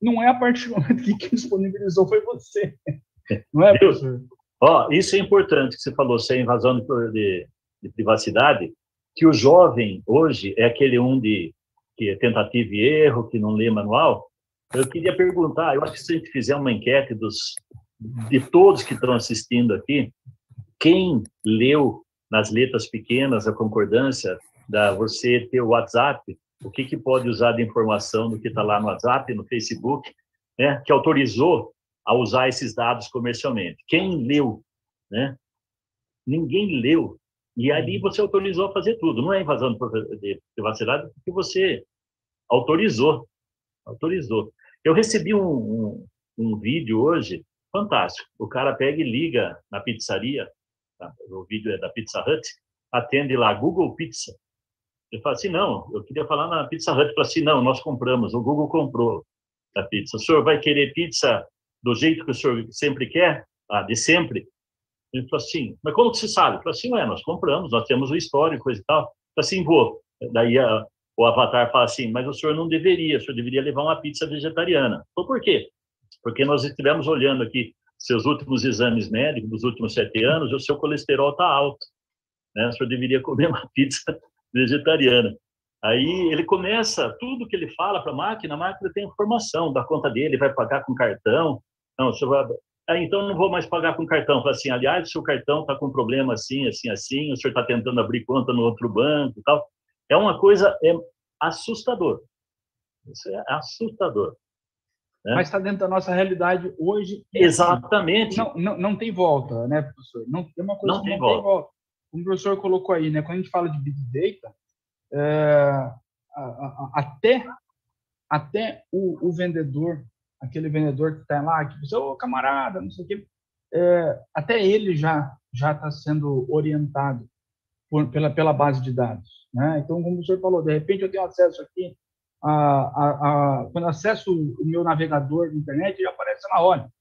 Não é a partir do momento que quem disponibilizou foi você. Não é, professor? Ó, isso é importante que você falou, se é invasão de, de, de, privacidade, que o jovem hoje é aquele um de que é tentativa e erro, que não lê manual. Eu queria perguntar, eu acho que se a gente fizer uma enquete dos, de todos que estão assistindo aqui, quem leu nas letras pequenas a concordância da você ter o WhatsApp o que, que pode usar de informação do que está lá no WhatsApp, no Facebook, né, que autorizou a usar esses dados comercialmente. Quem leu? Né? Ninguém leu. E ali você autorizou a fazer tudo. Não é invasão de privacidade, porque você autorizou. Autorizou. Eu recebi um, um, um vídeo hoje fantástico. O cara pega e liga na pizzaria, tá? o vídeo é da Pizza Hut, atende lá Google Pizza, ele fala assim, não, eu queria falar na Pizza Hut. Fala assim, não, nós compramos, o Google comprou a pizza. O senhor vai querer pizza do jeito que o senhor sempre quer? Ah, de sempre? Ele falou assim, mas como que você sabe? Ele falou assim, ué, nós compramos, nós temos o histórico, coisa e tal. Ele falou assim, vou. Daí a, o avatar fala assim, mas o senhor não deveria, o senhor deveria levar uma pizza vegetariana. Por quê? Porque nós estivemos olhando aqui seus últimos exames médicos dos últimos sete anos o seu colesterol está alto. Né? O senhor deveria comer uma pizza vegetariana. Aí ele começa, tudo que ele fala para a máquina, a máquina tem informação da conta dele, vai pagar com cartão. Não, o vai... ah, então não vou mais pagar com cartão. Fala assim, aliás, o seu cartão está com problema assim, assim, assim, o senhor está tentando abrir conta no outro banco e tal. É uma coisa é assustador. Isso é assustador. Né? Mas está dentro da nossa realidade hoje. Exatamente. Não, não, não tem volta, né, professor? Não, é uma coisa não que tem não volta. tem volta. Como o professor colocou aí, né, quando a gente fala de Big Data, é, até, até o, o, vendedor, aquele vendedor que está lá, que diz, ô camarada, não sei o quê, é, até ele já já está sendo orientado por, pela, pela base de dados. Né? Então, como o senhor falou, de repente eu tenho acesso aqui, a, a, a, quando acesso o meu navegador de internet, já aparece lá, olha,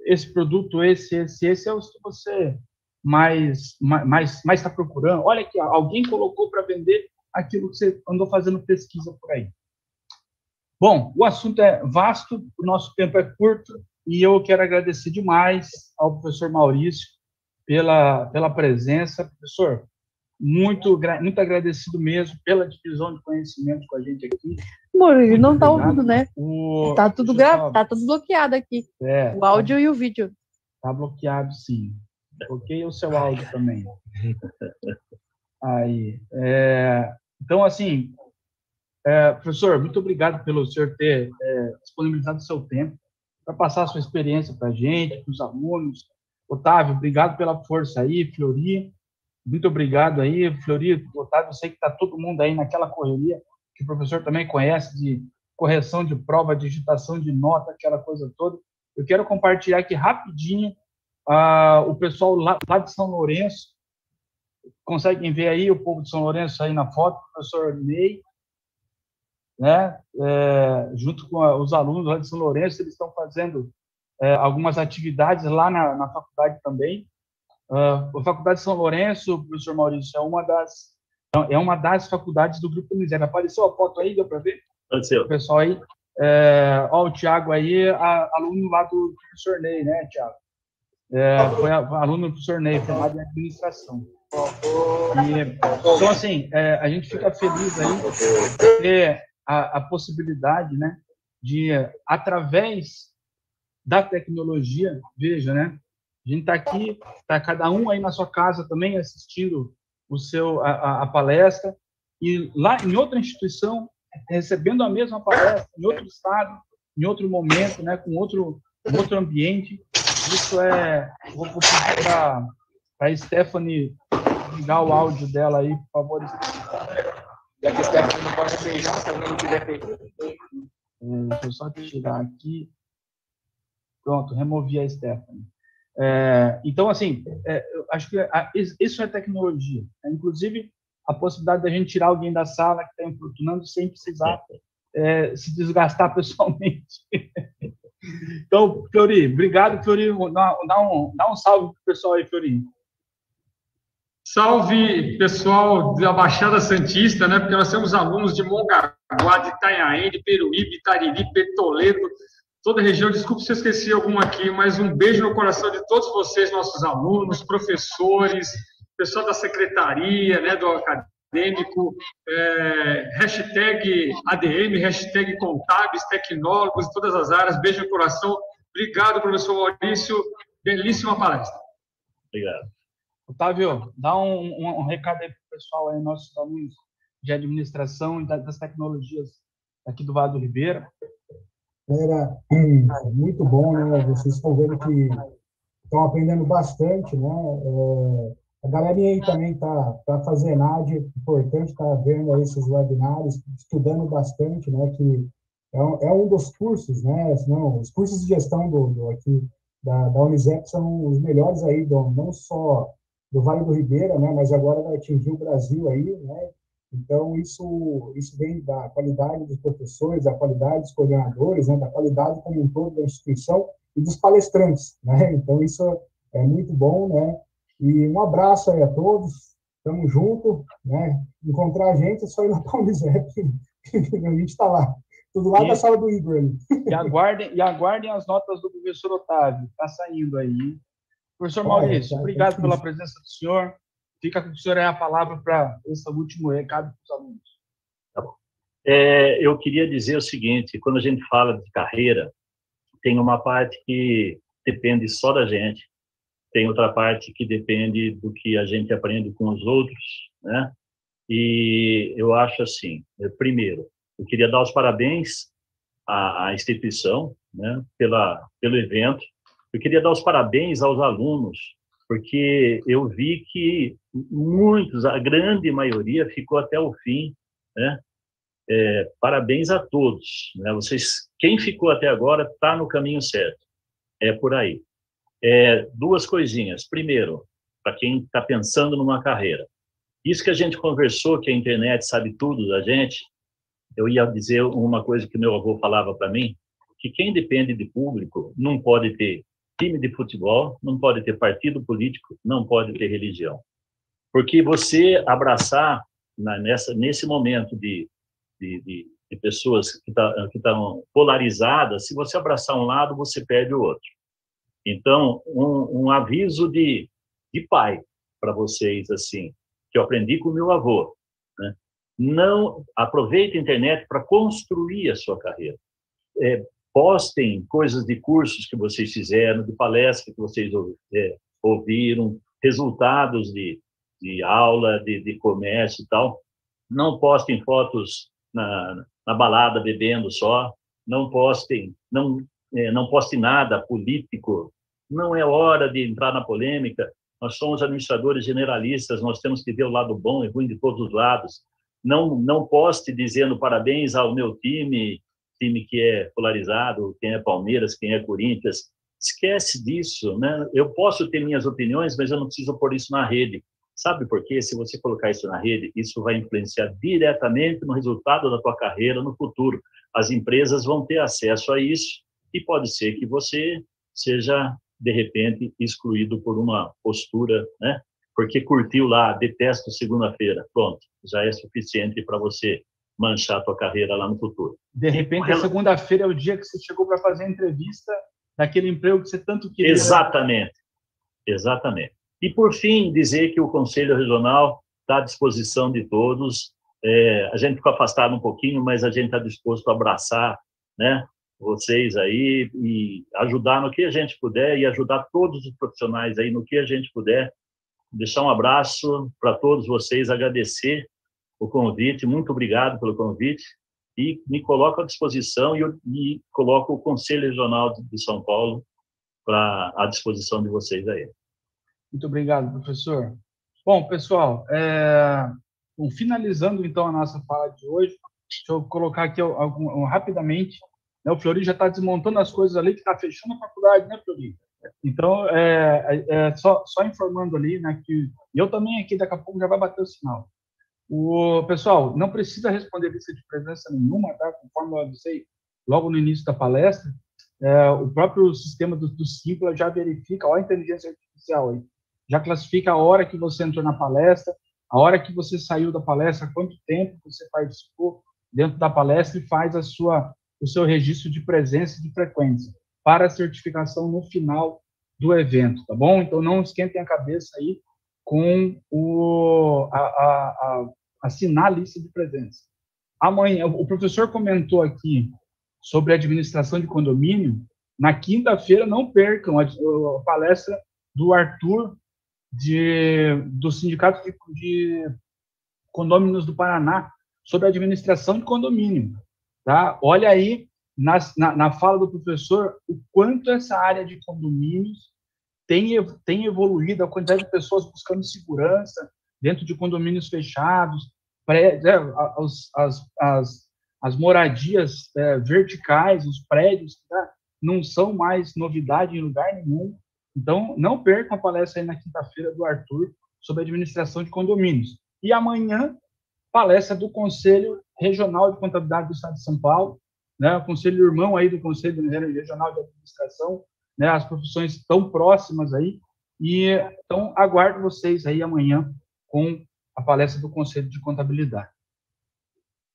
esse produto, esse, esse, esse é o que você mais mais mais está procurando. Olha aqui, alguém colocou para vender aquilo que você andou fazendo pesquisa por aí. Bom, o assunto é vasto, o nosso tempo é curto e eu quero agradecer demais ao professor Maurício pela pela presença, professor. Muito muito agradecido mesmo pela divisão de conhecimento com a gente aqui. Murilo, não está ouvindo, né? O... Tá tudo gra... tá tudo bloqueado aqui. É, o áudio tá... e o vídeo. Tá bloqueado, sim. Bloqueia o seu áudio também. Aí, é, então, assim, é, professor, muito obrigado pelo senhor ter é, disponibilizado o seu tempo para passar a sua experiência para a gente, para os alunos. Otávio, obrigado pela força aí, Flori, muito obrigado aí, Flori, Otávio, eu sei que está todo mundo aí naquela correria, que o professor também conhece, de correção de prova, digitação de nota, aquela coisa toda. Eu quero compartilhar aqui rapidinho ah, o pessoal lá, lá, de São Lourenço, conseguem ver aí o povo de São Lourenço aí na foto, o professor Ney, né, é, junto com a, os alunos lá de São Lourenço, eles estão fazendo é, algumas atividades lá na, na faculdade também. Uh, a Faculdade de São Lourenço, professor Maurício, é uma das é uma das faculdades do Grupo Miséria. Apareceu a foto aí, deu para ver? Apareceu. O pessoal aí. É, ó, o Tiago aí, a, aluno lá do professor Ney, né, Tiago? É, foi aluno do professor Ney, formado em administração. E, então, assim, é, a gente fica feliz aí de ter a, a possibilidade, né, de, através da tecnologia, veja, né, a gente está aqui, está cada um aí na sua casa também assistindo o seu a, a, palestra. E lá em outra instituição recebendo a mesma palestra em outro estado, em outro momento, né, com outro outro ambiente isso é. Vou, pedir para a Stephanie ligar o áudio dela aí, por favor. Já que a Stephanie não pode beijar, se alguém quiser beijar. É, deixa eu só tirar aqui. Pronto, removi a Stephanie. É, então, assim, é, acho que a, isso é tecnologia. É, inclusive, a possibilidade da gente tirar alguém da sala que está importunando sem precisar é, se desgastar pessoalmente. Então, Fiori, obrigado, Fiori. Dá, um, dá um salve para o pessoal aí, Fiori. Salve, pessoal da Baixada Santista, né? Porque nós temos alunos de Mongaguá, de Itanhaém, de Peruíbe, Itariri, Petoledo, toda a região. Desculpe se eu esqueci algum aqui, mas um beijo no coração de todos vocês, nossos alunos, professores, pessoal da secretaria, né, do acadêmico, é, hashtag ADM, hashtag contábeis, tecnólogos, todas as áreas. Beijo no coração. Obrigado, professor Maurício. Belíssima palestra. Obrigado. Otávio, dá um, um, um recado aí para o pessoal, aí, nossos alunos de administração e das tecnologias aqui do Vale do Ribeira. Era hum, muito bom, né? Vocês estão vendo que estão aprendendo bastante, né? É, a galerinha aí também está tá fazendo área, importante tá vendo aí esses webinários, estudando bastante, né, que é um, é um dos cursos, né, não, os cursos de gestão do, do aqui da, da Unisep são os melhores aí, do, não só do Vale do Ribeira, né, mas agora vai atingir o Brasil aí, né, então isso, isso vem da qualidade dos professores, da qualidade dos coordenadores, né, da qualidade como um todo da instituição e dos palestrantes, né, então isso é muito bom, né, e um abraço aí a todos, estamos juntos, né? Encontrar a gente é só ir lá para o Unisep, a gente está lá. Tudo lá da sala do Igor. E aguardem, e aguardem as notas do professor Otávio, está saindo aí. Professor Maurício, obrigado pela presença do senhor. Fica com o senhor aí a palavra para esse último recado para os alunos. Tá bom. É, eu queria dizer o seguinte: quando a gente fala de carreira, tem uma parte que depende só da gente, tem outra parte que depende do que a gente aprende com os outros, né? E eu acho assim, eh, primeiro, eu queria dar os parabéns à, à instituição, né, pela pelo evento. Eu queria dar os parabéns aos alunos, porque eu vi que muitos, a grande maioria, ficou até o fim, né? É, parabéns a todos, né? Vocês, quem ficou até agora está no caminho certo. É por aí. É, duas coisinhas. Primeiro, para quem está pensando numa carreira, isso que a gente conversou, que a internet sabe tudo da gente, eu ia dizer uma coisa que meu avô falava para mim, que quem depende de público não pode ter time de futebol, não pode ter partido político, não pode ter religião. Porque você abraçar na, nessa, nesse momento de, de, de, de pessoas que tá, estão polarizadas, se você abraçar um lado, você perde o outro. Então, um, um aviso de, de pai para vocês, assim, que eu aprendi com meu avô. Né? Não aproveite a internet para construir a sua carreira. É, postem coisas de cursos que vocês fizeram, de palestras que vocês é, ouviram, resultados de, de aula, de, de comércio e tal. Não postem fotos na, na balada bebendo só. Não postem, não, não postem nada político. Não é hora de entrar na polêmica. Nós somos administradores generalistas, nós temos que ver o lado bom e ruim de todos os lados. Não, não poste dizendo parabéns ao meu time, time que é polarizado, quem é Palmeiras, quem é Corinthians. Esquece disso, né? Eu posso ter minhas opiniões, mas eu não preciso pôr isso na rede. Sabe por quê? Se você colocar isso na rede, isso vai influenciar diretamente no resultado da tua carreira no futuro. As empresas vão ter acesso a isso e pode ser que você seja de repente excluído por uma postura, né? Porque curtiu lá, detesto segunda-feira, pronto, já é suficiente para você manchar a tua carreira lá no futuro. De repente, ela... segunda-feira é o dia que você chegou para fazer a entrevista daquele emprego que você tanto queria. Exatamente, exatamente. E por fim, dizer que o Conselho Regional está à disposição de todos. É, a gente ficou afastado um pouquinho, mas a gente está disposto a abraçar, né? Vocês aí e ajudar no que a gente puder e ajudar todos os profissionais aí no que a gente puder. Deixar um abraço para todos vocês, agradecer o convite, muito obrigado pelo convite e me coloco à disposição e, eu, e coloco o Conselho Regional de São Paulo para à disposição de vocês aí. Muito obrigado, professor. Bom, pessoal, é, bom, finalizando então a nossa fala de hoje, deixa eu colocar aqui algum, rapidamente né? O Flori já está desmontando as coisas ali, que está fechando a faculdade, né, Flori? Então, é, é, é, só, só informando ali, né, que eu também aqui daqui a pouco já vai bater o sinal. O pessoal não precisa responder lista de presença nenhuma, tá? Conforme eu avisei logo no início da palestra, é, o próprio sistema do, do Simpla já verifica, ó, a inteligência artificial aí, já classifica a hora que você entrou na palestra, a hora que você saiu da palestra, quanto tempo você participou dentro da palestra e faz a sua o seu registro de presença e de frequência para a certificação no final do evento, tá bom? Então não esquentem a cabeça aí com o a, a, a assinar a lista de presença. Amanhã, o professor comentou aqui sobre administração de condomínio. Na quinta-feira, não percam a, a, palestra do Arthur de, do Sindicato de, de Condôminos do Paraná sobre administração de condomínio. Tá? Olha aí na, na, na, fala do professor o quanto essa área de condomínios tem, tem evoluído, a quantidade de pessoas buscando segurança dentro de condomínios fechados, é, as, as, as, as, moradias é, verticais, os prédios, tá? não são mais novidade em lugar nenhum. Então, não percam a palestra aí na quinta-feira do Arthur sobre administração de condomínios. E amanhã, palestra do Conselho Regional de Contabilidade do Estado de São Paulo, né, o Conselho Irmão aí do Conselho Regional de Administração, né, as profissões estão próximas aí, e então aguardo vocês aí amanhã com a palestra do Conselho de Contabilidade.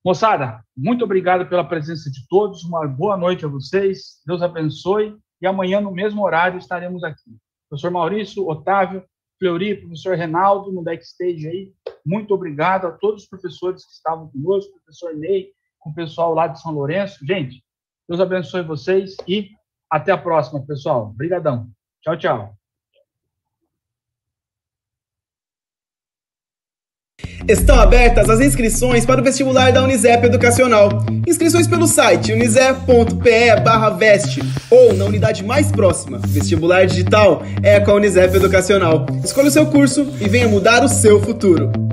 Moçada, muito obrigado pela presença de todos, uma boa noite a vocês, Deus abençoe, e amanhã no mesmo horário estaremos aqui. Professor Maurício, Otávio, Fleury, professor Renaldo, no backstage aí. Muito obrigado a todos os professores que estavam conosco, professor Ney, com o pessoal lá de São Lourenço. Gente, Deus abençoe vocês e até a próxima, pessoal. Obrigadão. Tchau, tchau. Estão abertas as inscrições para o vestibular da Unisep Educacional. Inscrições pelo site unisep.pe/veste ou na unidade mais próxima. Vestibular digital é com a Unisep Educacional. Escolha o seu curso e venha mudar o seu futuro.